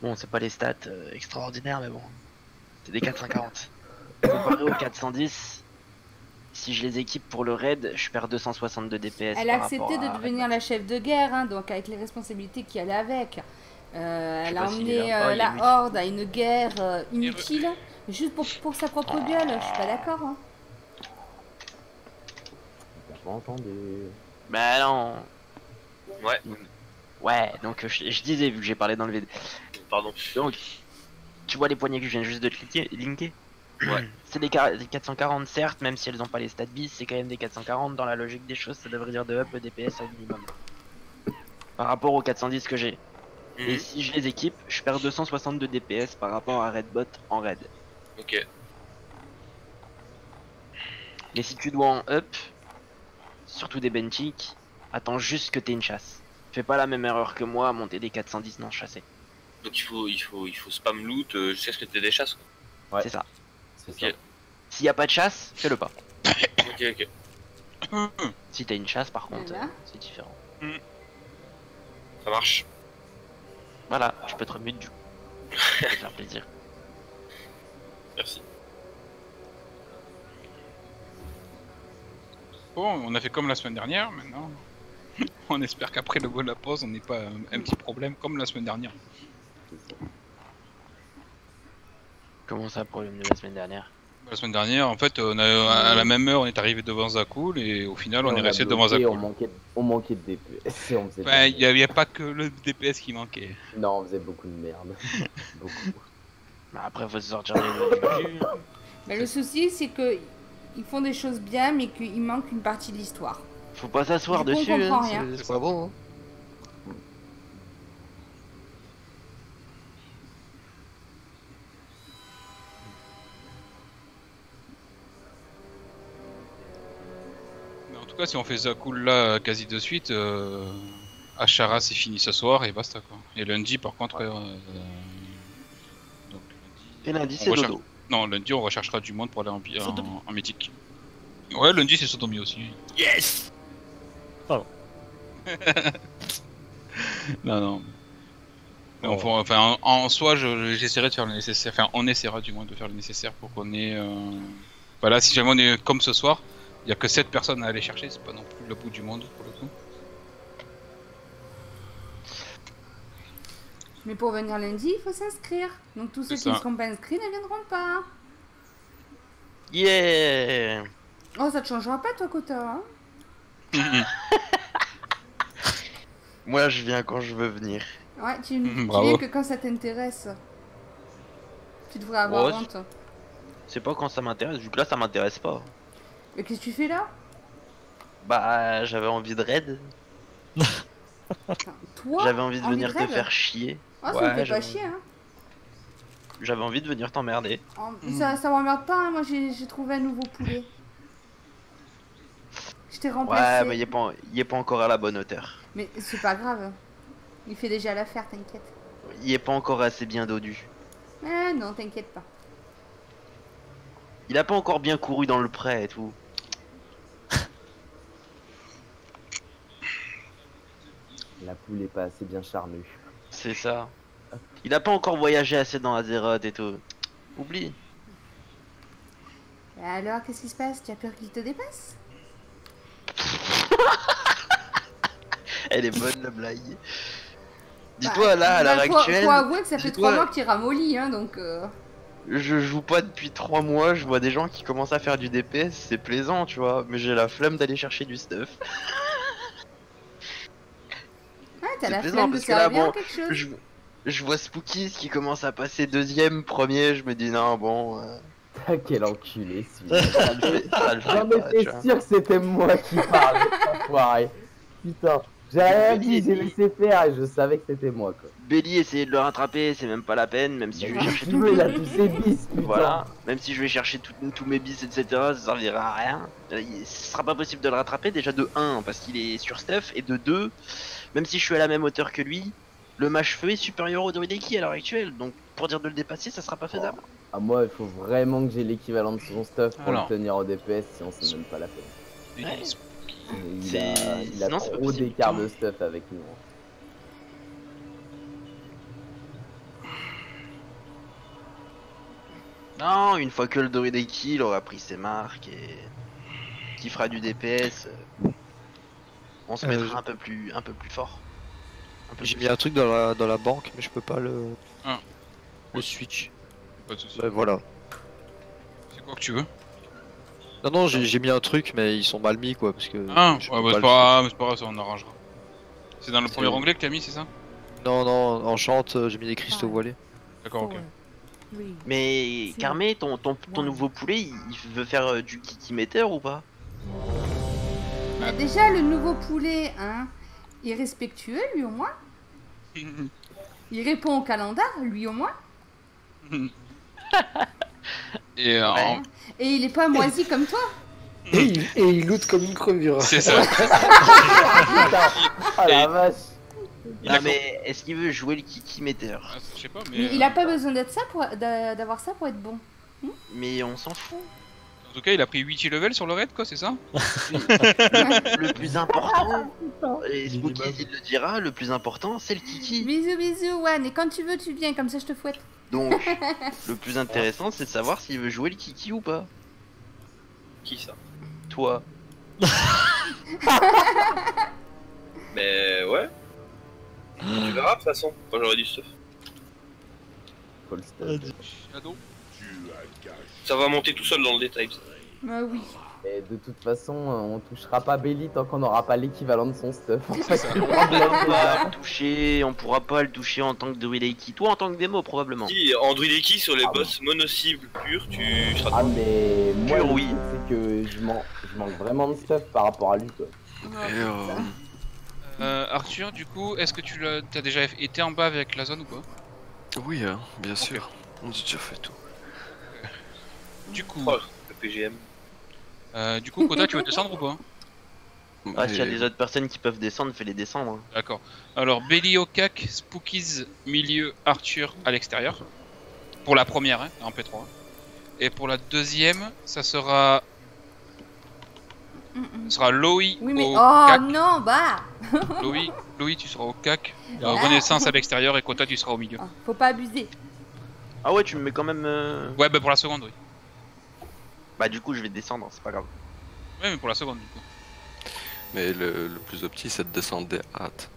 S13: Bon, c'est pas les stats euh, extraordinaires, mais bon. C'est des 440. Comparé aux 410, si je les équipe pour le raid, je perds 262 DPS.
S1: elle a accepté de devenir la chef de guerre, hein, donc avec les responsabilités qui allaient avec. Euh, elle a emmené euh,
S13: Oh,
S1: la horde à une guerre euh, inutile, juste pour, pour sa propre gueule. Je suis pas d'accord. Hein.
S2: Entendu.
S13: Bah non.
S8: Ouais.
S13: Ouais, donc je, je disais, vu que j'ai parlé dans le vide.
S8: Pardon.
S13: Donc, tu vois les poignées que je viens juste de cliquer, linker
S8: Ouais.
S13: C'est des, car- des 440 certes, même si elles ont pas les stats bis, c'est quand même des 440 dans la logique des choses, ça devrait dire de up le DPS au minimum. Par rapport aux 410 que j'ai. Et si je les équipe, je perds 262 DPS par rapport à Redbot en raid.
S8: Ok.
S13: Mais si tu dois en up, surtout des benchik, attends juste que t'aies une chasse. Fais pas la même erreur que moi à monter des 410 non chassés.
S8: Donc il faut, il faut, il faut spam loot euh, jusqu'à ce que t'aies des chasses. Quoi.
S13: C'est ça. S'il y a pas de chasse, fais-le pas.
S8: Ok, ok.
S13: Si t'as une chasse par contre,
S1: Voilà.
S13: c'est différent.
S8: Ça marche.
S13: Voilà, je peux te remuer du coup. Ça va te faire plaisir.
S8: Merci.
S5: Bon, on a fait comme la semaine dernière maintenant. on espère qu'après le goal de la pause, on n'ait pas un, un petit problème comme la semaine dernière.
S13: Comment ça, problème de la semaine dernière
S5: La semaine dernière, en fait, on a, à la même heure, on est arrivé devant Zakul et au final, on, est resté devant Zakul.
S2: On manquait, on manquait de DPS. et on faisait
S5: Bah,
S2: de-
S5: il n'y a, pas que le DPS qui manquait.
S2: Non, on faisait beaucoup de merde. beaucoup.
S13: Bah après, faut se sortir les du
S1: le souci, c'est que ils font des choses bien, mais qu'il manque une partie de l'histoire.
S13: Faut pas s'asseoir dessus,
S1: comprend
S13: hein,
S1: rien.
S13: c'est- c'est pas bon. hein.
S5: Tout cas, si on fait Zakul là quasi de suite, euh, Ashara c'est fini ce soir et basta quoi. Et lundi, par contre, euh, donc,
S13: Et lundi, c'est
S5: recherche-
S13: dodo.
S5: Non, lundi, on recherchera du monde pour aller en, mythique. Ouais, lundi, c'est Sodomi aussi.
S9: Yes Pardon.
S5: Non, non. Fera- enfin, en, en soi, je- j'essaierai de faire le nécessaire. Enfin, on essaiera du moins de faire le nécessaire pour qu'on ait. Euh... Voilà, si jamais on est comme ce soir, il n'y a que 7 personnes à aller chercher, c'est pas non plus le bout du monde pour le coup.
S1: Mais pour venir lundi, il faut s'inscrire. Donc tous ceux qui ne seront pas inscrits ne viendront pas.
S13: Yeah
S1: Oh, ça te changera pas, toi, Kota. Hein
S13: Moi, je viens quand je veux venir.
S1: ouais, tu, viens que quand ça t'intéresse. Tu devrais avoir
S13: Ouais,
S1: honte.
S13: C'est pas quand ça m'intéresse, vu que là, ça m'intéresse pas.
S1: Mais qu'est-ce que tu fais là?
S13: Bah, j'avais envie de raid.
S1: Toi
S13: J'avais envie de
S1: Envie
S13: venir
S1: de
S13: te faire chier.
S1: Ah, ça me fait pas
S13: j'avais-
S1: chier, hein.
S13: J'avais envie de venir t'emmerder.
S1: En- Ça, ça m'emmerde pas, hein. moi j'ai j'ai trouvé un nouveau poulet. Je t'ai remplacé.
S13: Ouais, mais il est, pas, il est pas encore à la bonne hauteur.
S1: Mais c'est pas grave. Il fait déjà l'affaire, t'inquiète.
S13: Il est pas encore assez bien dodu.
S1: Eh non, t'inquiète pas.
S13: Il a pas encore bien couru dans le pré et tout.
S2: La poule est pas assez bien charnue.
S13: C'est ça. Il a pas encore voyagé assez dans Azeroth et tout. Oublie.
S1: Et alors, qu'est-ce qui se passe? Tu as peur qu'il te dépasse?
S13: Elle est bonne la blague. Dis-toi là, à
S1: Bah,
S13: l'heure actuelle.
S1: faut avouer que ça fait
S13: dis-toi,
S1: 3 mois que tu ramollis, hein, donc. euh,
S13: Je joue pas depuis 3 mois, je vois des gens qui commencent à faire du DPS, c'est plaisant, tu vois, mais j'ai la flemme d'aller chercher du stuff.
S1: T'as
S13: C'est
S1: la
S13: plaisant,
S1: flemme de
S13: parce que là,
S1: servir
S13: bon,
S1: quelque chose.
S13: je, je vois Spookies qui commence à passer deuxième, premier, je me dis non, bon. euh,
S2: Ah, quel enculé celui-là.
S13: tu vois.
S2: sûr que c'était moi qui parlais, enfoiré. Putain, j'ai rien dit, j'ai laissé faire et je savais que c'était moi quoi.
S13: Belly, essayer de le rattraper, c'est même pas la peine, même si je vais
S2: Mais
S13: chercher
S2: il a tous ses bis, putain.
S13: Voilà, même si je vais chercher tout- tous mes bis, etc., ça servira à rien. Euh, il- Ce sera pas possible de le rattraper, déjà de 1, parce qu'il est sur stuff, et de 2, même si je suis à la même hauteur que lui, le match feu est supérieur au Druideki à l'heure actuelle, donc pour dire de le dépasser, ça sera pas faisable.
S2: À moi, il faut vraiment que j'ai l'équivalent de son stuff pour
S13: Alors.
S2: le tenir au DPS, sinon c'est même pas la peine. Il a, il
S13: pas
S2: trop d'écart de stuff avec nous. hein.
S13: Non, une fois que le Druideki il aura pris ses marques et qui fera du DPS, euh, on se
S4: Euh,
S13: mettra un peu plus un peu plus fort.
S4: J'ai mis un truc dans la, dans la banque, mais je peux pas le,
S5: Ah.
S4: le switch.
S5: Pas de soucis.
S4: Bah, voilà.
S5: C'est quoi que tu veux?
S4: Non, non, j'ai mis un truc, mais ils sont mal mis quoi, parce que.
S5: Ah, ouais, bah, c'est pas grave, c'est pas grave, ça on arrangera. C'est dans le premier onglet que t'as mis, c'est ça?
S4: Non, non, en chante, euh, j'ai mis des cristaux voilés.
S5: D'accord, ok.
S13: Mais Carmé, ton, ton, ton nouveau poulet, il, il veut faire euh, du kikimeter ou pas?
S1: Bah, déjà, le nouveau poulet, hein, il est respectueux, lui au moins. Il répond au calendar, lui au moins.
S5: Et euh, en-
S1: Et il est pas moisi comme toi.
S3: Et il, et il loot comme une crevure.
S5: C'est ça.
S2: Ah la vache.
S13: Non mais est-ce qu'il veut jouer le kikimeter
S5: Ah, Je sais pas, mais.
S1: Il,
S5: euh,
S1: il a pas besoin d'être ça pour d'a- d'avoir ça pour être bon.
S13: Mais on s'en fout.
S5: En tout cas, il a pris 8 level sur le raid, quoi, c'est ça
S13: le, le plus important, et Spooky il le dira, le plus important c'est le kiki.
S1: Bisous, bisous, Wan. Et quand tu veux, tu viens, comme ça je te fouette.
S13: Donc le plus intéressant c'est de savoir s'il veut jouer le kiki ou pas.
S8: Qui ça?
S13: Toi.
S8: Mais ouais. Tu verras de toute façon, quand j'aurai du stuff.
S2: Stuff.
S8: Ça va monter tout seul dans le détail. ça.
S1: Bah oui.
S2: Et de toute façon, on touchera pas Belly tant qu'on n'aura pas l'équivalent de son stuff.
S13: On pourra pas le toucher, on pourra pas le toucher en tant que Druideki. Toi en tant que démo probablement.
S8: Si, en Druideki sur les boss mono-cibles purs, tu seras
S2: Ah mais moi
S13: Pur, oui.
S2: c'est que je, man- je manque vraiment de stuff par rapport à lui quoi.
S7: Euh,
S5: Euh, Arthur, du coup, est-ce que tu l'as t'as déjà été en bas avec la zone ou pas?
S7: Oui, hein, bien sûr. On a déjà fait tout.
S5: Du coup,
S8: Oh, le PGM.
S5: euh, du coup, Kota, tu veux descendre ou pas?
S13: Ah s'il y a des autres personnes qui peuvent descendre, fais-les descendre. hein.
S5: D'accord. Alors, Belly au cac, Spookies milieu, Arthur à l'extérieur. Pour la première, hein, en P3. Et pour la deuxième, ça sera. Ce sera Loï
S1: Oui, mais.
S5: au
S1: Oh
S5: cac.
S1: non, bah
S5: Loï, Loï, tu seras au cac. Euh,
S1: Ah.
S5: Renaissance à l'extérieur et Kota, tu seras au milieu.
S1: Ah, Faut pas abuser.
S13: Ah ouais tu me mets quand même... euh,
S5: Ouais, bah pour la seconde, oui.
S13: Bah du coup je vais descendre, c'est pas grave.
S5: Ouais, mais pour la seconde, du coup.
S7: Mais le, le plus opti, c'est de descendre des hâtes.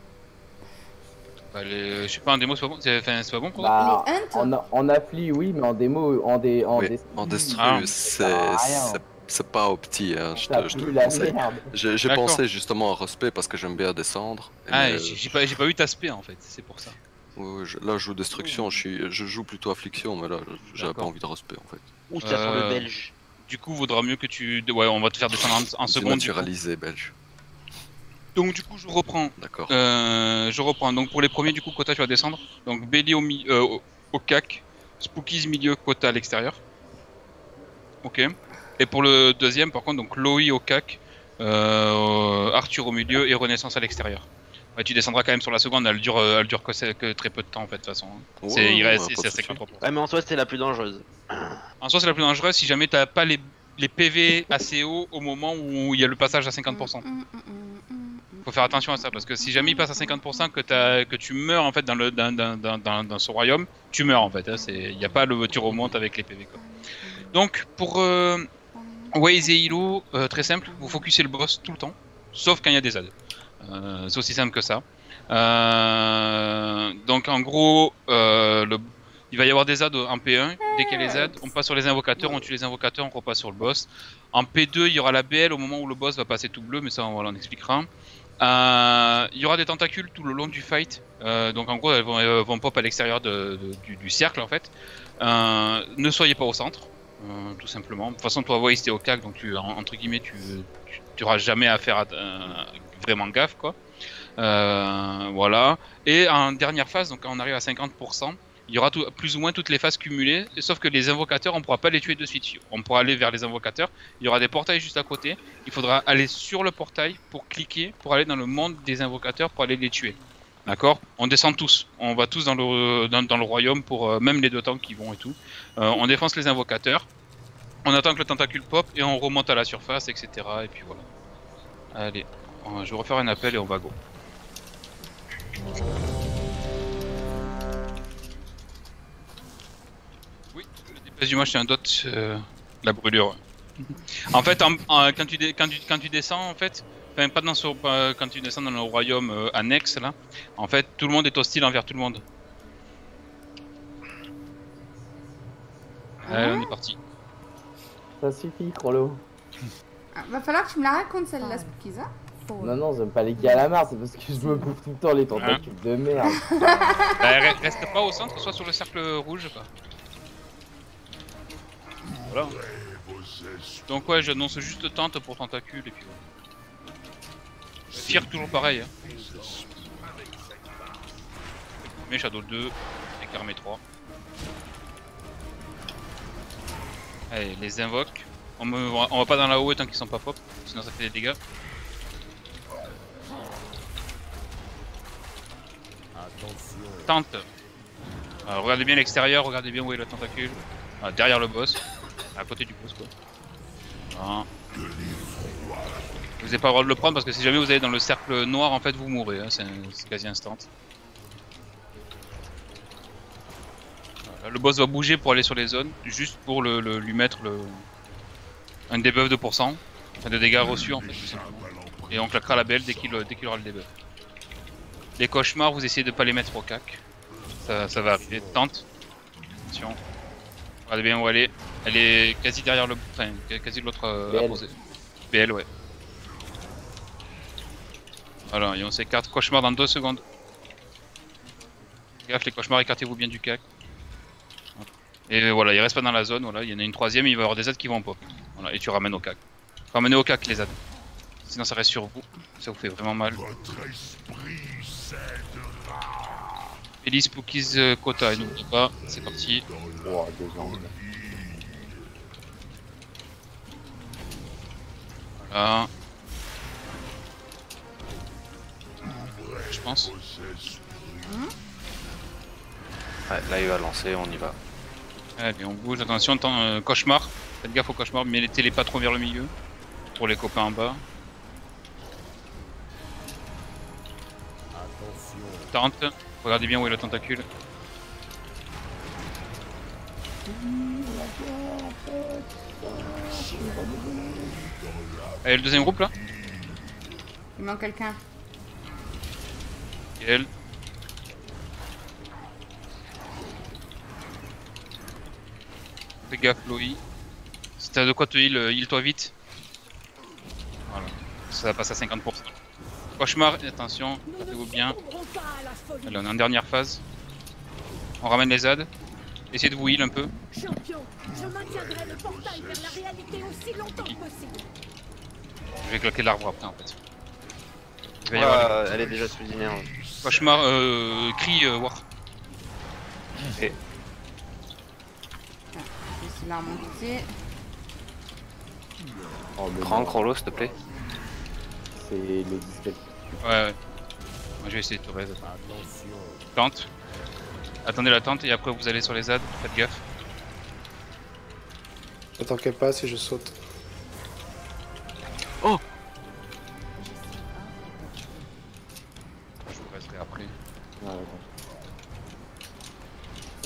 S5: Bah, les... Je sais pas, en démo, c'est pas bon. C'est enfin, pas bon, Kota
S2: Bah, en, en affli oui, mais en démo, en dé, en
S7: Oui, en
S5: Ah.
S7: c'est c'est- pas opti, hein, je te, je te conseille. J'ai pensé justement à respect parce que j'aime bien descendre.
S5: Ah,
S7: mais,
S5: j'ai pas, j'ai pas eu spé en fait, c'est pour ça.
S7: je- là, je joue destruction, je, suis, je joue plutôt affliction, mais là, j'avais pas envie de respect en fait.
S13: Ou ça sur le
S5: Euh,
S13: belge?
S5: Du coup, vaudra mieux que tu. Ouais, on va te faire descendre en, en seconde.
S7: belge.
S5: Donc, du coup, je reprends.
S7: D'accord.
S5: Euh, je reprends. Donc, pour les premiers, du coup, Kota, tu vas descendre. Donc, Belly au, mi- euh, au, au cac, Spookies milieu, Kota à l'extérieur. Ok. Et pour le deuxième, par contre, donc Loï au cac, euh, Arthur au milieu et Renaissance à l'extérieur. Ouais, tu descendras quand même sur la seconde, elle dure, euh, elle dure que, que très peu de temps en fait, de toute façon.
S7: Ouais,
S5: c'est, il
S7: ouais,
S5: reste,
S7: ouais,
S5: c'est
S7: pas
S5: c'est
S7: de
S5: à 53%.
S13: Ouais mais en soi c'est la plus dangereuse.
S5: En soi, c'est la plus dangereuse si jamais t'as pas les, les PV assez hauts au moment où il y a le passage à 50%. Faut faire attention à ça parce que si jamais il passe à 50% que, tu meurs en fait dans, le, dans, dans, dans, dans- dans ce royaume, tu meurs en fait. Il n'y a pas le tu remontes avec les PV. Quoi. Donc pour euh, Waze et Hilo, euh, très simple, vous focussez le boss tout le temps, sauf quand il y a des ZAD. Euh, c'est aussi simple que ça. Euh, donc en gros, euh, il va y avoir des ZAD en P1. Dès qu'il y a les ZAD, on passe sur les invocateurs, on tue les invocateurs, on repasse sur le boss. En P2, il y aura la BL au moment où le boss va passer tout bleu, mais ça on, on expliquera. Euh, il y aura des tentacules tout le long du fight. Donc en gros, elles vont, pop à l'extérieur du, cercle en fait. Ne soyez pas au centre, tout simplement. De toute façon, toi, Voice, t'es au CAC, donc entre guillemets, tu, tu, tu auras jamais à faire euh, vraiment gaffe, quoi. Euh, voilà. Et en dernière phase, donc on arrive à 50%, il y aura plus ou moins toutes les phases cumulées, sauf que les invocateurs, on pourra pas les tuer de suite. On pourra aller vers les invocateurs. Il y aura des portails juste à côté. Il faudra aller sur le portail pour cliquer, pour aller dans le monde des invocateurs, pour aller les tuer. D'accord? On descend tous. On va tous dans le, dans, le royaume pour euh, même les deux tanks qui vont et tout. Euh, on défonce les invocateurs. On attend que le tentacule pop et on remonte à la surface, etc. Et puis voilà. Allez, je vais refaire un appel et on va go. Oui, le du match c'est un dot, euh, la brûlure. en fait, en- en- quand, tu dé- quand, tu, quand tu descends, en fait, enfin, pas dans ce- pas- quand tu descends dans le royaume euh, annexe là, en fait, tout le monde est hostile envers tout le monde. Allez, on est parti.
S2: Ça suffit, Crollo.
S1: Ah, va falloir que tu me la racontes celle-là, Spookies. Hein
S2: Non, non, j'aime pas les calamars, c'est parce que je me bouffe tout le temps les tentacules de merde.
S5: Bah, re- reste pas au centre, soit sur le cercle rouge. Quoi. Voilà. Donc ouais, j'annonce juste tente pour tentacule et puis voilà. Fire toujours pareil. Hein. Mais Shadow 2 et Carmé 3. Allez, les invoque. On, me- on va pas dans la haut tant qu'ils sont pas pop, sinon ça fait des dégâts. Tente. Euh, regardez bien l'extérieur, regardez bien où est le tentacule. Ah, derrière le boss. À côté du boss quoi. Vous n'avez pas le droit de le prendre parce que si jamais vous allez dans le cercle noir en fait vous mourrez, hein, c'est quasi instant. Voilà, Le boss va bouger pour aller sur les zones, juste pour lui mettre un debuff de pourcent, enfin de dégâts reçus en fait. Et on claquera la belle dès qu'il dès qu'il aura le debuff. Les cauchemars, vous essayez de pas les mettre au cac. Ça, ça va arriver. Tente. Attention. Regardez bien où elle est. Elle est quasi derrière le. Enfin, quasi de l'autre euh,
S2: BL.
S5: ouais. Voilà, et on s'écarte. Cauchemar dans 2 secondes. Gaffe, les cauchemars, écartez-vous bien du cac. Et voilà, il reste pas dans la zone. Voilà, il y en a une troisième, il va y avoir des aides qui vont pop. Voilà, et tu ramènes au cac. Ramenez au cac les aides. Sinon, ça reste sur vous. Ça vous fait vraiment mal. Ellie Spookies euh, Kota, et n'oubliez pas, c'est parti. Voilà. Je pense.
S10: Ouais, là il va lancer, on y va.
S5: Allez, on bouge, attention, temps, euh, cauchemar. Faites gaffe au cauchemar, mais mettez les pas trop vers le milieu. Pour les copains en bas. Tente. Regardez bien où est le tentacule. Allez, le deuxième groupe là
S1: Il manque quelqu'un.
S5: Elle. Fais gaffe, Loï. Si t'as de quoi te heal, euh, heal-toi vite. Voilà. Ça passe à 50%. Cauchemar, attention, faites-vous bien. Allez, on est en dernière phase. On ramène les ZAD. Essayez de vous heal un peu.
S11: Champion, je maintiendrai le portail vers la réalité aussi longtemps que possible.
S5: Je vais claquer l'arbre après en fait. Il va y avoir
S13: Ah, elle est déjà sous linéaire.
S5: Cauchemar, euh, cri, euh, war.
S10: Et
S1: remonter.
S2: Oh,
S10: prends Crollo s'il te plaît.
S2: C'est le disquel.
S5: Ouais, ouais. Moi je vais essayer de te raise. Tente. Attendez la tente et après vous allez sur les ZAD, faites gaffe.
S3: J'attends qu'elle passe et je saute.
S5: Oh Je vous resterai après.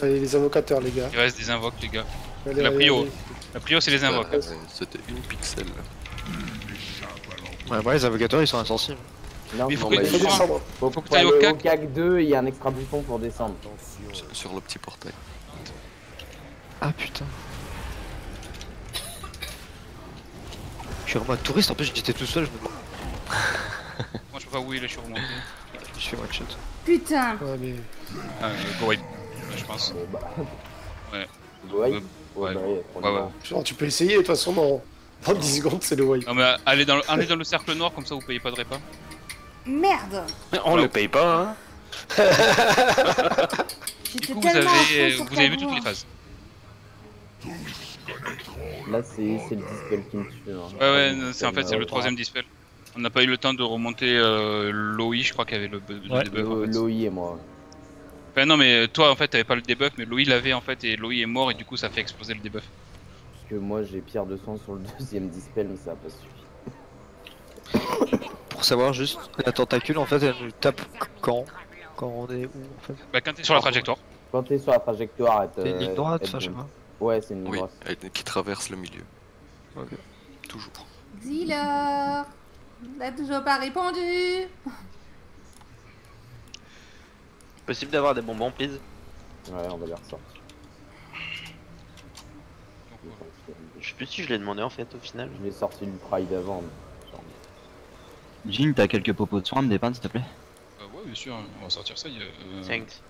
S3: Allez, les invocateurs, les gars.
S5: Il reste des invoques les gars.
S3: Allez,
S5: la prio.
S3: allez.
S5: La prio c'est les invoques.
S7: C'était une pixel.
S4: Ouais, ouais, les invocateurs ils sont insensibles.
S2: Non,
S5: Mais il faut
S2: non,
S5: que
S2: bah, il faut descendre. Faut,
S5: faut que
S2: faut
S5: t'ailles au CAC.
S2: au CAC 2 et il y a un extra bouton pour descendre.
S7: Sur, sur le petit portail.
S4: Ah putain. Je suis en mode touriste, en plus j'étais tout seul, je me
S5: Moi je sais pas où il est, je suis remonté.
S4: Je fais one shot.
S1: Putain
S3: Ouais, mais...
S5: Ah, euh, go wipe, je pense. Ouais.
S2: Go wipe
S5: Ouais.
S2: Ouais, bah, ouais,
S5: Ouais, ouais.
S3: Genre, tu peux essayer, de toute façon, dans, dans 10 secondes, c'est le wipe.
S5: Non mais allez dans, le, allez dans le cercle noir, comme ça vous payez pas de repas.
S1: Merde
S10: On le paye pas, hein
S5: Du
S1: J'étais
S5: coup vous
S1: tellement à
S5: avez,
S1: fond sur
S5: vous avez vu toutes les phases.
S2: Là, c'est le dispel qui me tue. hein.
S5: Ouais ouais, c'est en fait c'est le
S2: euh,
S5: troisième dispel. On n'a pas eu le temps de remonter euh, l'OI, je crois qu'il y avait le, le
S9: Ouais.
S5: debuff en
S2: Lo-
S5: fait.
S2: L'OI et moi.
S5: Enfin non mais toi en fait t'avais pas le debuff mais Loï l'avait en fait et Loï est mort et du coup ça fait exploser le debuff.
S2: Parce que moi, j'ai pierre de sang sur le deuxième dispel, mais ça a pas suffi.
S4: Pour savoir juste, la tentacule en fait elle nous tape quand Quand on est où en fait
S5: Bah quand t'es sur la trajectoire.
S2: Quand t'es sur la trajectoire, elle te.
S4: C'est une ligne droite, ça, je sais pas.
S2: Ouais, c'est une ligne
S7: Oui,
S2: droite.
S7: elle- qui traverse le milieu. Toujours.
S1: Dis-leur T'as toujours pas répondu
S13: Possible d'avoir des bonbons, please?
S2: Ouais, on va les ressortir.
S13: Je sais plus si je l'ai demandé en fait au final.
S2: Je l'ai sorti du Pride avant. mais-
S6: Jing, t'as quelques popos de soins à me dépeindre s'il te plaît
S5: Euh, ouais bien sûr, on va sortir ça. il y a, euh,
S13: Thanks.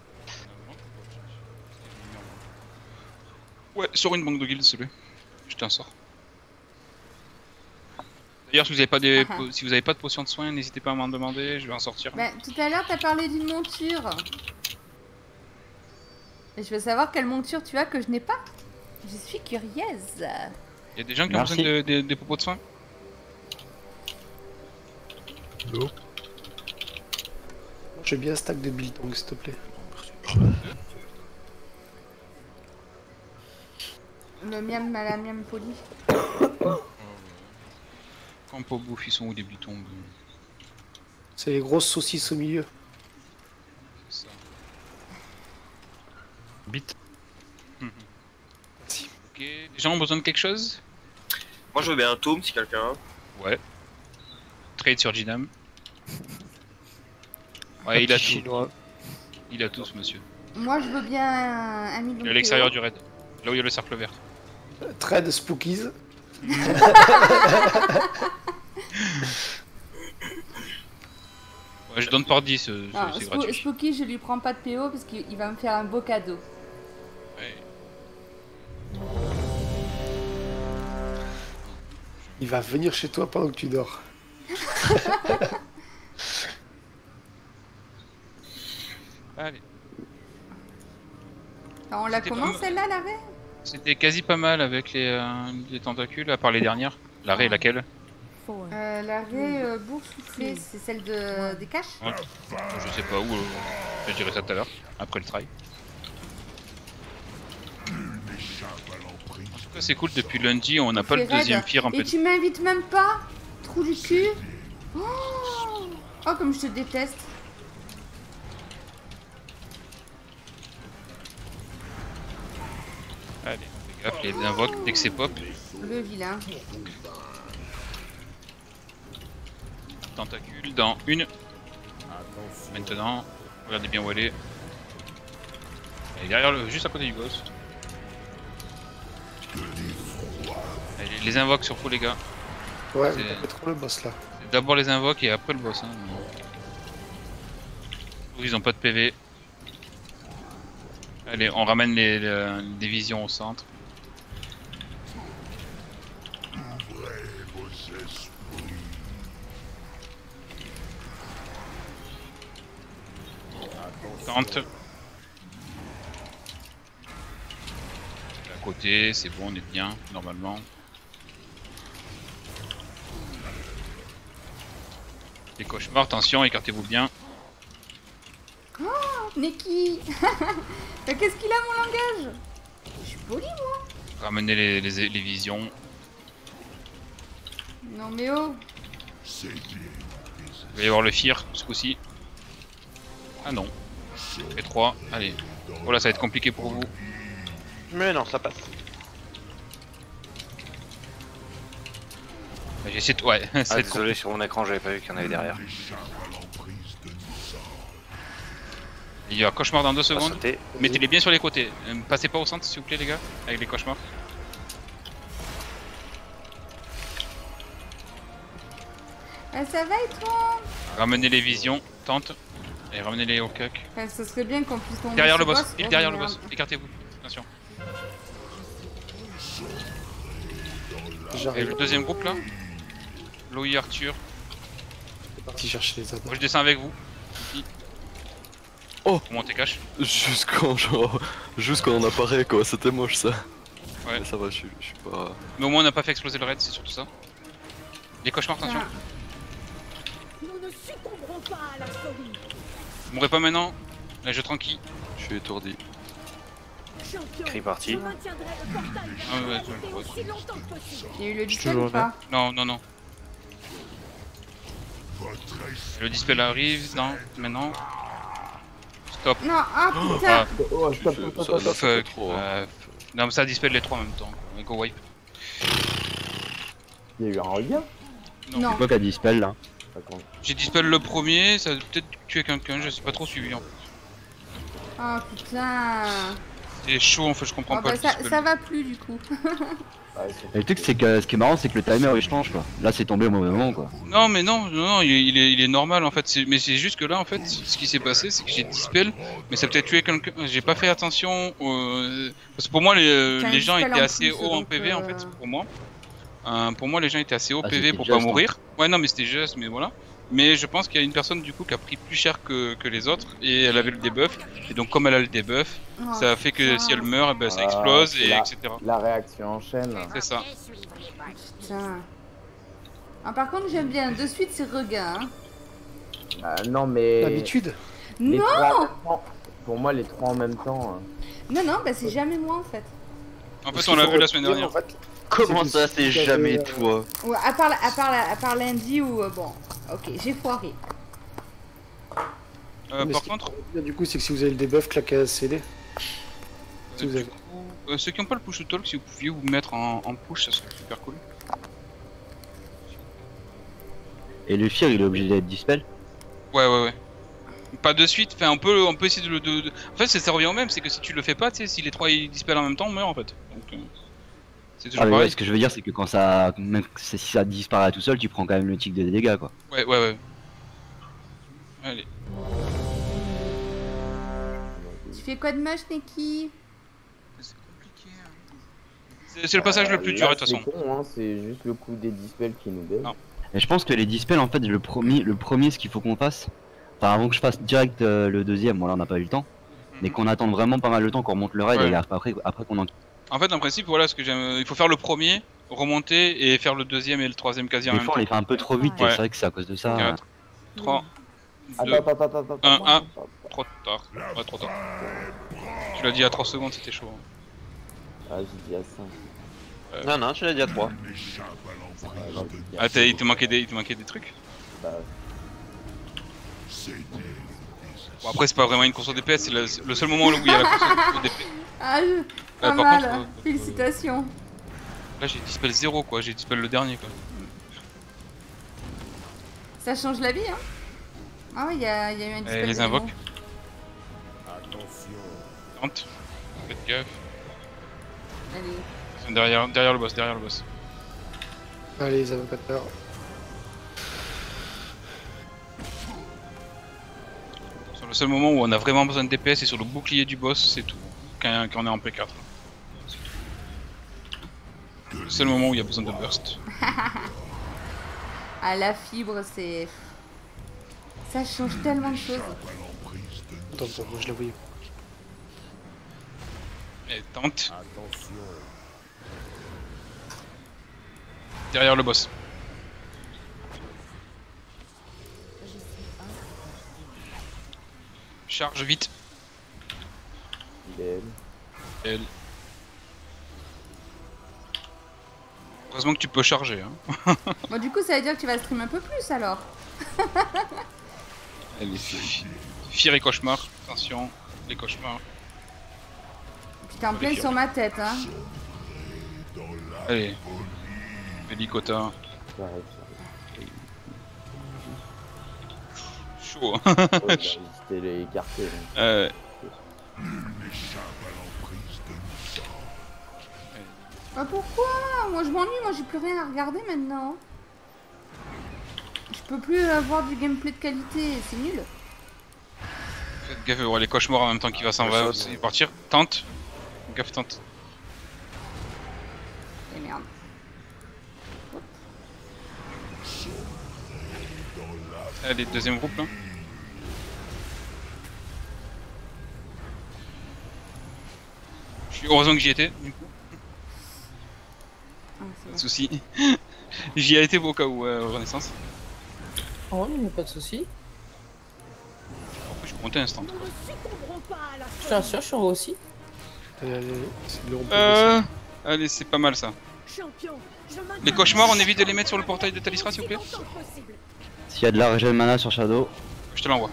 S5: Ouais, sur une banque de guild s'il te plaît. Je t'en sors. D'ailleurs si vous avez pas des
S1: Ah.
S5: po- si vous avez pas de potion de soin, n'hésitez pas à m'en demander, je vais en sortir.
S1: Bah, tout à l'heure, t'as parlé d'une monture. Et je veux savoir quelle monture tu as que je n'ai pas. Je suis curieuse.
S5: Il y a des gens qui
S6: Merci.
S5: ont besoin de, de- des propos de soin
S3: J'ai bien un stack de biltong, s'il te plaît.
S1: Le miam à la miam polie.
S5: Quand pas bouffe, ils sont où les bitons
S3: C'est les grosses saucisses au milieu.
S5: C'est ça.
S9: Bite.
S5: Ok, les gens ont besoin de quelque chose?
S8: Moi je veux bien un tome si quelqu'un a.
S5: Ouais. Trade sur Ginam. Ouais, il a tout.
S4: Chinois.
S5: Il a tout ce monsieur.
S1: Moi, je veux bien un, million
S5: Il est à l'extérieur du raid. Là où il y a le cercle vert.
S3: Trade Spookies.
S5: Ouais, je donne par 10, euh, gratuit.
S1: Spooky, je lui prends pas de PO parce qu'il il va me faire un beau cadeau.
S5: Ouais.
S3: Il va venir chez toi pendant que tu dors.
S5: Allez.
S1: Alors, on la
S5: C'était
S1: commence
S5: pas-
S1: celle-là, l'arrêt?
S5: C'était quasi pas mal avec les, euh, les tentacules, à part les dernières. L'arrêt est laquelle?
S1: Euh, L'arrêt euh, c'est celle de, des caches?
S5: Ouais. Je sais pas où, euh, je dirai ça tout à l'heure, après le try. En tout cas, c'est cool, depuis lundi, on n'a pas le deuxième fear en
S1: Et tu m'invites même pas? Trou du cul? Oh, oh, comme je te déteste
S5: Allez, fais gaffe, les invoques, dès que c'est pop,
S1: Le vilain.
S5: tentacule dans une. Maintenant, regardez bien où elle est. Elle est derrière le, juste à côté du boss. Allez, les invoques surtout les gars.
S3: Ouais,
S5: C'est-
S3: trop le boss là.
S5: D'abord les invoques et après le boss. Hein. Ils ont pas de PV. Allez, on ramène les, les- les visions au centre. Tente. À côté, c'est bon, on est bien, normalement. Les cauchemars, attention, écartez-vous bien.
S1: Oh, Neki Qu'est-ce qu'il a, mon langage? Je suis poli, moi
S5: Ramenez les, les- les visions.
S1: Non, mais oh
S5: Il va y avoir le Fear ce coup-ci. Ah non. Et 3, allez. Oh là, ça va être compliqué pour vous.
S13: Mais non, ça passe.
S5: J'ai essayé de... Ouais,
S10: Ah,
S5: ça
S10: désolé, sur mon écran, j'avais pas vu qu'il y en avait derrière.
S5: Il y a cauchemar dans deux secondes. Mettez-les bien sur les côtés. Euh, Passez pas au centre s'il vous plaît les gars, avec les cauchemars.
S1: Ah, ça va et toi?
S5: Ramenez les visions, tente. Et ramenez-les au cuck.
S1: Ce serait bien qu'on puisse tomber
S5: Derrière le boss,
S1: boss.
S5: il est derrière le boss. Écartez-vous. Attention. Et
S3: J'arrive.
S5: le deuxième groupe là? Louis Arthur.
S3: C'est parti chercher les.
S5: Moi je descends avec vous.
S7: Oh
S5: Pour monter cache.
S7: Jusqu'en genre. Jusqu'en on apparaît quoi, c'était moche ça.
S5: Ouais.
S7: Mais ça va, je suis pas.
S5: Mais au moins on n'a pas fait exploser le raid, c'est surtout ça. Les cauchemars, attention.
S11: Nous ne succomberons pas à la folie.
S5: Vous mourrez pas maintenant. Là je tranquille.
S7: Je suis étourdi.
S10: Écrit parti.
S5: Ah ouais.
S1: Il y a eu le ou pas
S5: Non, non, non. Le dispel arrive, non, maintenant. Stop.
S1: Non, ah putain
S2: Oh, stop, stop, stop, stop, stop.
S5: Fuck.
S7: trop, hein.
S5: Euh, non, mais ça dispel les trois en même temps. Go wipe.
S2: Il y a eu un regard
S1: Non.
S6: C'est quoi a dispel là.
S5: J'ai dispel le premier, ça a peut-être tué quelqu'un, je sais pas trop suivi en fait.
S1: Oh putain
S5: C'est chaud en fait, je comprends
S1: Oh,
S5: pas
S1: bah,
S5: le
S1: ça, ça va plus du coup.
S6: Le truc c'est que ce qui est marrant c'est que le timer il change quoi. Là c'est tombé au mauvais moment quoi.
S5: Non mais non, non, non, il est, il est, il est normal en fait. c'est- Mais c'est juste que là en fait, ce qui s'est passé, c'est que j'ai dispel, mais ça a peut-être tué quelqu'un. J'ai pas fait attention. euh, Parce que pour moi, les, gens étaient
S1: en
S5: assez hauts en
S1: donc,
S5: PV en fait, pour moi. Euh, pour moi, les gens étaient assez hauts
S6: Ah,
S5: PV pour
S6: just,
S5: pas
S6: hein.
S5: mourir. Ouais, non, mais c'était juste, mais voilà. Mais je pense qu'il y a une personne du coup qui a pris plus cher que, que les autres et elle avait le debuff. Et donc, comme elle a le debuff,
S1: Oh,
S5: ça a fait que
S1: putain.
S5: si elle meurt, eh ben, ça
S2: Ah,
S5: explose et
S2: la-
S5: etc.
S2: La réaction en chaîne.
S5: C'est ça.
S1: Putain. Ah, par contre, j'aime bien. De suite, c'est regain. Hein.
S2: Ah, non, mais.
S3: D'habitude.
S1: Non
S2: trois Pour moi, les trois en même temps. hein.
S1: Non, non, bah c'est jamais moi en fait.
S5: En fait, on l'a vu la semaine dernière.
S6: Comment ça c'est jamais
S2: que-
S6: toi
S1: Ouais, à part, la- à part, la- à part lundi où. euh, bon, ok, j'ai foiré.
S5: Euh, par
S3: ce qui
S5: contre,
S3: est bien, du coup, c'est que si vous avez le debuff, claquez à CD. Si vous
S5: euh,
S3: avez.
S5: coup, euh, ceux qui n'ont pas le push to talk, si vous pouviez vous mettre en, en push, ça serait super cool.
S6: Et le Fear il est obligé d'être dispel
S5: Ouais, ouais, ouais. Pas de suite, enfin, on peut, on peut essayer de le. de- de- En fait, c'est- ça revient au même, c'est que si tu le fais pas, tu sais, si les trois ils dispellent en même temps, on meurt en fait. Donc, euh, c'est toujours
S6: Ah
S5: pareil.
S6: ouais, ce que je veux dire c'est que quand ça même si ça disparaît tout seul tu prends quand même le tic de dégâts quoi.
S5: Ouais, ouais, ouais. Allez.
S1: Tu fais quoi de moche, Neki?
S5: C'est c'est le passage le plus
S2: Euh,
S5: dur, de toute façon.
S2: hein, c'est juste le coup des dispels qui nous.
S5: Non.
S6: Et je pense que les dispels en fait le premier le premier ce qu'il faut qu'on fasse, enfin avant que je fasse direct euh, le deuxième, bon là on n'a pas eu le temps, mais qu'on attende vraiment pas mal de temps qu'on remonte le raid
S5: Ouais.
S6: et après après qu'on en
S5: En fait, en principe, voilà ce que j'aime. Il faut faire le premier, remonter et faire le deuxième et le troisième quasi en même
S6: fois on
S5: temps.
S6: les fait un peu trop vite et c'est vrai que c'est à cause de ça.
S5: 4, 3, 2,
S2: Attends, attends, attends, attends.
S5: 1, 1. Trop tard. Ouais, trop tard. Tu l'as dit à 3 secondes, c'était chaud.
S2: Ah, j'ai dit à 5.
S10: Non, non, tu l'as dit à 3.
S5: Ah, t'as- il te manquait des, il te manquait des trucs?
S2: Bah,
S5: Bon, après, c'est pas vraiment une course au DPS, c'est le, le seul moment où il y a la course au DPS.
S1: Ah, pas
S5: par
S1: mal.
S5: contre, euh,
S1: Félicitations.
S5: Là, j'ai dispel 0 quoi, j'ai dispel le dernier quoi.
S1: Ça change la vie, hein Ah oui, il y, a il y a eu un
S5: Et
S1: dispel
S5: les invoques.
S1: démon.
S5: Tente. Faites gaffe.
S1: Allez.
S5: Ils sont derrière, derrière le boss, derrière le boss.
S3: Allez, les avocateurs.
S5: Sur le seul moment où on a vraiment besoin de DPS, c'est sur le bouclier du boss, c'est tout. Quand, quand on est en P4. C'est. Le seul moment où il y a besoin de burst.
S1: Ah, la fibre, c'est. Ça change tellement de choses.
S3: Attends, attends, moi je la voyais.
S5: Et tente. Derrière le boss. Charge vite.
S2: idéal.
S5: Elle. Heureusement que tu peux charger. Hein.
S1: Bon, du coup, ça veut dire que tu vas stream un peu plus alors.
S5: Allez, Fire et cauchemar. Attention, les cauchemars.
S1: T'es en pleine sur ma tête, hein.
S5: Allez. Hélicota. Chaud.
S2: Ouais, bah, C'était les écartés.
S5: Euh,
S1: Bah pourquoi? Moi je m'ennuie, moi j'ai plus rien à regarder maintenant. Je peux plus avoir du gameplay de qualité, c'est nul.
S5: Faites gaffe, les cauchemars en même temps qu'il va s'en va aussi partir. Tente. Gaffe, tente.
S1: Et merde.
S5: Allez, deuxième groupe là. Je suis heureusement que j'y étais, du coup.
S1: Ah, c'est
S5: Pas
S1: bon.
S5: De soucis. j'y ai été au cas où, euh, Renaissance.
S12: Oh, il n'y a pas de soucis.
S5: Après, je monté instant.
S12: Je t'assure, je suis aussi.
S3: Allez, allez, allez, c'est le rond
S5: Euh. Allez, c'est pas mal ça. Les cauchemars, on évite de les mettre sur le portail de Talisra, s'il vous plaît
S6: S'il y a de la régène mana sur Shadow,
S5: Je te l'envoie.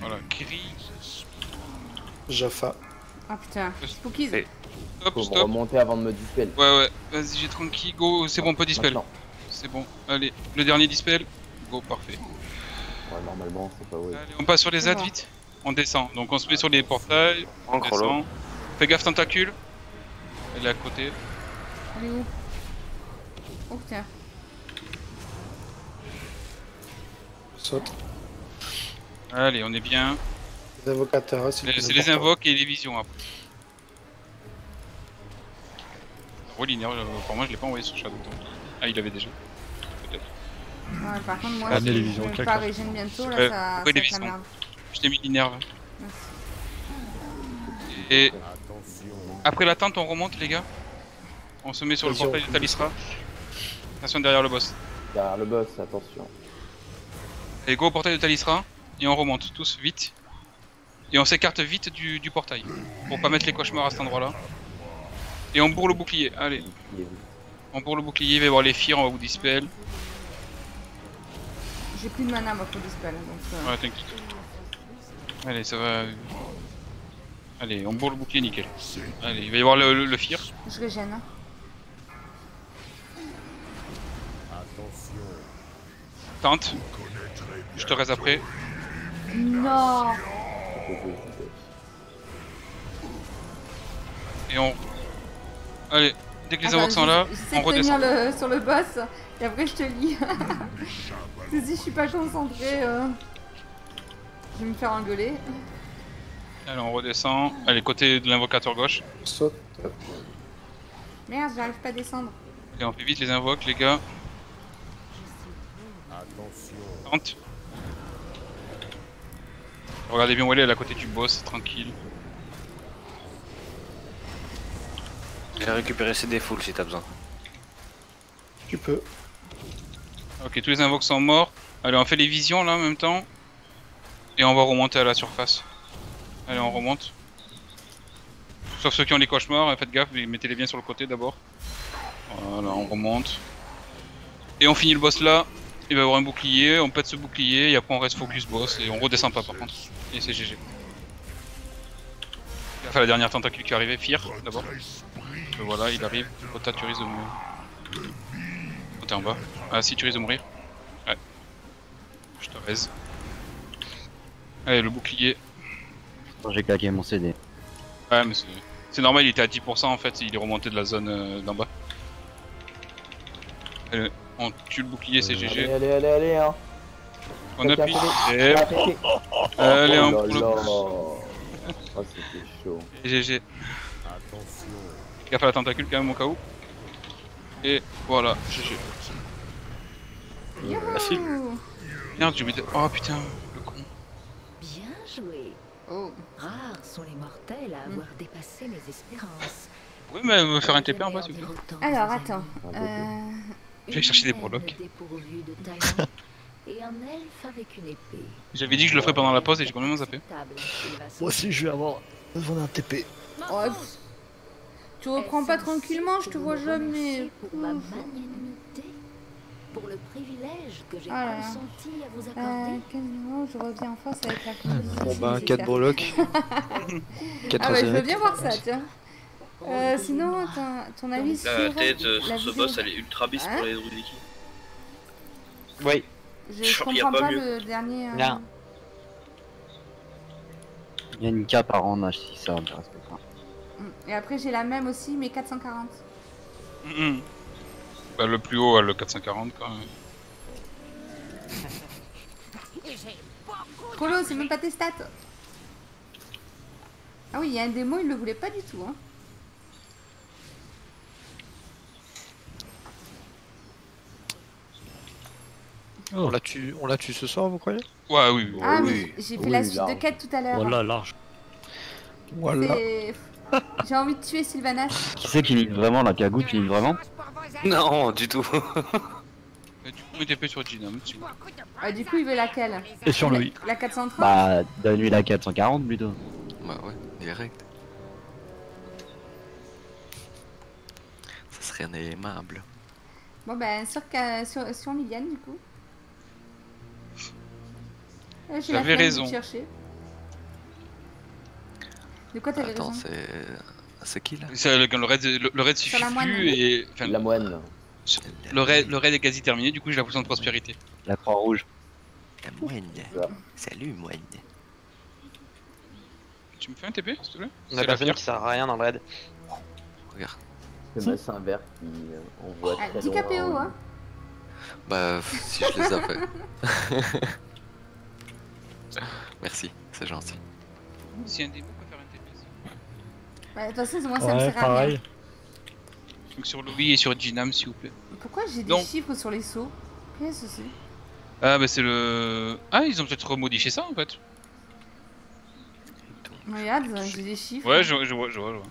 S5: Voilà, Kiri.
S3: Jaffa.
S1: Ah putain, Spookies.
S5: Stop,
S2: Faut
S5: stop.
S2: remonter avant de me dispel.
S5: Ouais, ouais, vas-y, j'ai tranquille, go, c'est bon, on peut dispel. C'est bon, allez, le dernier dispel. Go, parfait.
S2: Ouais, normalement, c'est pas ouais.
S5: Allez, on passe sur les ZAD vite. On descend, donc on se met sur les portails. On descend. Fais gaffe, tentacule. Elle est à côté.
S1: Elle est où? Oh putain.
S3: Saute.
S5: Allez, on est bien.
S3: Les invocateurs, hein, c'est
S5: les invoques et les visions après. Pour moi je l'ai pas envoyé sur Shadow. donc. Ah, il avait déjà. Peut-être.
S1: Ouais, par contre, moi,
S5: Ah,
S1: si je
S5: visions,
S1: vais
S5: claque,
S1: pas
S5: là.
S1: régène bientôt, là, ça, la merde.
S5: Je t'ai mis l'inerve. Et après l'attente, on remonte les gars. On se met sur le portail de Talisra. Attention derrière le boss.
S2: Derrière le boss, attention.
S5: Et go au portail de Talisra. Et on remonte tous vite. Et on s'écarte vite du, du portail. Pour pas mettre les cauchemars à cet endroit là. Et on bourre le bouclier. Allez. On bourre le bouclier, il va y avoir les fires, on va vous dispel.
S1: J'ai plus de mana, moi, pour dispel. Donc, euh,
S5: Ouais, t'inquiète. Allez, ça va. Allez, on bourre le bouclier, nickel. Allez, il va y avoir le, le,
S1: je régène. hein.
S5: Tente. Je te reste après.
S1: Non
S5: Et on. Allez, dès que les invoques sont là, on redescend.
S1: le, sur le boss, et après je te lis. Si je suis pas concentré, euh, je vais me faire engueuler.
S5: Allez, on redescend. Allez, côté de l'invocateur gauche.
S3: Saute.
S1: Merde, j'arrive pas à descendre.
S5: Et on fait vite les invoques, les gars. Tente. Regardez bien où elle est, elle est à côté du boss, tranquille.
S10: J'ai récupéré ses défoules si t'as besoin.
S3: Tu peux.
S5: Ok, tous les invoques sont morts. Allez, on fait les visions là en même temps. Et on va remonter à la surface. Allez, on remonte. Sauf ceux qui ont les cauchemars, faites gaffe, mais mettez-les bien sur le côté d'abord. Voilà, on remonte. Et on finit le boss là. Il va y avoir un bouclier, on pète ce bouclier et après on reste focus boss et on redescend pas par contre. Et c'est GG. À la dernière tentacule qui est arrivée, Fir d'abord. Euh, Voilà, il arrive. Rota, tu risques de mourir. Oh, t'es en bas. Ah si, tu risques de mourir. Ouais. Je te raise. Allez, le bouclier.
S6: j'ai claqué mon CD.
S5: Ouais, mais c'est- c'est normal, il était à 10% en fait, il est remonté de la zone euh, d'en bas. Allez, on tue le bouclier, c'est
S2: Allez,
S5: GG.
S2: allez, allez, allez, hein.
S5: On appuie. Et-. Allez,
S2: oh
S5: on pour le
S2: là.
S5: coup.
S2: Oh, c'était chaud.
S5: GG. Gaffe à la tentacule quand même au cas où. Et voilà, GG. Merci. Merde, j'ai oublié de... Oh putain, le con.
S11: Bien joué.
S1: Oh.
S11: Rares sont les mortels à avoir dépassé mes espérances.
S5: Oui, mais me faire un TP en bas s'il vous plaît.
S1: Alors, attends. Euh...
S5: Je vais chercher des
S11: épée.
S5: J'avais dit que je le ferais pendant la pause et j'ai complètement zappé.
S9: Moi aussi, je vais avoir besoin d'un TP.
S1: Ouais, pff. Tu reprends pas tranquillement, je te vois jamais.
S11: Pour ma magnanimité, pour le privilège que j'ai
S1: Ah
S11: consenti à vous
S1: Euh,
S11: accorder.
S1: moment je reviens en face avec la conversation
S4: Bon bah,
S1: c'est
S4: 4
S1: clair.
S4: breloques. 4
S1: Ah bah je veux bien voir ça, tiens. Euh, sinon, ton, avis sur
S8: La tête euh, sur ce boss, elle est ultra bis
S1: Hein
S8: pour les Rudiki.
S6: Oui.
S1: Je
S8: Genre, y a
S1: comprends
S8: pas
S1: le dernier. euh,
S6: Bien. Il y a une cape à rendre si ça intéresse pas.
S1: Et après, j'ai la même aussi, mais 440.
S5: Mhm. Bah, le plus haut, a le 440 quand même.
S1: Colo, c'est même pas tes stats. Ah oui, il y a un démo, il le voulait pas du tout. Hein.
S9: On l'a tué, on l'a tué ce soir, vous croyez?
S5: Ouais, oui.
S1: ah, mais j'ai fait la suite de quête tout à l'heure.
S9: Voilà, large. Voilà.
S1: J'ai envie de tuer Sylvanas.
S6: Qui c'est qui lit vraiment la cagou Tu lis vraiment
S10: Non, du tout.
S5: Et du coup, TP sur vois.
S1: Ah, du coup, il veut laquelle
S9: Et sur
S1: la,
S9: Louis.
S1: La 430
S6: Bah, donne-lui la 440 plutôt.
S7: Bah ouais, direct. Ça serait un aimable.
S1: Bon, ben, sur, sur, sur Liliane, du coup. J'ai la
S5: J'avais raison.
S1: chercher. De quoi t'avais
S7: Attends,
S1: raison
S7: c'est. C'est qui là?
S5: C'est le, le raid, le, le raid suffit
S1: la moine.
S5: plus et. Enfin,
S2: La moine.
S5: le, raid, le raid est quasi terminé, du coup j'ai la potion de prospérité.
S6: La croix rouge.
S7: La moine. Salut moine.
S5: Tu me fais un TP s'il te plaît?
S13: On a personne qui sert à rien dans le raid.
S7: Regarde.
S2: C'est Massin vert qui euh, envoie
S1: Ah,
S2: très
S1: 10
S2: loin.
S1: KPO, hein
S7: Bah, si je les avais. Merci, c'est gentil.
S5: Si un démo peut faire un TP.
S1: Bah, De toute façon, moi, ça me sert à rien.
S5: Donc sur Louis et sur Ginam s'il vous plaît.
S1: Pourquoi j'ai des chiffres sur les sauts Qu'est-ce que c'est
S5: Ah bah c'est le... Ah ils ont peut-être remodifié ça en fait.
S1: Regarde, j'ai des chiffres.
S5: Ouais je, je vois, je vois, je vois.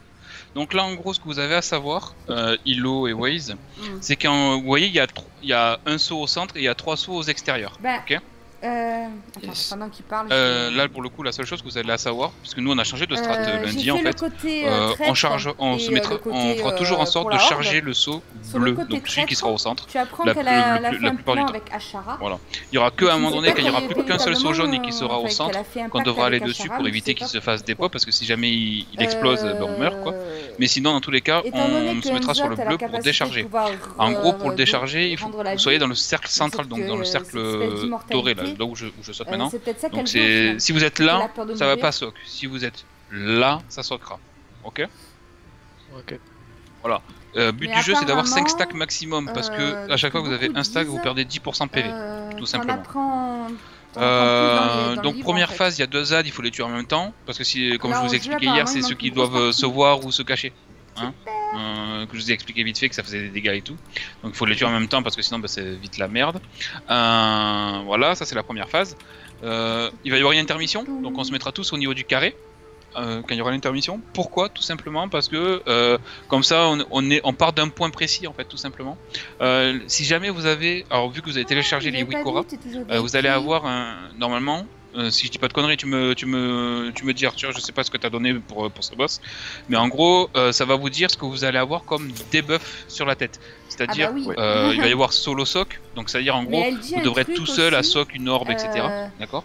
S5: Donc là en gros ce que vous avez à savoir, euh, Ilo et Waze,
S1: Mm.
S5: c'est qu'en vous voyez il y, a il y a un saut au centre et il y a trois sauts aux extérieurs.
S1: Bah,
S5: Ok
S1: Euh. Attends, pendant qu'il parle.
S5: Euh, là pour le coup la seule chose que vous allez à savoir, puisque nous on a changé de strat
S1: Euh,
S5: lundi
S1: fait
S5: en
S1: le
S5: fait,
S1: côté,
S5: on charge, se mettra,
S1: le côté,
S5: on fera toujours en sorte de charger le
S1: le
S5: bleu, donc celui qui sera au centre.
S1: Tu apprends
S5: La
S1: qu'elle a,
S5: la plupart du temps.
S1: avec Ashara.
S5: Voilà. Il y aura que à un moment donné quand il y
S1: pas
S5: aura plus qu'un seul saut jaune et qui sera au centre, qu'on devra aller dessus pour éviter qu'il se fasse dépôt parce que si jamais il, explose, ben, on meurt quoi. Mais sinon dans tous les cas, on se mettra sur le bleu pour décharger. En gros pour le décharger, il faut que vous soyez dans le cercle central, donc dans le cercle doré là, là où je, où je saute
S1: euh,
S5: maintenant.
S1: c'est peut-être ça
S5: Donc c'est si vous êtes là,
S1: de
S5: ça va pas soc. Si vous êtes là, ça socera. Ok
S9: Ok.
S5: Voilà. Euh, but
S1: Mais
S5: du jeu c'est d'avoir 5
S1: apparemment,
S5: stacks maximum parce
S1: euh,
S5: que à chaque fois que vous avez un stack, vous perdez 10% PV,
S1: Euh,
S5: tout simplement. Euh, donc
S1: livre,
S5: première
S1: en fait.
S5: phase, il y a deux ZAD, il faut les tuer en même temps, parce que si, comme je vous expliqué hier, c'est ceux qui doivent euh, se voir ou se cacher. Hein Euh, que je vous ai expliqué vite fait que ça faisait des dégâts et tout. Donc il faut les tuer en même temps parce que sinon bah, c'est vite la merde. Euh, voilà, ça c'est la première phase. Euh, il va y avoir une intermission, donc on se mettra tous au niveau du carré. euh, quand il y aura l'intermission. Pourquoi? Tout simplement parce que euh, comme ça on, on est, on part d'un point précis en fait tout simplement. Euh, si jamais vous avez, alors vu que vous avez téléchargé les
S1: j'avais pas
S5: Wikora, vous allez avoir un normalement. Euh, si je dis pas de conneries, tu me, tu me, tu me dis Arthur, je sais pas ce que t'as donné pour, pour ce boss, mais en gros, euh, ça va vous dire ce que vous allez avoir comme debuff sur la tête. C'est-à-dire,
S1: Ah bah oui.
S5: euh, il va y avoir solo soc, donc c'est-à-dire en gros, vous devrez être tout seul à soc une orbe, etc.
S1: euh,
S5: D'accord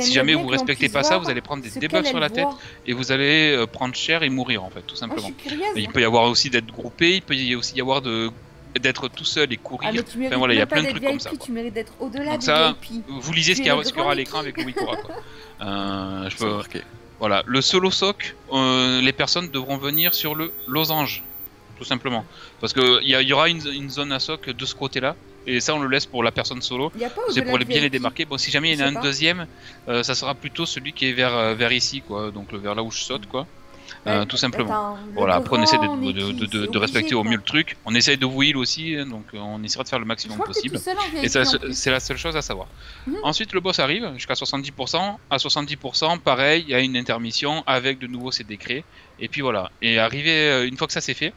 S5: Si jamais vous respectez pas ça, vous allez prendre des debuffs sur la tête et vous allez euh, prendre cher et mourir en fait, tout simplement.
S1: suis curieuse.
S5: il peut y avoir aussi d'être groupé, il peut y aussi y avoir de d'être tout seul et courir.
S1: Ah, mais tu mérites
S5: enfin voilà, il y a plein de
S1: d'être
S5: trucs comme ça. quoi.
S1: tu mérites d'être au-delà du
S5: ça,
S1: VIP.
S5: vous lisez ce
S1: Tu
S5: qu'il y, ce qu'il aura à l'écran avec le Wikora. Quoi. Euh, je peux... Voilà, le solo soc, euh, les personnes devront venir sur le losange, tout simplement. Parce qu'il y, y aura une, une zone à soc de ce côté-là, et ça on le laisse pour la personne solo. C'est pour les
S1: de
S5: bien les démarquer. Bon, si jamais il y en a un
S1: pas.
S5: deuxième, euh, ça sera plutôt celui qui est vers, vers ici, quoi. Donc le vers là où je saute, quoi. Euh, tout simplement.
S1: attends,
S5: voilà, après on essaie de, de, respecter au mieux le truc. On essaye de wheel aussi, hein, donc euh, on essaiera de faire le maximum possible.
S1: seul
S5: Et c'est la seule chose à savoir.
S1: Mhm.
S5: Ensuite, le boss arrive jusqu'à 70%. À 70%, pareil, il y a une intermission avec de nouveau ses décrets. Et puis voilà. Et arrivé, euh, une fois que ça c'est fait,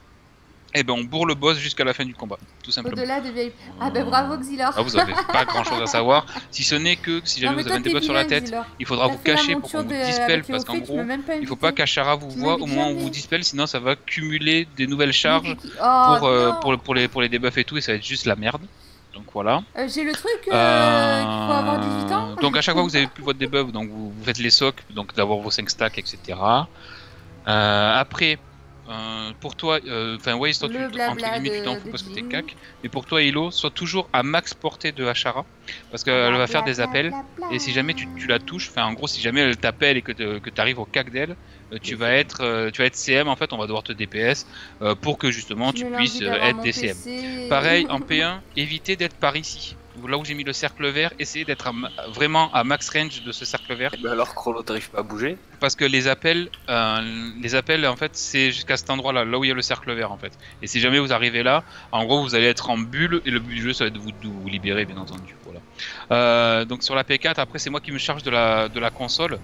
S5: eh ben on bourre le boss jusqu'à la fin du combat, tout simplement.
S1: Au-delà de VIP. Ah ben bravo Xylor.
S5: Ah, vous avez pas grand chose à savoir, si ce n'est que si jamais
S1: mais
S5: vous avez un debuff sur la tête,
S1: Xylor.
S5: il faudra vous cacher pour qu'on vous dispelle parce qu'en gros, il faut pas qu'Achara vous voit au moment où vous dispelle, sinon ça va cumuler des nouvelles charges
S1: Oh,
S5: pour, euh, pour, pour, les, pour les debuffs et tout, et ça va être juste la merde. Donc voilà.
S1: Euh, J'ai le truc euh, qu'il faut avoir 18 ans.
S5: Donc à chaque fois que vous avez plus votre debuff, donc vous, vous faites les socs, donc d'avoir vos 5 stacks, etc. Après, euh, pour toi, euh, enfin Waze, toi, tu, entre t'en fous parce que t'es cac. Mais pour toi, Hilo, sois toujours à max portée de Hachara. Parce qu'elle va faire des appels. Et si jamais tu, tu la touches, enfin en gros, si jamais elle t'appelle et que tu arrives au cac d'elle, euh, tu vas être euh, tu vas être CM en fait, on va devoir te DPS euh, pour que justement tu puisses euh, être
S1: mon
S5: DCM.
S1: PC.
S5: Pareil en P1, évitez d'être par ici. Là où j'ai mis le cercle vert, essayez d'être vraiment à max range de ce cercle vert.
S10: Mais alors, Chrono, t'arrives pas à bouger
S5: Parce que les appels, euh, les appels en fait, c'est jusqu'à cet endroit-là, là où il y a le cercle vert en fait. Et si jamais vous arrivez là, en gros, vous allez être en bulle et le but du jeu, ça va être de vous, de vous libérer, bien entendu. Voilà. Euh, donc sur la P4, après, c'est moi qui me charge de la, de la console.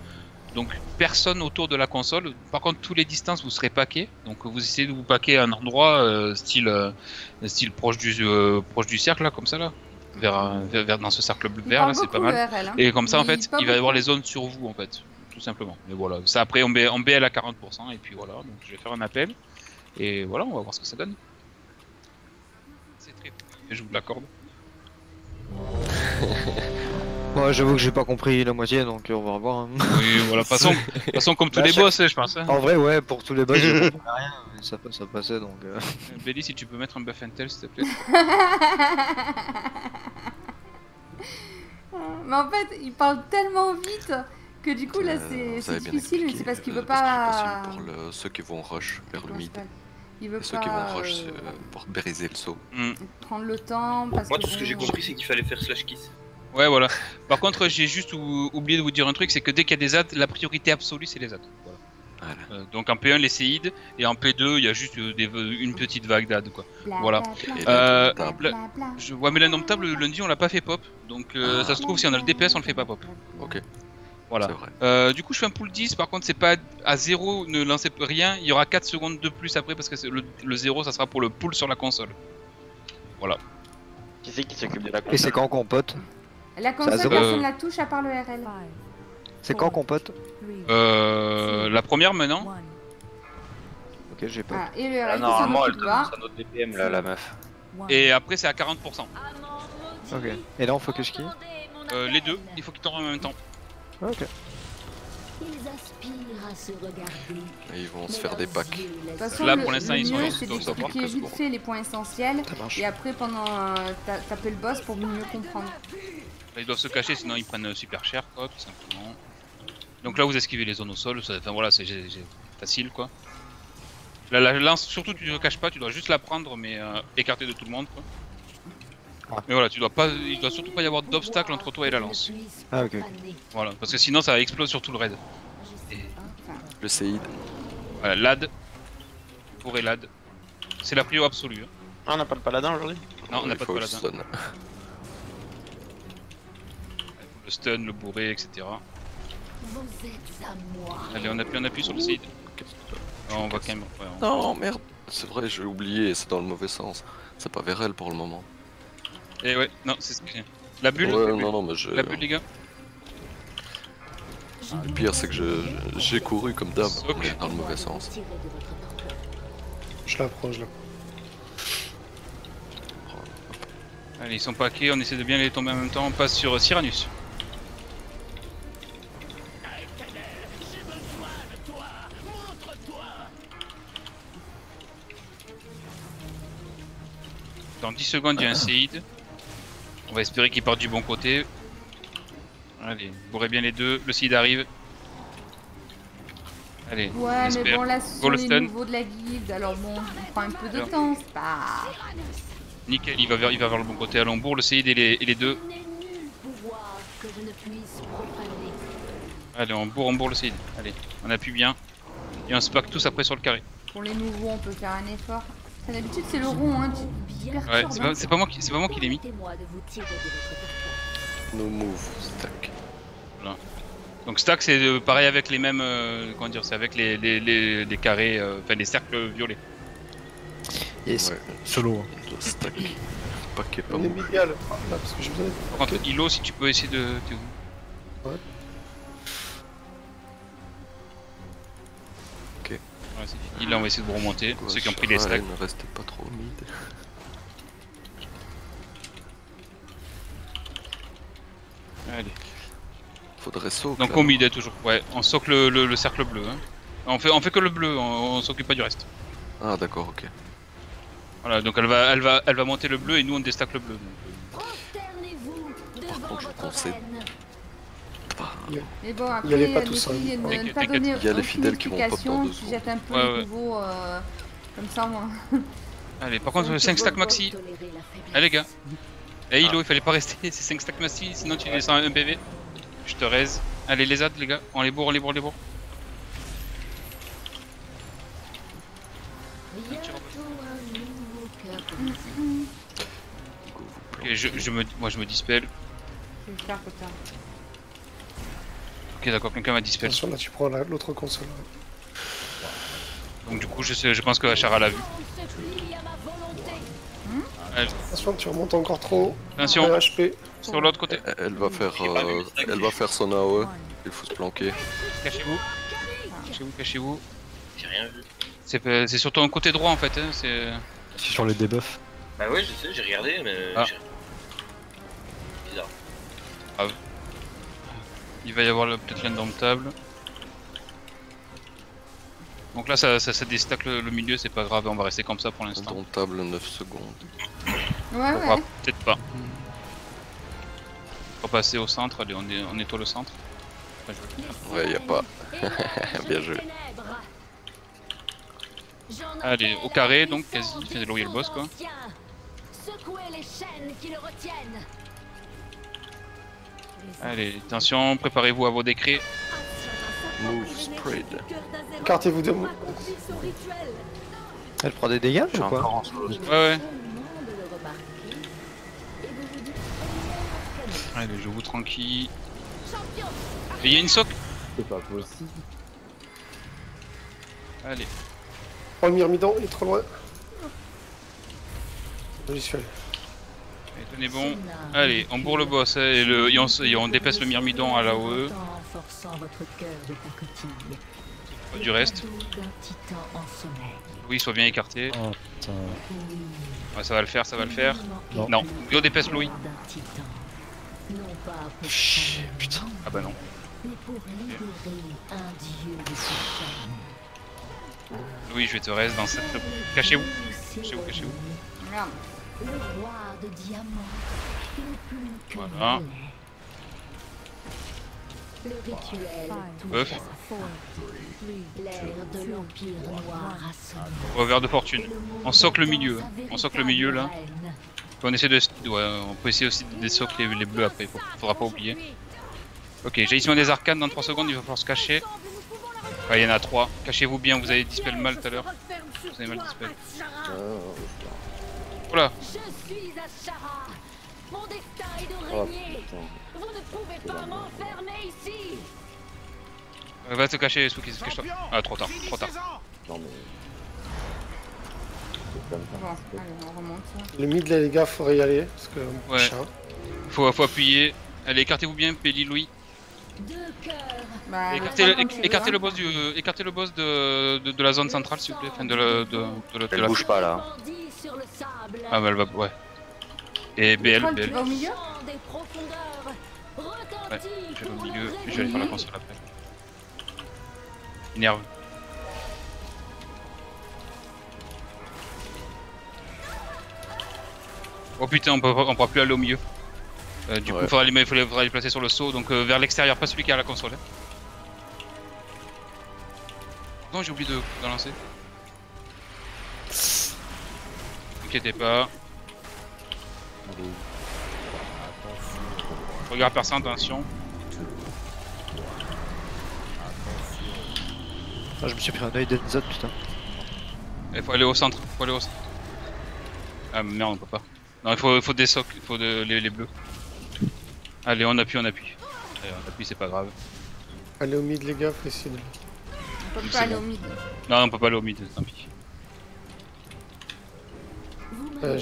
S5: Donc personne autour de la console. Par contre, tous les distances, vous serez paqués. Donc vous essayez de vous paquer à un endroit euh, style, euh, style proche du, euh, proche du cercle là, comme ça là. Vers, vers, vers- dans ce cercle vert là, c'est pas mal.
S1: RL, hein.
S5: Et comme ça, en fait, il va y avoir les zones sur vous en fait, tout simplement. Mais voilà, ça après on, B- en BL à 40% et puis voilà. Donc je vais faire un appel et voilà, on va voir ce que ça donne. C'est très. Et je vous l'accorde.
S4: Moi, j'avoue que j'ai pas compris la moitié, donc euh, on va revoir. hein.
S5: Oui, voilà, de toute façon, de toute façon, comme tous
S4: Bah,
S5: les
S4: chaque-
S5: boss, je pense. hein.
S4: En vrai, ouais, pour tous les boss, je comprenais rien, mais ça, ça passait donc. euh.
S5: Belly, si tu peux mettre un buff intel, s'il te plaît.
S1: Mais en fait, il parle tellement vite que du coup là
S7: Euh,
S1: c'est
S7: vous
S1: c'est
S7: avez bien
S1: difficile, mais
S7: expliqué,
S1: c'est parce qu'il
S7: euh,
S1: veut
S7: c'est
S1: pas.
S7: facile pour le- ceux qui vont rush vers le mid.
S1: Il veut
S7: Et ceux qui vont rush
S1: euh,
S7: c'est, euh, pour briser le saut.
S1: prendre le temps parce
S8: Moi,
S1: que
S8: tout ce que j'ai
S1: bon,
S8: compris, c'est qu'il fallait faire slash kiss.
S5: Ouais, voilà. Par contre, j'ai juste ou- oublié de vous dire un truc, c'est que dès qu'il y a des ads, la priorité absolue, c'est les ads. Voilà. Euh, donc en P1, les séides, et en P2, il y a juste euh, des, une petite vague d'ads, quoi.
S1: Bla,
S5: voilà.
S1: bla, bla.
S7: Et
S5: Euh, la- je vois, mais l'indomptable, le lundi, on l'a pas fait pop. Donc euh, ça se trouve, si on a le DPS, on le fait pas pop.
S7: Ok.
S5: Voilà. Euh, du coup, je fais un pool 10. Par contre, c'est pas à 0, ne lancez rien. Il y aura 4 secondes de plus après parce que le, le 0, ça sera pour le pool sur la console. Voilà.
S13: Qui c'est qui s'occupe de la
S4: Et c'est quand qu'on pote?
S1: La console, personne
S5: Euh.
S1: la touche à part le RL.
S4: C'est quand qu'on pote
S5: Euh, la première maintenant.
S4: Ok, j'ai pas.
S1: Ah, et le RL s'en
S10: normalement, elle montre un autre DPM, là, la meuf.
S5: Et après, c'est à 40%.
S4: Ok. Et là, on focus qui?
S5: Euh, les deux, il faut qu'ils tombent en même temps.
S4: Ok.
S11: Ils aspirent à se regarder.
S7: Et ils vont se faire des packs.
S1: De toute façon,
S5: Là,
S1: le,
S5: pour l'instant, ils sont savoir
S1: d'expliquer
S5: que
S1: vite fait les points essentiels et après pendant euh, ta- taper le boss pour mieux comprendre.
S5: Ils doivent se cacher, sinon ils prennent super cher, quoi, tout simplement. Donc là, vous esquivez les zones au sol. ça- Enfin voilà, c'est facile, quoi. La, la lance, surtout, tu ne caches pas, tu dois juste la prendre, mais euh, écarter de tout le monde, quoi. Mais voilà, tu dois pas, il doit surtout pas y avoir d'obstacle entre toi et la lance.
S4: Ah, ok.
S5: Voilà, parce que sinon ça explose sur tout le raid.
S7: Le Seid.
S5: Voilà, LAD. Pour et LAD. C'est la prio absolue. hein.
S13: Ah, on n'a pas le paladin aujourd'hui?
S5: Non, on n'a pas de paladin. Le stun, le bourré, etc.
S11: Vous êtes à moi.
S5: Allez, on appuie, on appuie sur le seed. Non, on va quand même. ouais, on-
S7: Non, merde. C'est vrai, j'ai oublié, c'est dans le mauvais sens. C'est pas vers elle pour le moment.
S5: Et ouais, non, c'est ce que j'ai. La bulle
S7: Ouais, non, non, mais je-
S5: La bulle, les gars
S7: Le pire, c'est que je- j'ai couru comme d'hab,
S5: Ok.
S7: mais dans le mauvais sens.
S3: Je l'approche là.
S5: Allez, ils sont paqués, on essaie de bien les tomber en même temps. On passe sur euh, Dans 10 secondes, il y a un séide. On va espérer qu'il parte du bon côté. Allez, bourrez bien les deux. Le séide arrive. Allez, on
S1: Ouais, mais
S5: espère.
S1: bon là ce sont les nouveaux de la guilde, alors bon, on prend un peu de
S5: Alors.
S1: temps, c'est pas...
S5: Nickel, il va vers, il va vers le bon côté. Allons, bourre le séide et les, et les deux. Allez, on bourre, on bourre le seed. Allez, on appuie bien. Et on se pack tous après sur le carré.
S1: Pour les nouveaux, on peut faire un effort. D'habitude c'est le rond, hein, tu
S5: Ouais, c'est
S1: hein.
S5: pas, c'est pas moi qui, c'est pas moi qui l'ai mis.
S7: No move, stack.
S5: Voilà. Donc stack c'est euh, pareil avec les mêmes, euh, comment dire, c'est avec les, les, les, les carrés, euh, enfin les cercles violets.
S4: Yes.
S7: Ouais,
S9: Solo.
S7: doit stack. Paquet pas
S3: On est
S7: bon.
S3: médial. Ah, là, parce que je.
S5: Par contre, Hilo, si tu peux essayer de. t'es où?
S3: Ouais.
S5: Ouais, c'est fini. Là, on va essayer de vous remonter. Ceux qui ont pris les stacks.
S7: Ne restez pas trop mid.
S5: Allez.
S7: Faudrait saut.
S5: Donc on mid est toujours. Ouais, on socle le, le, le cercle bleu. Hein. On fait, on fait que le bleu, on, on s'occupe pas du reste.
S7: Ah d'accord, ok.
S5: Voilà, donc elle va, elle va, elle va monter le bleu et nous on déstack le bleu. donc,
S7: Par contre, je concède.
S1: Mais bon, après,
S7: Il y allait pas tout seul.
S1: pas
S7: Il y a les fidèles qui vont pop dans deux secondes.
S1: un peu
S5: Ouais, ouais.
S1: niveau euh, comme ça, moi.
S5: Allez, par contre 5 stack maxi. Allez les gars. Eh Hilo, il fallait pas rester, c'est 5 stack maxi, sinon tu descends un PV. Je te raise. Allez les ads les gars, on les bourre, on les bourre, on les bourre. Ok, je, je me, moi je me dispel.
S1: Je vais le faire.
S5: Ok d'accord, quelqu'un m'a dispel.
S3: Attention, là tu prends la- l'autre console.
S5: Donc du coup je, sais, je pense que Achara l'a vu. Allez,
S3: Attention, tu remontes encore trop haut.
S5: Attention.
S3: HP.
S5: sur l'autre côté.
S7: Elle- Elle va faire, euh, elle va faire son AOE. Il faut se planquer.
S5: Cachez-vous. Cachez-vous, cachez-vous.
S8: J'ai rien vu.
S5: C'est surtout un côté droit en fait. Hein, c'est...
S9: Sur les debuffs.
S8: Bah ouais, je sais, j'ai regardé, mais.
S5: Ah.
S8: Bizarre.
S5: grave. Il va y avoir le- peut-être l'indomptable. Donc là ça, ça, ça déstack le, le milieu, c'est pas grave, on va rester comme ça pour l'instant.
S7: Indomptable 9 secondes.
S1: Ouais, ouais.
S5: peut-être pas. On va passer au centre, allez on, est, on nettoie le centre. Enfin, je.
S7: Ouais, y a pas. Bien joué.
S5: Allez, au carré donc quasi, fait il y a le boss quoi.
S11: Secouez les chaînes qui le retiennent.
S5: Allez, attention, préparez-vous à vos décrets.
S7: Move spread.
S3: Écartez-vous de moi.
S4: Elle prend des dégâts
S10: Je suis
S4: ou quoi
S10: encore en.
S5: Ouais ouais. Allez, je vous tranquille. Et il y a une soc
S2: C'est pas possible.
S5: Allez.
S3: Oh, le myrmidon, il est trop loin. Suis allé.
S5: Bon. Allez, on bourre le boss hein, et, le, et on, se- et on dépaisse le myrmidon à la OE. Du reste. Louis soit bien écarté.
S9: Oh.
S5: Ouais, ça va le faire, ça va le faire.
S9: Non.
S5: Non, Louis.
S11: Titan. Non pas pour
S9: Putain.
S5: Ah bah non.
S11: mais pour libérer un dieu de ses chaînes.
S5: Louis, je vais te reste dans cette. Cachez-vous. Cachez-vous, cachez-vous.
S1: Merde.
S11: Le roi de diamant n'est plus que
S5: Voilà.
S11: le rituel. L'ère de l'Empire Noir a sonné.
S5: Revers de fortune. On socle le milieu. hein. On socle le milieu là. On essaie de. Ouais, on peut essayer aussi de désocle les, les bleus après. faut- Faudra pas oublier. Ok, jaillissement des arcanes dans 3 secondes, il va falloir se cacher. Ouais, il y en a 3. Cachez-vous bien, vous avez dispel mal tout à l'heure. Vous avez mal dispel. Voilà.
S11: Je suis Ashara. Mon destin est de
S2: Oh
S11: régner.
S2: putain.
S11: Vous ne pouvez pas m'enfermer ici.
S5: Euh, Va te cacher, Suki, cache-toi. Ah, trop tard, trop tard.
S2: Non mais.
S1: Bon, allez, on remonte.
S3: Le mid là, les gars, faudrait y aller. Parce que.
S5: Ouais. Faut, faut appuyer. Allez, écartez-vous bien, Pelli, Louis.
S11: Deux cœurs.
S1: Bah,
S5: Écartez, le,
S1: veux,
S5: écartez
S1: hein.
S5: le boss du, euh, écartez le boss de, de, de la zone centrale, s'il vous plaît. Enfin, de la. De, de, de
S10: Elle
S5: la-
S10: bouge pas là.
S11: Bandit sur le sable.
S5: Ah, bah, elle va. Ouais. Et BL,
S1: tu
S5: BL.
S1: vas au milieu
S5: Ouais, je vais au milieu, je vais aller faire la console après. Énerve. Oh putain, on, peut, on pourra plus aller au milieu. Euh, du coup, il faudra les, faudra- faudra les placer sur le saut, donc euh, vers l'extérieur, pas celui qui a la console. hein. Non, j'ai oublié de, de lancer. Inquiétez pas. Regarde personne, attention.
S4: Ah, je me suis pris un œil d'Enzot, putain.
S5: Il faut aller au centre, faut aller au centre. Ah merde, on peut pas. Non, il faut, il faut des socs, il faut de, les, les bleus. Allez, on appuie, on appuie. Allez, on appuie, c'est pas grave.
S3: Allez au mid, les gars, de.
S1: On peut pas aller
S5: bon.
S1: au mid.
S5: Non, on peut pas aller au mid, tant pis.
S3: Euh,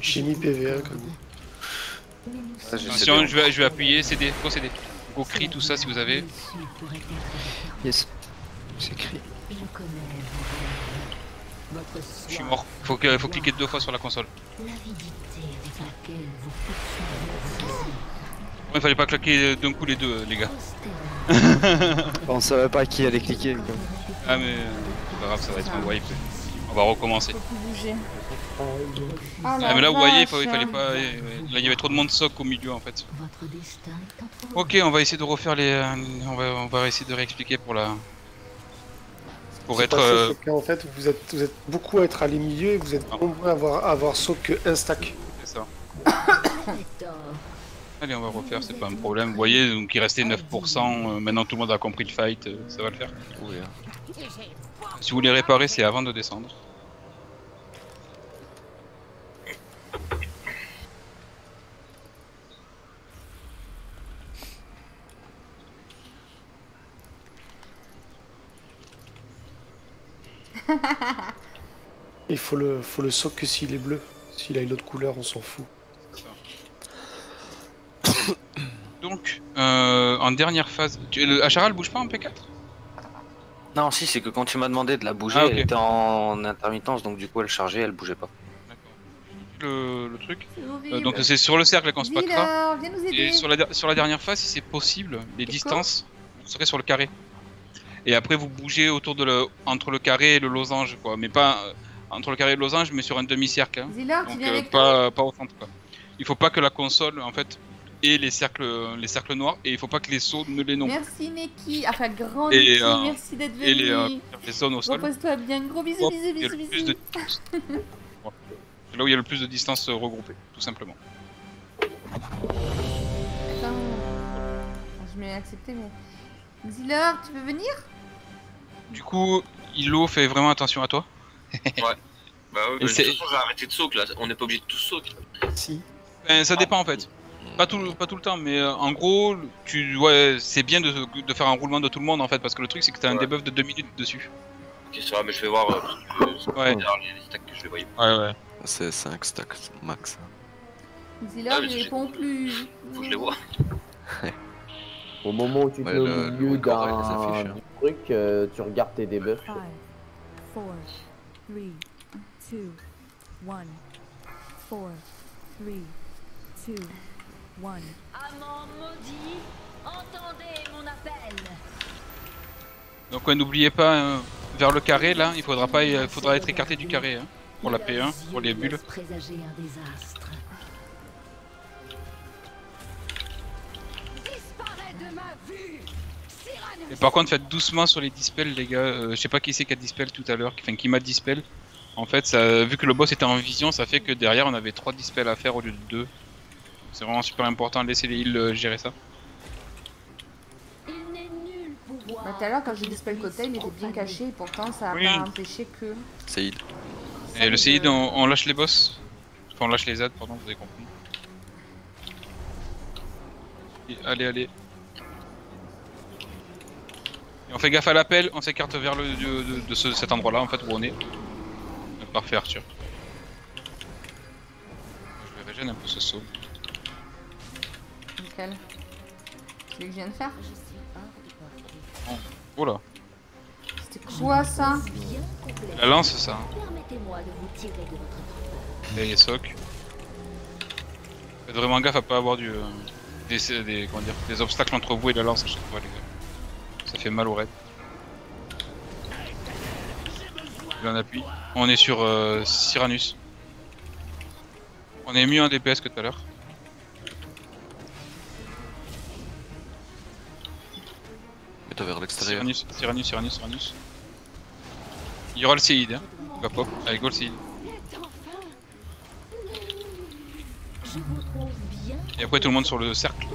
S3: j'ai mis PVA quand même.
S5: Attention, je vais, je vais appuyer, CD, procéder. Go cri, tout ça si vous avez.
S4: Yes. C'est écrit.
S11: Je
S5: suis mort. Faut, que, faut cliquer deux fois sur la console. Il fallait pas claquer d'un coup les deux, les gars.
S4: On savait pas qui allait cliquer. quoi.
S5: Ah, mais euh, c'est pas grave, ça va être un wipe. On va recommencer.
S1: Bouger.
S5: Ah,
S1: la
S5: mais là, vous voyez, il, fallait pas. euh, Là, il y avait trop de monde soc au milieu en fait. Ok, on va essayer de refaire les. euh, On va, on va essayer de réexpliquer pour la. Pour être. euh,
S3: qu'en fait, vous êtes, vous êtes beaucoup à être à les milieux et vous êtes nombreux à avoir, à avoir saut que un stack.
S5: C'est ça. Allez, on va refaire, c'est pas un problème. Vous voyez, donc il restait 9%. euh, maintenant, tout le monde a compris le fight. euh, ça va le faire.
S7: Oui, hein.
S5: Si vous voulez réparer, c'est avant de descendre.
S3: Il faut le, faut le saut que s'il est bleu. S'il a une autre couleur, on s'en fout.
S5: Donc, euh, en dernière phase. Tu, le Achara, bouge pas en P4
S10: Non, si, c'est que quand tu m'as demandé de la bouger,
S5: Ah,
S10: elle était en intermittence, donc du coup elle chargeait, elle bougeait pas.
S5: Le, le truc. Euh, donc c'est sur le cercle qu'on se. Et sur la, sur la dernière phase, si c'est possible, les distances, vous serez sur le carré. Et après, vous bougez autour de le, entre le carré et le losange, quoi. Mais pas euh, entre le carré et le losange, mais sur un demi-cercle. hein. Donc euh, pas, pas au centre, quoi. Il faut pas que la console, en fait, ait les cercles, les cercles noirs, et il faut pas que les sauts ne les plus.
S1: Merci Neki, enfin grand
S5: Et,
S1: Neki,
S5: euh,
S1: merci d'être
S5: Et les, euh,
S1: venu.
S5: les zones au sol.
S1: Repose-toi bien, gros bisous,
S5: Hop, plus
S1: bisous.
S5: C'est là où il y a le plus de distance euh, regroupée, tout simplement.
S1: Attends, je m'ai accepté, mais. Ziller, tu veux venir?
S5: Du coup, Ilo fait vraiment attention à toi.
S8: Ouais. Bah oui, mais de
S5: c'est-
S8: toute façon, j'ai arrêté de soak là. On n'est pas obligé de tous soak.
S3: Si.
S5: Ben, ça dépend en fait. Pas tout, pas tout le temps, mais euh, en gros, tu, ouais, c'est bien de, de faire un roulement de tout le monde en fait, parce que le truc c'est que t'as un debuff de 2 minutes dessus.
S8: Ok, ça va, mais je vais voir. euh, parce que, euh,
S5: Ouais.
S8: les stacks que je les voyais.
S5: Ouais, ouais.
S7: C'est 5 stacks max.
S8: Ah,
S1: il
S8: j'ai-
S1: répond plus.
S8: Faut que je les vois.
S2: Au moment où tu te mets au milieu d'un truc, euh, tu regardes tes debuffs.
S11: Amant maudit, entendez mon appel.
S5: Donc ouais, n'oubliez pas, euh, vers le carré là, il faudra pas, il faudra être écarté du carré hein, pour la P1, pour les bulles.
S11: Présager un désastre.
S5: Et par contre, faites doucement sur les dispels, les gars. Euh, je sais pas qui c'est qui a dispel tout à l'heure, enfin qui m'a dispel. En fait, ça, vu que le boss était en vision, ça fait que derrière on avait 3 dispels à faire au lieu de 2. C'est vraiment super important, laissez les heals euh, gérer ça.
S11: Il n'est nul pouvoir.
S1: Bah, tout à l'heure, quand j'ai dispel le côté, il était bien caché, et pourtant, ça a
S5: Oui.
S1: pas empêché que.
S7: Seid.
S5: Et le Seid, on, on lâche les boss. Enfin, on lâche les aides, pardon, vous avez compris. Et allez, allez. Et on fait gaffe à l'appel, on s'écarte vers le de, de- de ce- cet endroit-là, en fait, où on est. Parfait, Arthur. Je vais régénérer un peu ce saut.
S1: Nickel. C'est ce que je viens de faire
S5: Oh là,
S1: C'était quoi ça?
S5: La lance, ça.
S11: Permettez-moi de vous tirer de votre
S5: Et les socs. Faites vraiment gaffe à pas avoir du, euh, des, des, comment dire, des obstacles entre vous et la lance à chaque fois, les gars. Ça fait mal au raid. Il en appuie. On est sur euh, Cyrannus. On est mieux en DPS que tout à l'heure.
S7: Mets-toi vers l'extérieur.
S5: Cyrannus, Cyrannus, Cyrannus, Cyrannus. Il y aura le Seid, hein. Il va pop. Allez, go le
S11: bien.
S5: Et après tout le monde sur le cercle.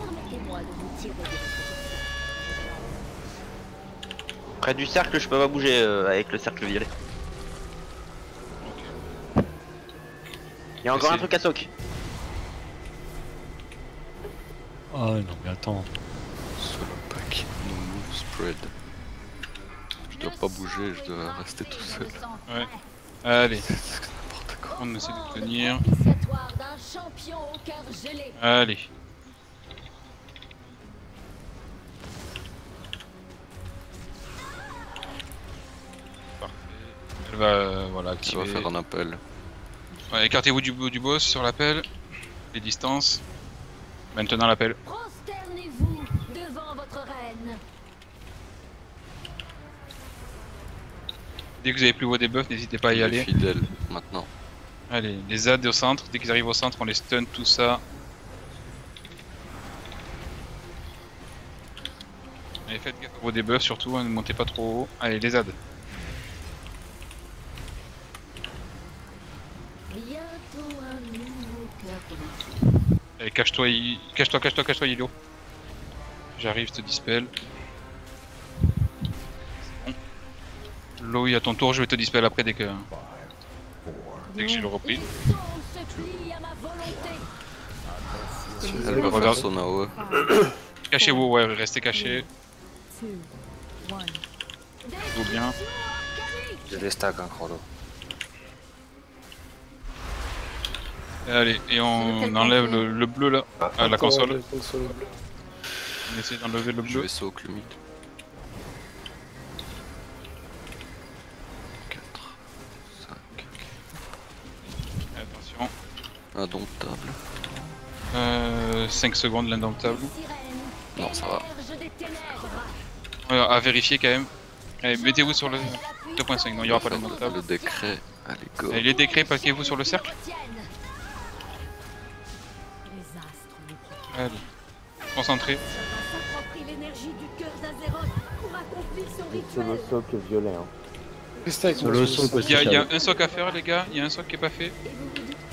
S13: Près du cercle, je peux pas bouger euh, avec le cercle violet. Il y a encore un truc à soak.
S9: Ah non mais attends.
S7: Solo pack, no move spread. Je dois pas bouger, je dois rester tout seul.
S5: Ouais. Allez. On essaie de tenir. Allez. Parfait. Elle va euh, voilà, activer.
S7: vas faire un appel.
S5: Ouais, écartez-vous du, du boss sur l'appel. Les distances. Maintenant l'appel.
S11: Prosternez-vous devant votre reine.
S5: Dès que vous avez plus vos debuffs, n'hésitez pas à y aller.
S7: fidèle maintenant.
S5: Allez, les ZAD au centre, dès qu'ils arrivent au centre, on les stun, tout ça. Allez, faites gaffe à vos debuffs surtout, hein, ne montez pas trop haut. Allez, les ZAD. Allez, cache-toi, cache-toi, cache-toi, cache-toi. J'arrive, je te dispel. Loï, à ton tour, je vais te dispel après dès que. Dès que j'ai le repris.
S7: Elle faire son AOE.
S5: Cachez-vous, ouais, restez cachés. Vous bien.
S10: J'ai des stacks, hein, Crollo.
S5: Allez, et on enlève le, le bleu là, à la
S3: Attends,
S5: console.
S3: la console.
S5: On essaie d'enlever le
S7: Je
S5: bleu.
S7: vais soak le mid. Indomptable.
S5: Euh, 5 secondes l'indomptable.
S7: Non, ça va.
S5: Ouais, à vérifier quand même. Allez, mettez-vous sur le 2.5, non, il n'y aura pas l'indomptable.
S7: Le décret, allez go.
S5: Allez, les décrets, paquez-vous sur le cercle. Allez,
S11: son
S2: Solo
S11: rituel.
S2: soc violet. Hein.
S3: Le-.
S5: Il y, a- il y a un soc à faire, les gars. Il y a un soc qui est pas fait.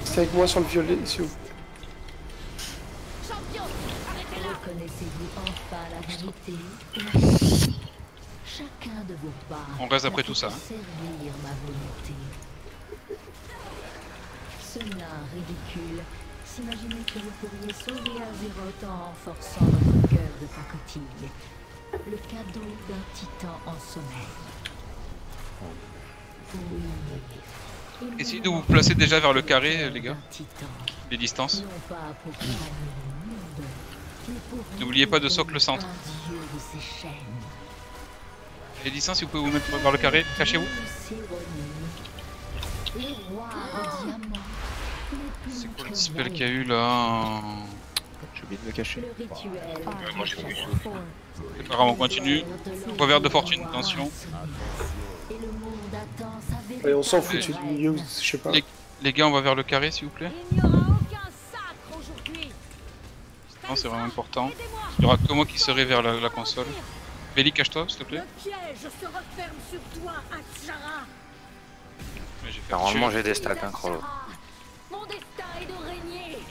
S3: Restez avec moi sur le violet, s'il vous plaît.
S11: Reconnaissez-vous enfin la vérité et la vérité Chacun de vos pas.
S5: On reste après tout ça, hein.
S11: Servir ma volonté. Ce nain ridicule s'imaginait que vous pourriez sauver Azeroth en renforçant votre cœur de pacotille. Le cadeau d'un titan en sommeil. Oui.
S5: Essayez
S11: me
S5: de vous placer déjà vers le carré, les gars. Les distances. N'oubliez pas de socle le centre. Les distances, si vous pouvez vous mettre vers le carré, cachez-vous. C'est quoi le spell qu'il y a eu là J'ai oublié de le cacher.
S14: Moi j'ai
S5: C'est pas grave, on continue. Revers de fortune, attention.
S3: On s'en fout du milieu, je sais pas.
S5: Les, les gars, on va vers le carré s'il vous plaît. Non, c'est vraiment important. Il y aura que moi qui serai vers la, la console. Belly, cache-toi s'il te plaît.
S10: Normalement, j'ai des stacks, hein, Crollo.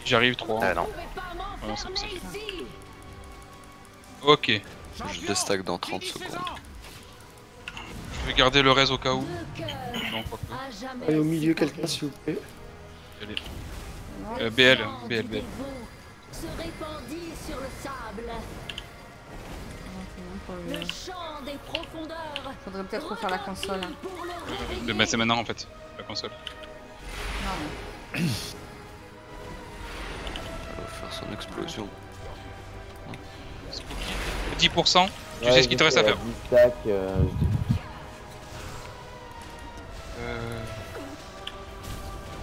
S5: J'arrive 3.
S10: Ah non.
S5: C'est- c'est fait. Ok.
S7: Je déstack dans 30 secondes.
S5: Je vais garder le reste au cas où. Non, quoi que.
S3: Allez, au milieu, quelqu'un, s'il vous plaît.
S5: Allez. Euh, BL, BL, BL.
S11: Se répandit sur le sable. Le chant des profondeurs.
S1: Faudrait peut-être refaire la console. hein.
S5: Euh, bah, c'est maintenant en fait, la console.
S1: Non,
S7: Elle va faire son explosion.
S5: 10%, tu
S2: Ouais,
S5: sais ce qu'il te
S2: je
S5: reste à faire.
S2: 10 stacks, euh,
S5: Euh...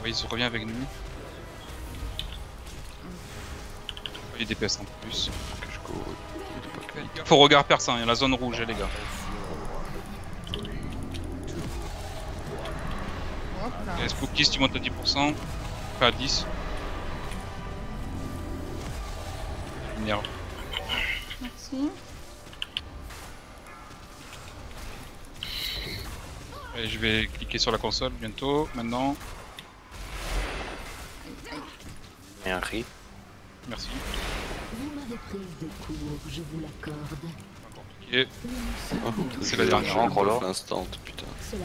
S5: Oui, il se revient avec nous. Il y a des PS en plus. Faut regard perçant, il y a la zone rouge, les gars. Et Spooky, si tu montes à 10%, pas à 10. Merde.
S1: Merci.
S5: Allez, je vais cliquer sur la console bientôt, maintenant.
S10: Et un cri.
S5: Merci.
S11: Vous m'avez prise de court, je vous l'accorde.
S5: Et... C'est la dernière.
S7: Encore l'instant, putain.
S5: Euh,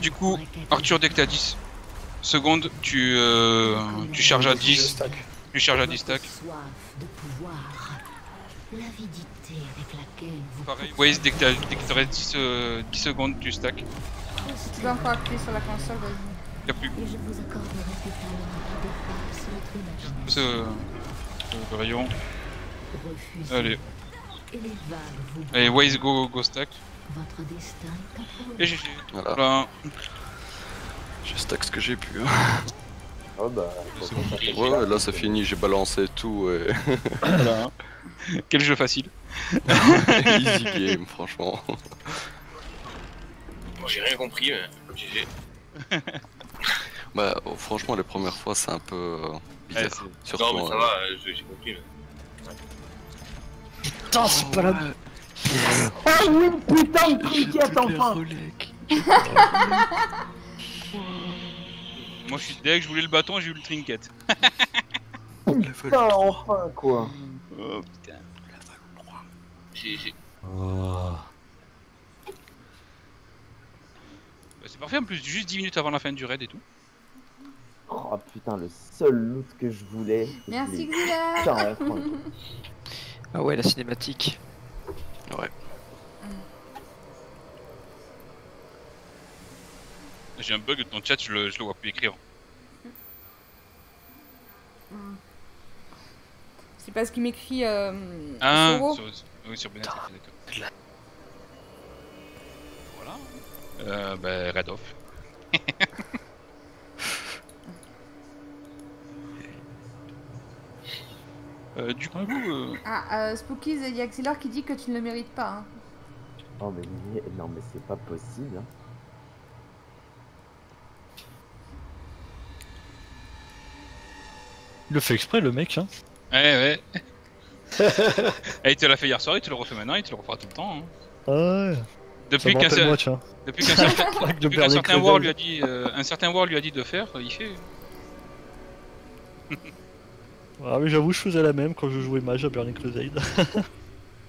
S5: du coup, Arthur, dès que t'as 10 secondes, tu, euh, tu charges à 10. Tu charges à 10 stacks.
S11: soif de pouvoir. L'avidité avec laquelle vous
S5: Pareil, Waze, dès que t'as- dès que t'aurais 10, euh, 10 secondes, tu stacks.
S1: Si tu veux encore appuyer sur la console, vas-y.
S5: Y'a plus.
S11: Et je vous accorderai des talents qui dépassent votre
S5: Ce,
S11: imagination.
S5: ce rayon. Allez, allez, Waze, go, go stack. Et GG.
S7: Voilà.
S5: Voilà.
S7: Je stack ce que j'ai pu.
S2: Oh bah,
S7: Ouais, ouais, là c'est fini, j'ai balancé tout et.
S5: Voilà. Quel jeu facile.
S7: Easy game, franchement.
S8: j'ai rien compris, mais GG.
S7: Bah, oh, franchement, les premières fois, c'est un peu euh, bizarre.
S8: Ouais, c'est-
S7: Surtout,
S8: non, mais ça
S7: euh,
S8: va, j'ai compris. Mais...
S9: Putain, c'est pas la.
S2: Oh oui, putain de trinquette enfin
S5: Moi je suis dès que je voulais le bâton, j'ai eu le trinket.
S2: Putain, enfin quoi
S5: Oh putain.
S8: GG.
S9: Oh.
S5: Bah, c'est parfait en plus, juste 10 minutes avant la fin du raid et tout.
S2: Oh putain, le seul loot que je voulais.
S1: Merci,
S2: fin.
S4: Ah ouais, la cinématique.
S7: Ouais.
S5: J'ai un bug de ton chat, je le, je le vois plus écrire.
S1: C'est parce qu'il m'écrit euh,
S5: Ah, sur, oui, sur d'accord. Voilà. Euh, bah, raid off. Euh, du coup, euh,
S1: Ah, euh, Spookies, il y a Xilor qui dit que tu ne le mérites pas. hein.
S2: Oh mais non mais c'est pas possible. hein.
S9: Il le fait exprès, le mec, hein.
S5: ouais, ouais. Et il te l'a fait hier soir, il te le refait maintenant, il te le refera tout le temps. hein.
S9: Ouais.
S5: Depuis qu'un
S9: tiens.
S5: depuis qu'un certain. War lui a dit, euh, un certain War lui a dit de faire, il fait.
S9: Ah mais j'avoue, je faisais la même quand je jouais mage à Burning Crusade.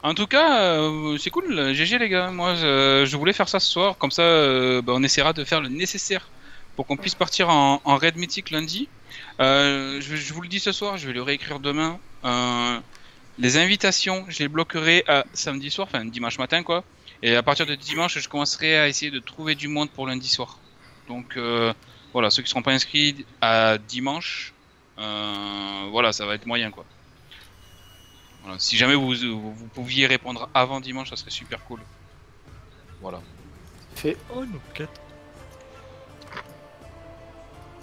S5: En tout cas, euh, c'est cool, GG les gars. Moi, je, voulais faire ça ce soir, comme ça, euh, bah, on essaiera de faire le nécessaire pour qu'on puisse partir en, en raid mythique lundi. Euh, je, je vous le dis ce soir, je vais le réécrire demain. Les invitations, je les bloquerai à samedi soir, enfin dimanche matin quoi. Et à partir de dimanche, je commencerai à essayer de trouver du monde pour lundi soir. Donc voilà, ceux qui seront pas inscrits à dimanche, voilà, ça va être moyen quoi. Voilà, si jamais vous, vous, vous pouviez répondre avant dimanche, ça serait super cool. Voilà.
S3: Fait.
S9: Oh.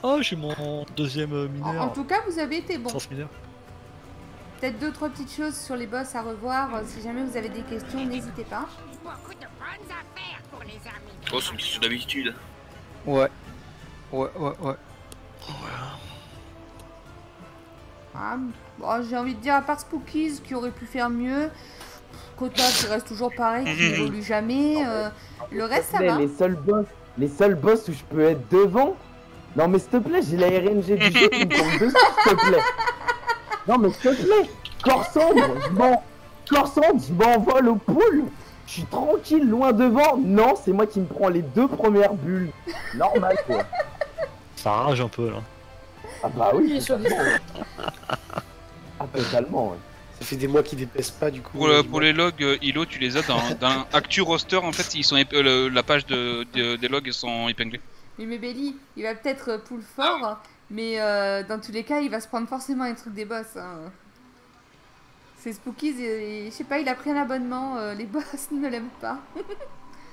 S9: Oh, j'ai mon deuxième euh,
S1: En,
S9: mineur.
S1: en tout cas, vous avez été bon. Peut-être deux, trois petites choses sur les boss à revoir. euh, Si jamais vous avez des questions, n'hésitez pas.
S8: Oh, c'est une question d'habitude.
S4: Ouais. Ouais, ouais, ouais.
S1: Ah, bon, J'ai envie de dire, à part Spookies qui aurait pu faire mieux, Kota qui reste toujours pareil, qui n'évolue jamais. euh, le reste, ça va.
S2: les seuls boss, les seuls boss où je peux être devant. Non mais s'il te plaît, j'ai la RNG du jeu qui me tombe dessus, s'il te plaît. Non mais s'il te plaît, corps sombre, je m'en, corps sombre, je m'envole au pool. Je suis tranquille, loin devant. Non, c'est moi qui me prends les deux premières bulles. Normal quoi.
S9: Ça rage un peu là.
S2: Ah bah oui. Totalement. ouais.
S3: Ça fait des mois qu'il dépaisse pas du coup.
S5: Pour, le- pour les logs euh, ILO, tu les as dans, dans Actu Roster. En fait, ils sont ép- euh, le- la page de, de- des logs sont épinglés.
S1: Oui, mais Belly, il va peut-être euh, pull fort, mais euh, dans tous les cas, il va se prendre forcément un truc des boss. hein. C'est Spookies, et, et je sais pas, il a pris un abonnement, euh, les boss ne l'aiment pas.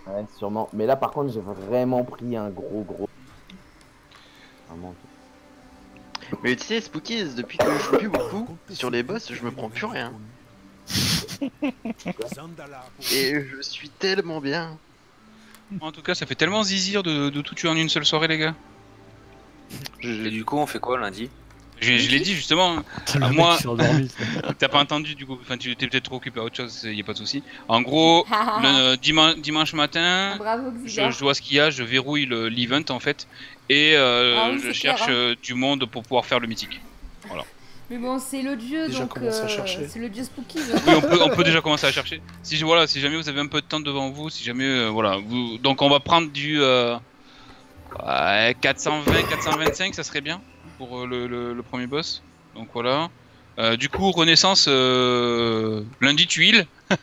S2: Ouais, sûrement. Mais là par contre, j'ai vraiment pris un gros gros. Vraiment.
S13: Mais tu sais, Spookies, depuis que je joue plus beaucoup sur les boss, je me prends plus rien. Et je suis tellement bien.
S5: En tout cas, ça fait tellement zizir de, de tout tuer en une seule soirée, les gars.
S10: Et du coup, on fait quoi lundi?
S5: Je, je l'ai dit justement.
S9: Le
S5: à moi, t'as pas entendu du coup. Enfin, tu étais peut-être trop occupé à autre chose, y a pas de souci. En gros, le diman- dimanche matin,
S1: Bravo,
S5: je, je vois ce qu'il y a, je verrouille le- l'event en fait, et euh,
S1: Ah oui,
S5: je cherche
S1: clair, hein.
S5: euh, du monde pour pouvoir faire le mythique. Voilà.
S1: Mais bon, c'est le dieu,
S3: Déjà
S1: donc euh, c'est le dieu.
S5: Oui, on peut, on peut déjà commencer à chercher. Si voilà, si jamais vous avez un peu de temps devant vous, si jamais euh, voilà, vous, donc on va prendre du euh, ouais, 420, 425, ça serait bien pour euh, le, le- le premier boss. Donc voilà. Euh, du coup, Renaissance euh, lundi tuile.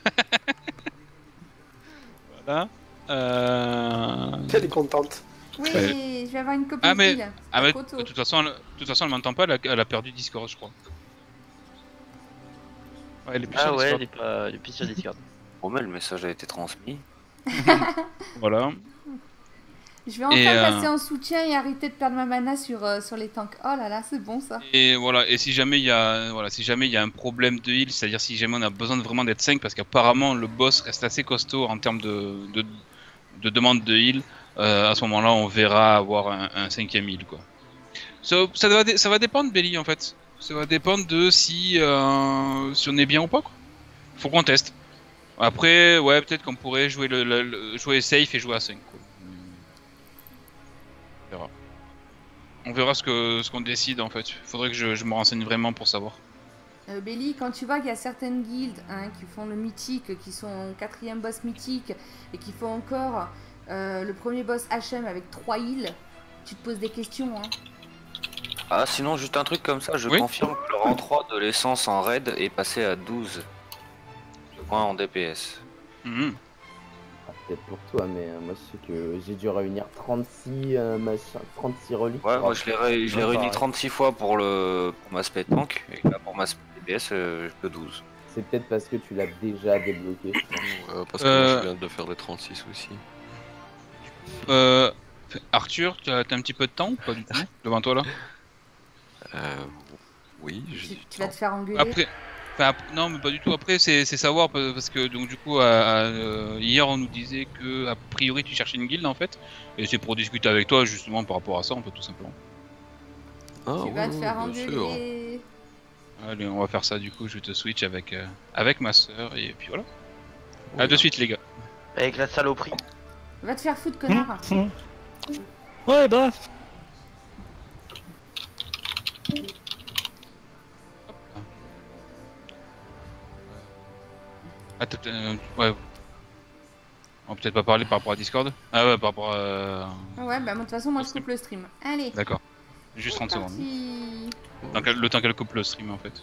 S5: voilà. Euh...
S3: Elle est contente.
S1: Oui,
S5: Ouais.
S1: je vais avoir une copine
S5: Ah mais, ah,
S1: la
S5: mais
S1: photo.
S5: de toute façon, elle, de toute façon, elle m'entend pas. Elle a, elle a perdu Discord, je crois. Ouais, elle est plus
S13: Ah
S5: sur
S13: ouais,
S5: Discord.
S13: il est, pas... il est plus sur Discord.
S10: Bon, mais le message a été transmis.
S5: Voilà.
S1: Je vais enfin
S5: euh,
S1: passer en soutien et arrêter de perdre ma mana sur, euh, sur les tanks. Oh là là, c'est bon ça.
S5: Et voilà, et si jamais il y a voilà, si jamais il y a un problème de heal, c'est-à-dire si jamais on a besoin de vraiment d'être 5 parce qu'apparemment le boss reste assez costaud en termes de, de, de demande de heal, à ce moment-là, on verra avoir un, un cinquième heal, quoi. Ça, va, ça va dépendre, Belly, en fait. Ça va dépendre de si, euh, si on est bien ou pas, quoi. Faut qu'on teste. Après, ouais, peut-être qu'on pourrait jouer, le, jouer safe et jouer à 5, quoi. On verra. On verra ce que ce qu'on décide, en fait. Faudrait que je, me renseigne vraiment pour savoir.
S1: Euh, Belly, quand tu vois qu'il y a certaines guildes hein, qui font le mythique, qui sont quatrième boss mythique, et qui font encore euh, le premier boss HM avec 3 heals, tu te poses des questions. Hein.
S10: Ah, sinon, juste un truc comme ça, je
S5: Oui.
S10: confirme que le rang 3 de l'essence en raid est passé à 12 points en DPS.
S5: Mhm.
S2: Ah, Peut-être pour toi, mais euh, moi je sais que j'ai dû réunir 36 euh, machin, 36 reliques.
S10: Ouais, moi je l'ai ré- je réuni
S2: pareil.
S10: 36 fois pour le pour ma spé tank, et là pour ma spé DPS, euh, que 12.
S2: C'est peut-être parce que tu l'as déjà débloqué.
S7: Ouais, parce que
S5: Euh.
S7: moi, je viens de faire les 36 aussi.
S5: Euh, Arthur, tu as, t'as un petit peu de temps ou pas du tout devant toi là
S7: Euh, oui, j'ai
S1: Tu, vas te faire engueuler.
S5: Après, non, mais pas du tout. Après, c'est savoir pa- parce que donc du coup, à- à, euh, hier on nous disait que a priori tu cherchais une guilde en fait, et c'est pour discuter avec toi justement par rapport à ça, en fait, tout simplement.
S7: Ah,
S1: tu vas te faire engueuler.
S5: Allez, on va faire ça du coup. Je te switch avec euh, avec ma sœur et puis voilà.
S7: Oui,
S5: À de
S7: hein.
S5: suite les gars.
S13: Avec la saloperie.
S1: Va te faire foutre, connard.
S9: Ouais, bah.
S5: Ah, t'as peut- euh, ouais. On va peut-être pas parler par rapport à Discord. Ah ouais, par rapport à.
S1: Ah ouais, bah moi, de toute façon, moi je coupe le stream. Allez.
S5: D'accord. Juste 30 secondes.
S1: Parti.
S5: Le temps qu'elle coupe le stream en fait.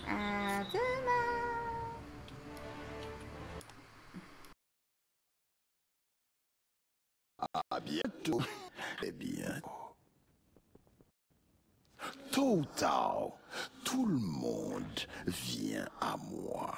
S15: À bientôt. Eh bien. Tôt ou tard, tout le monde vient à moi.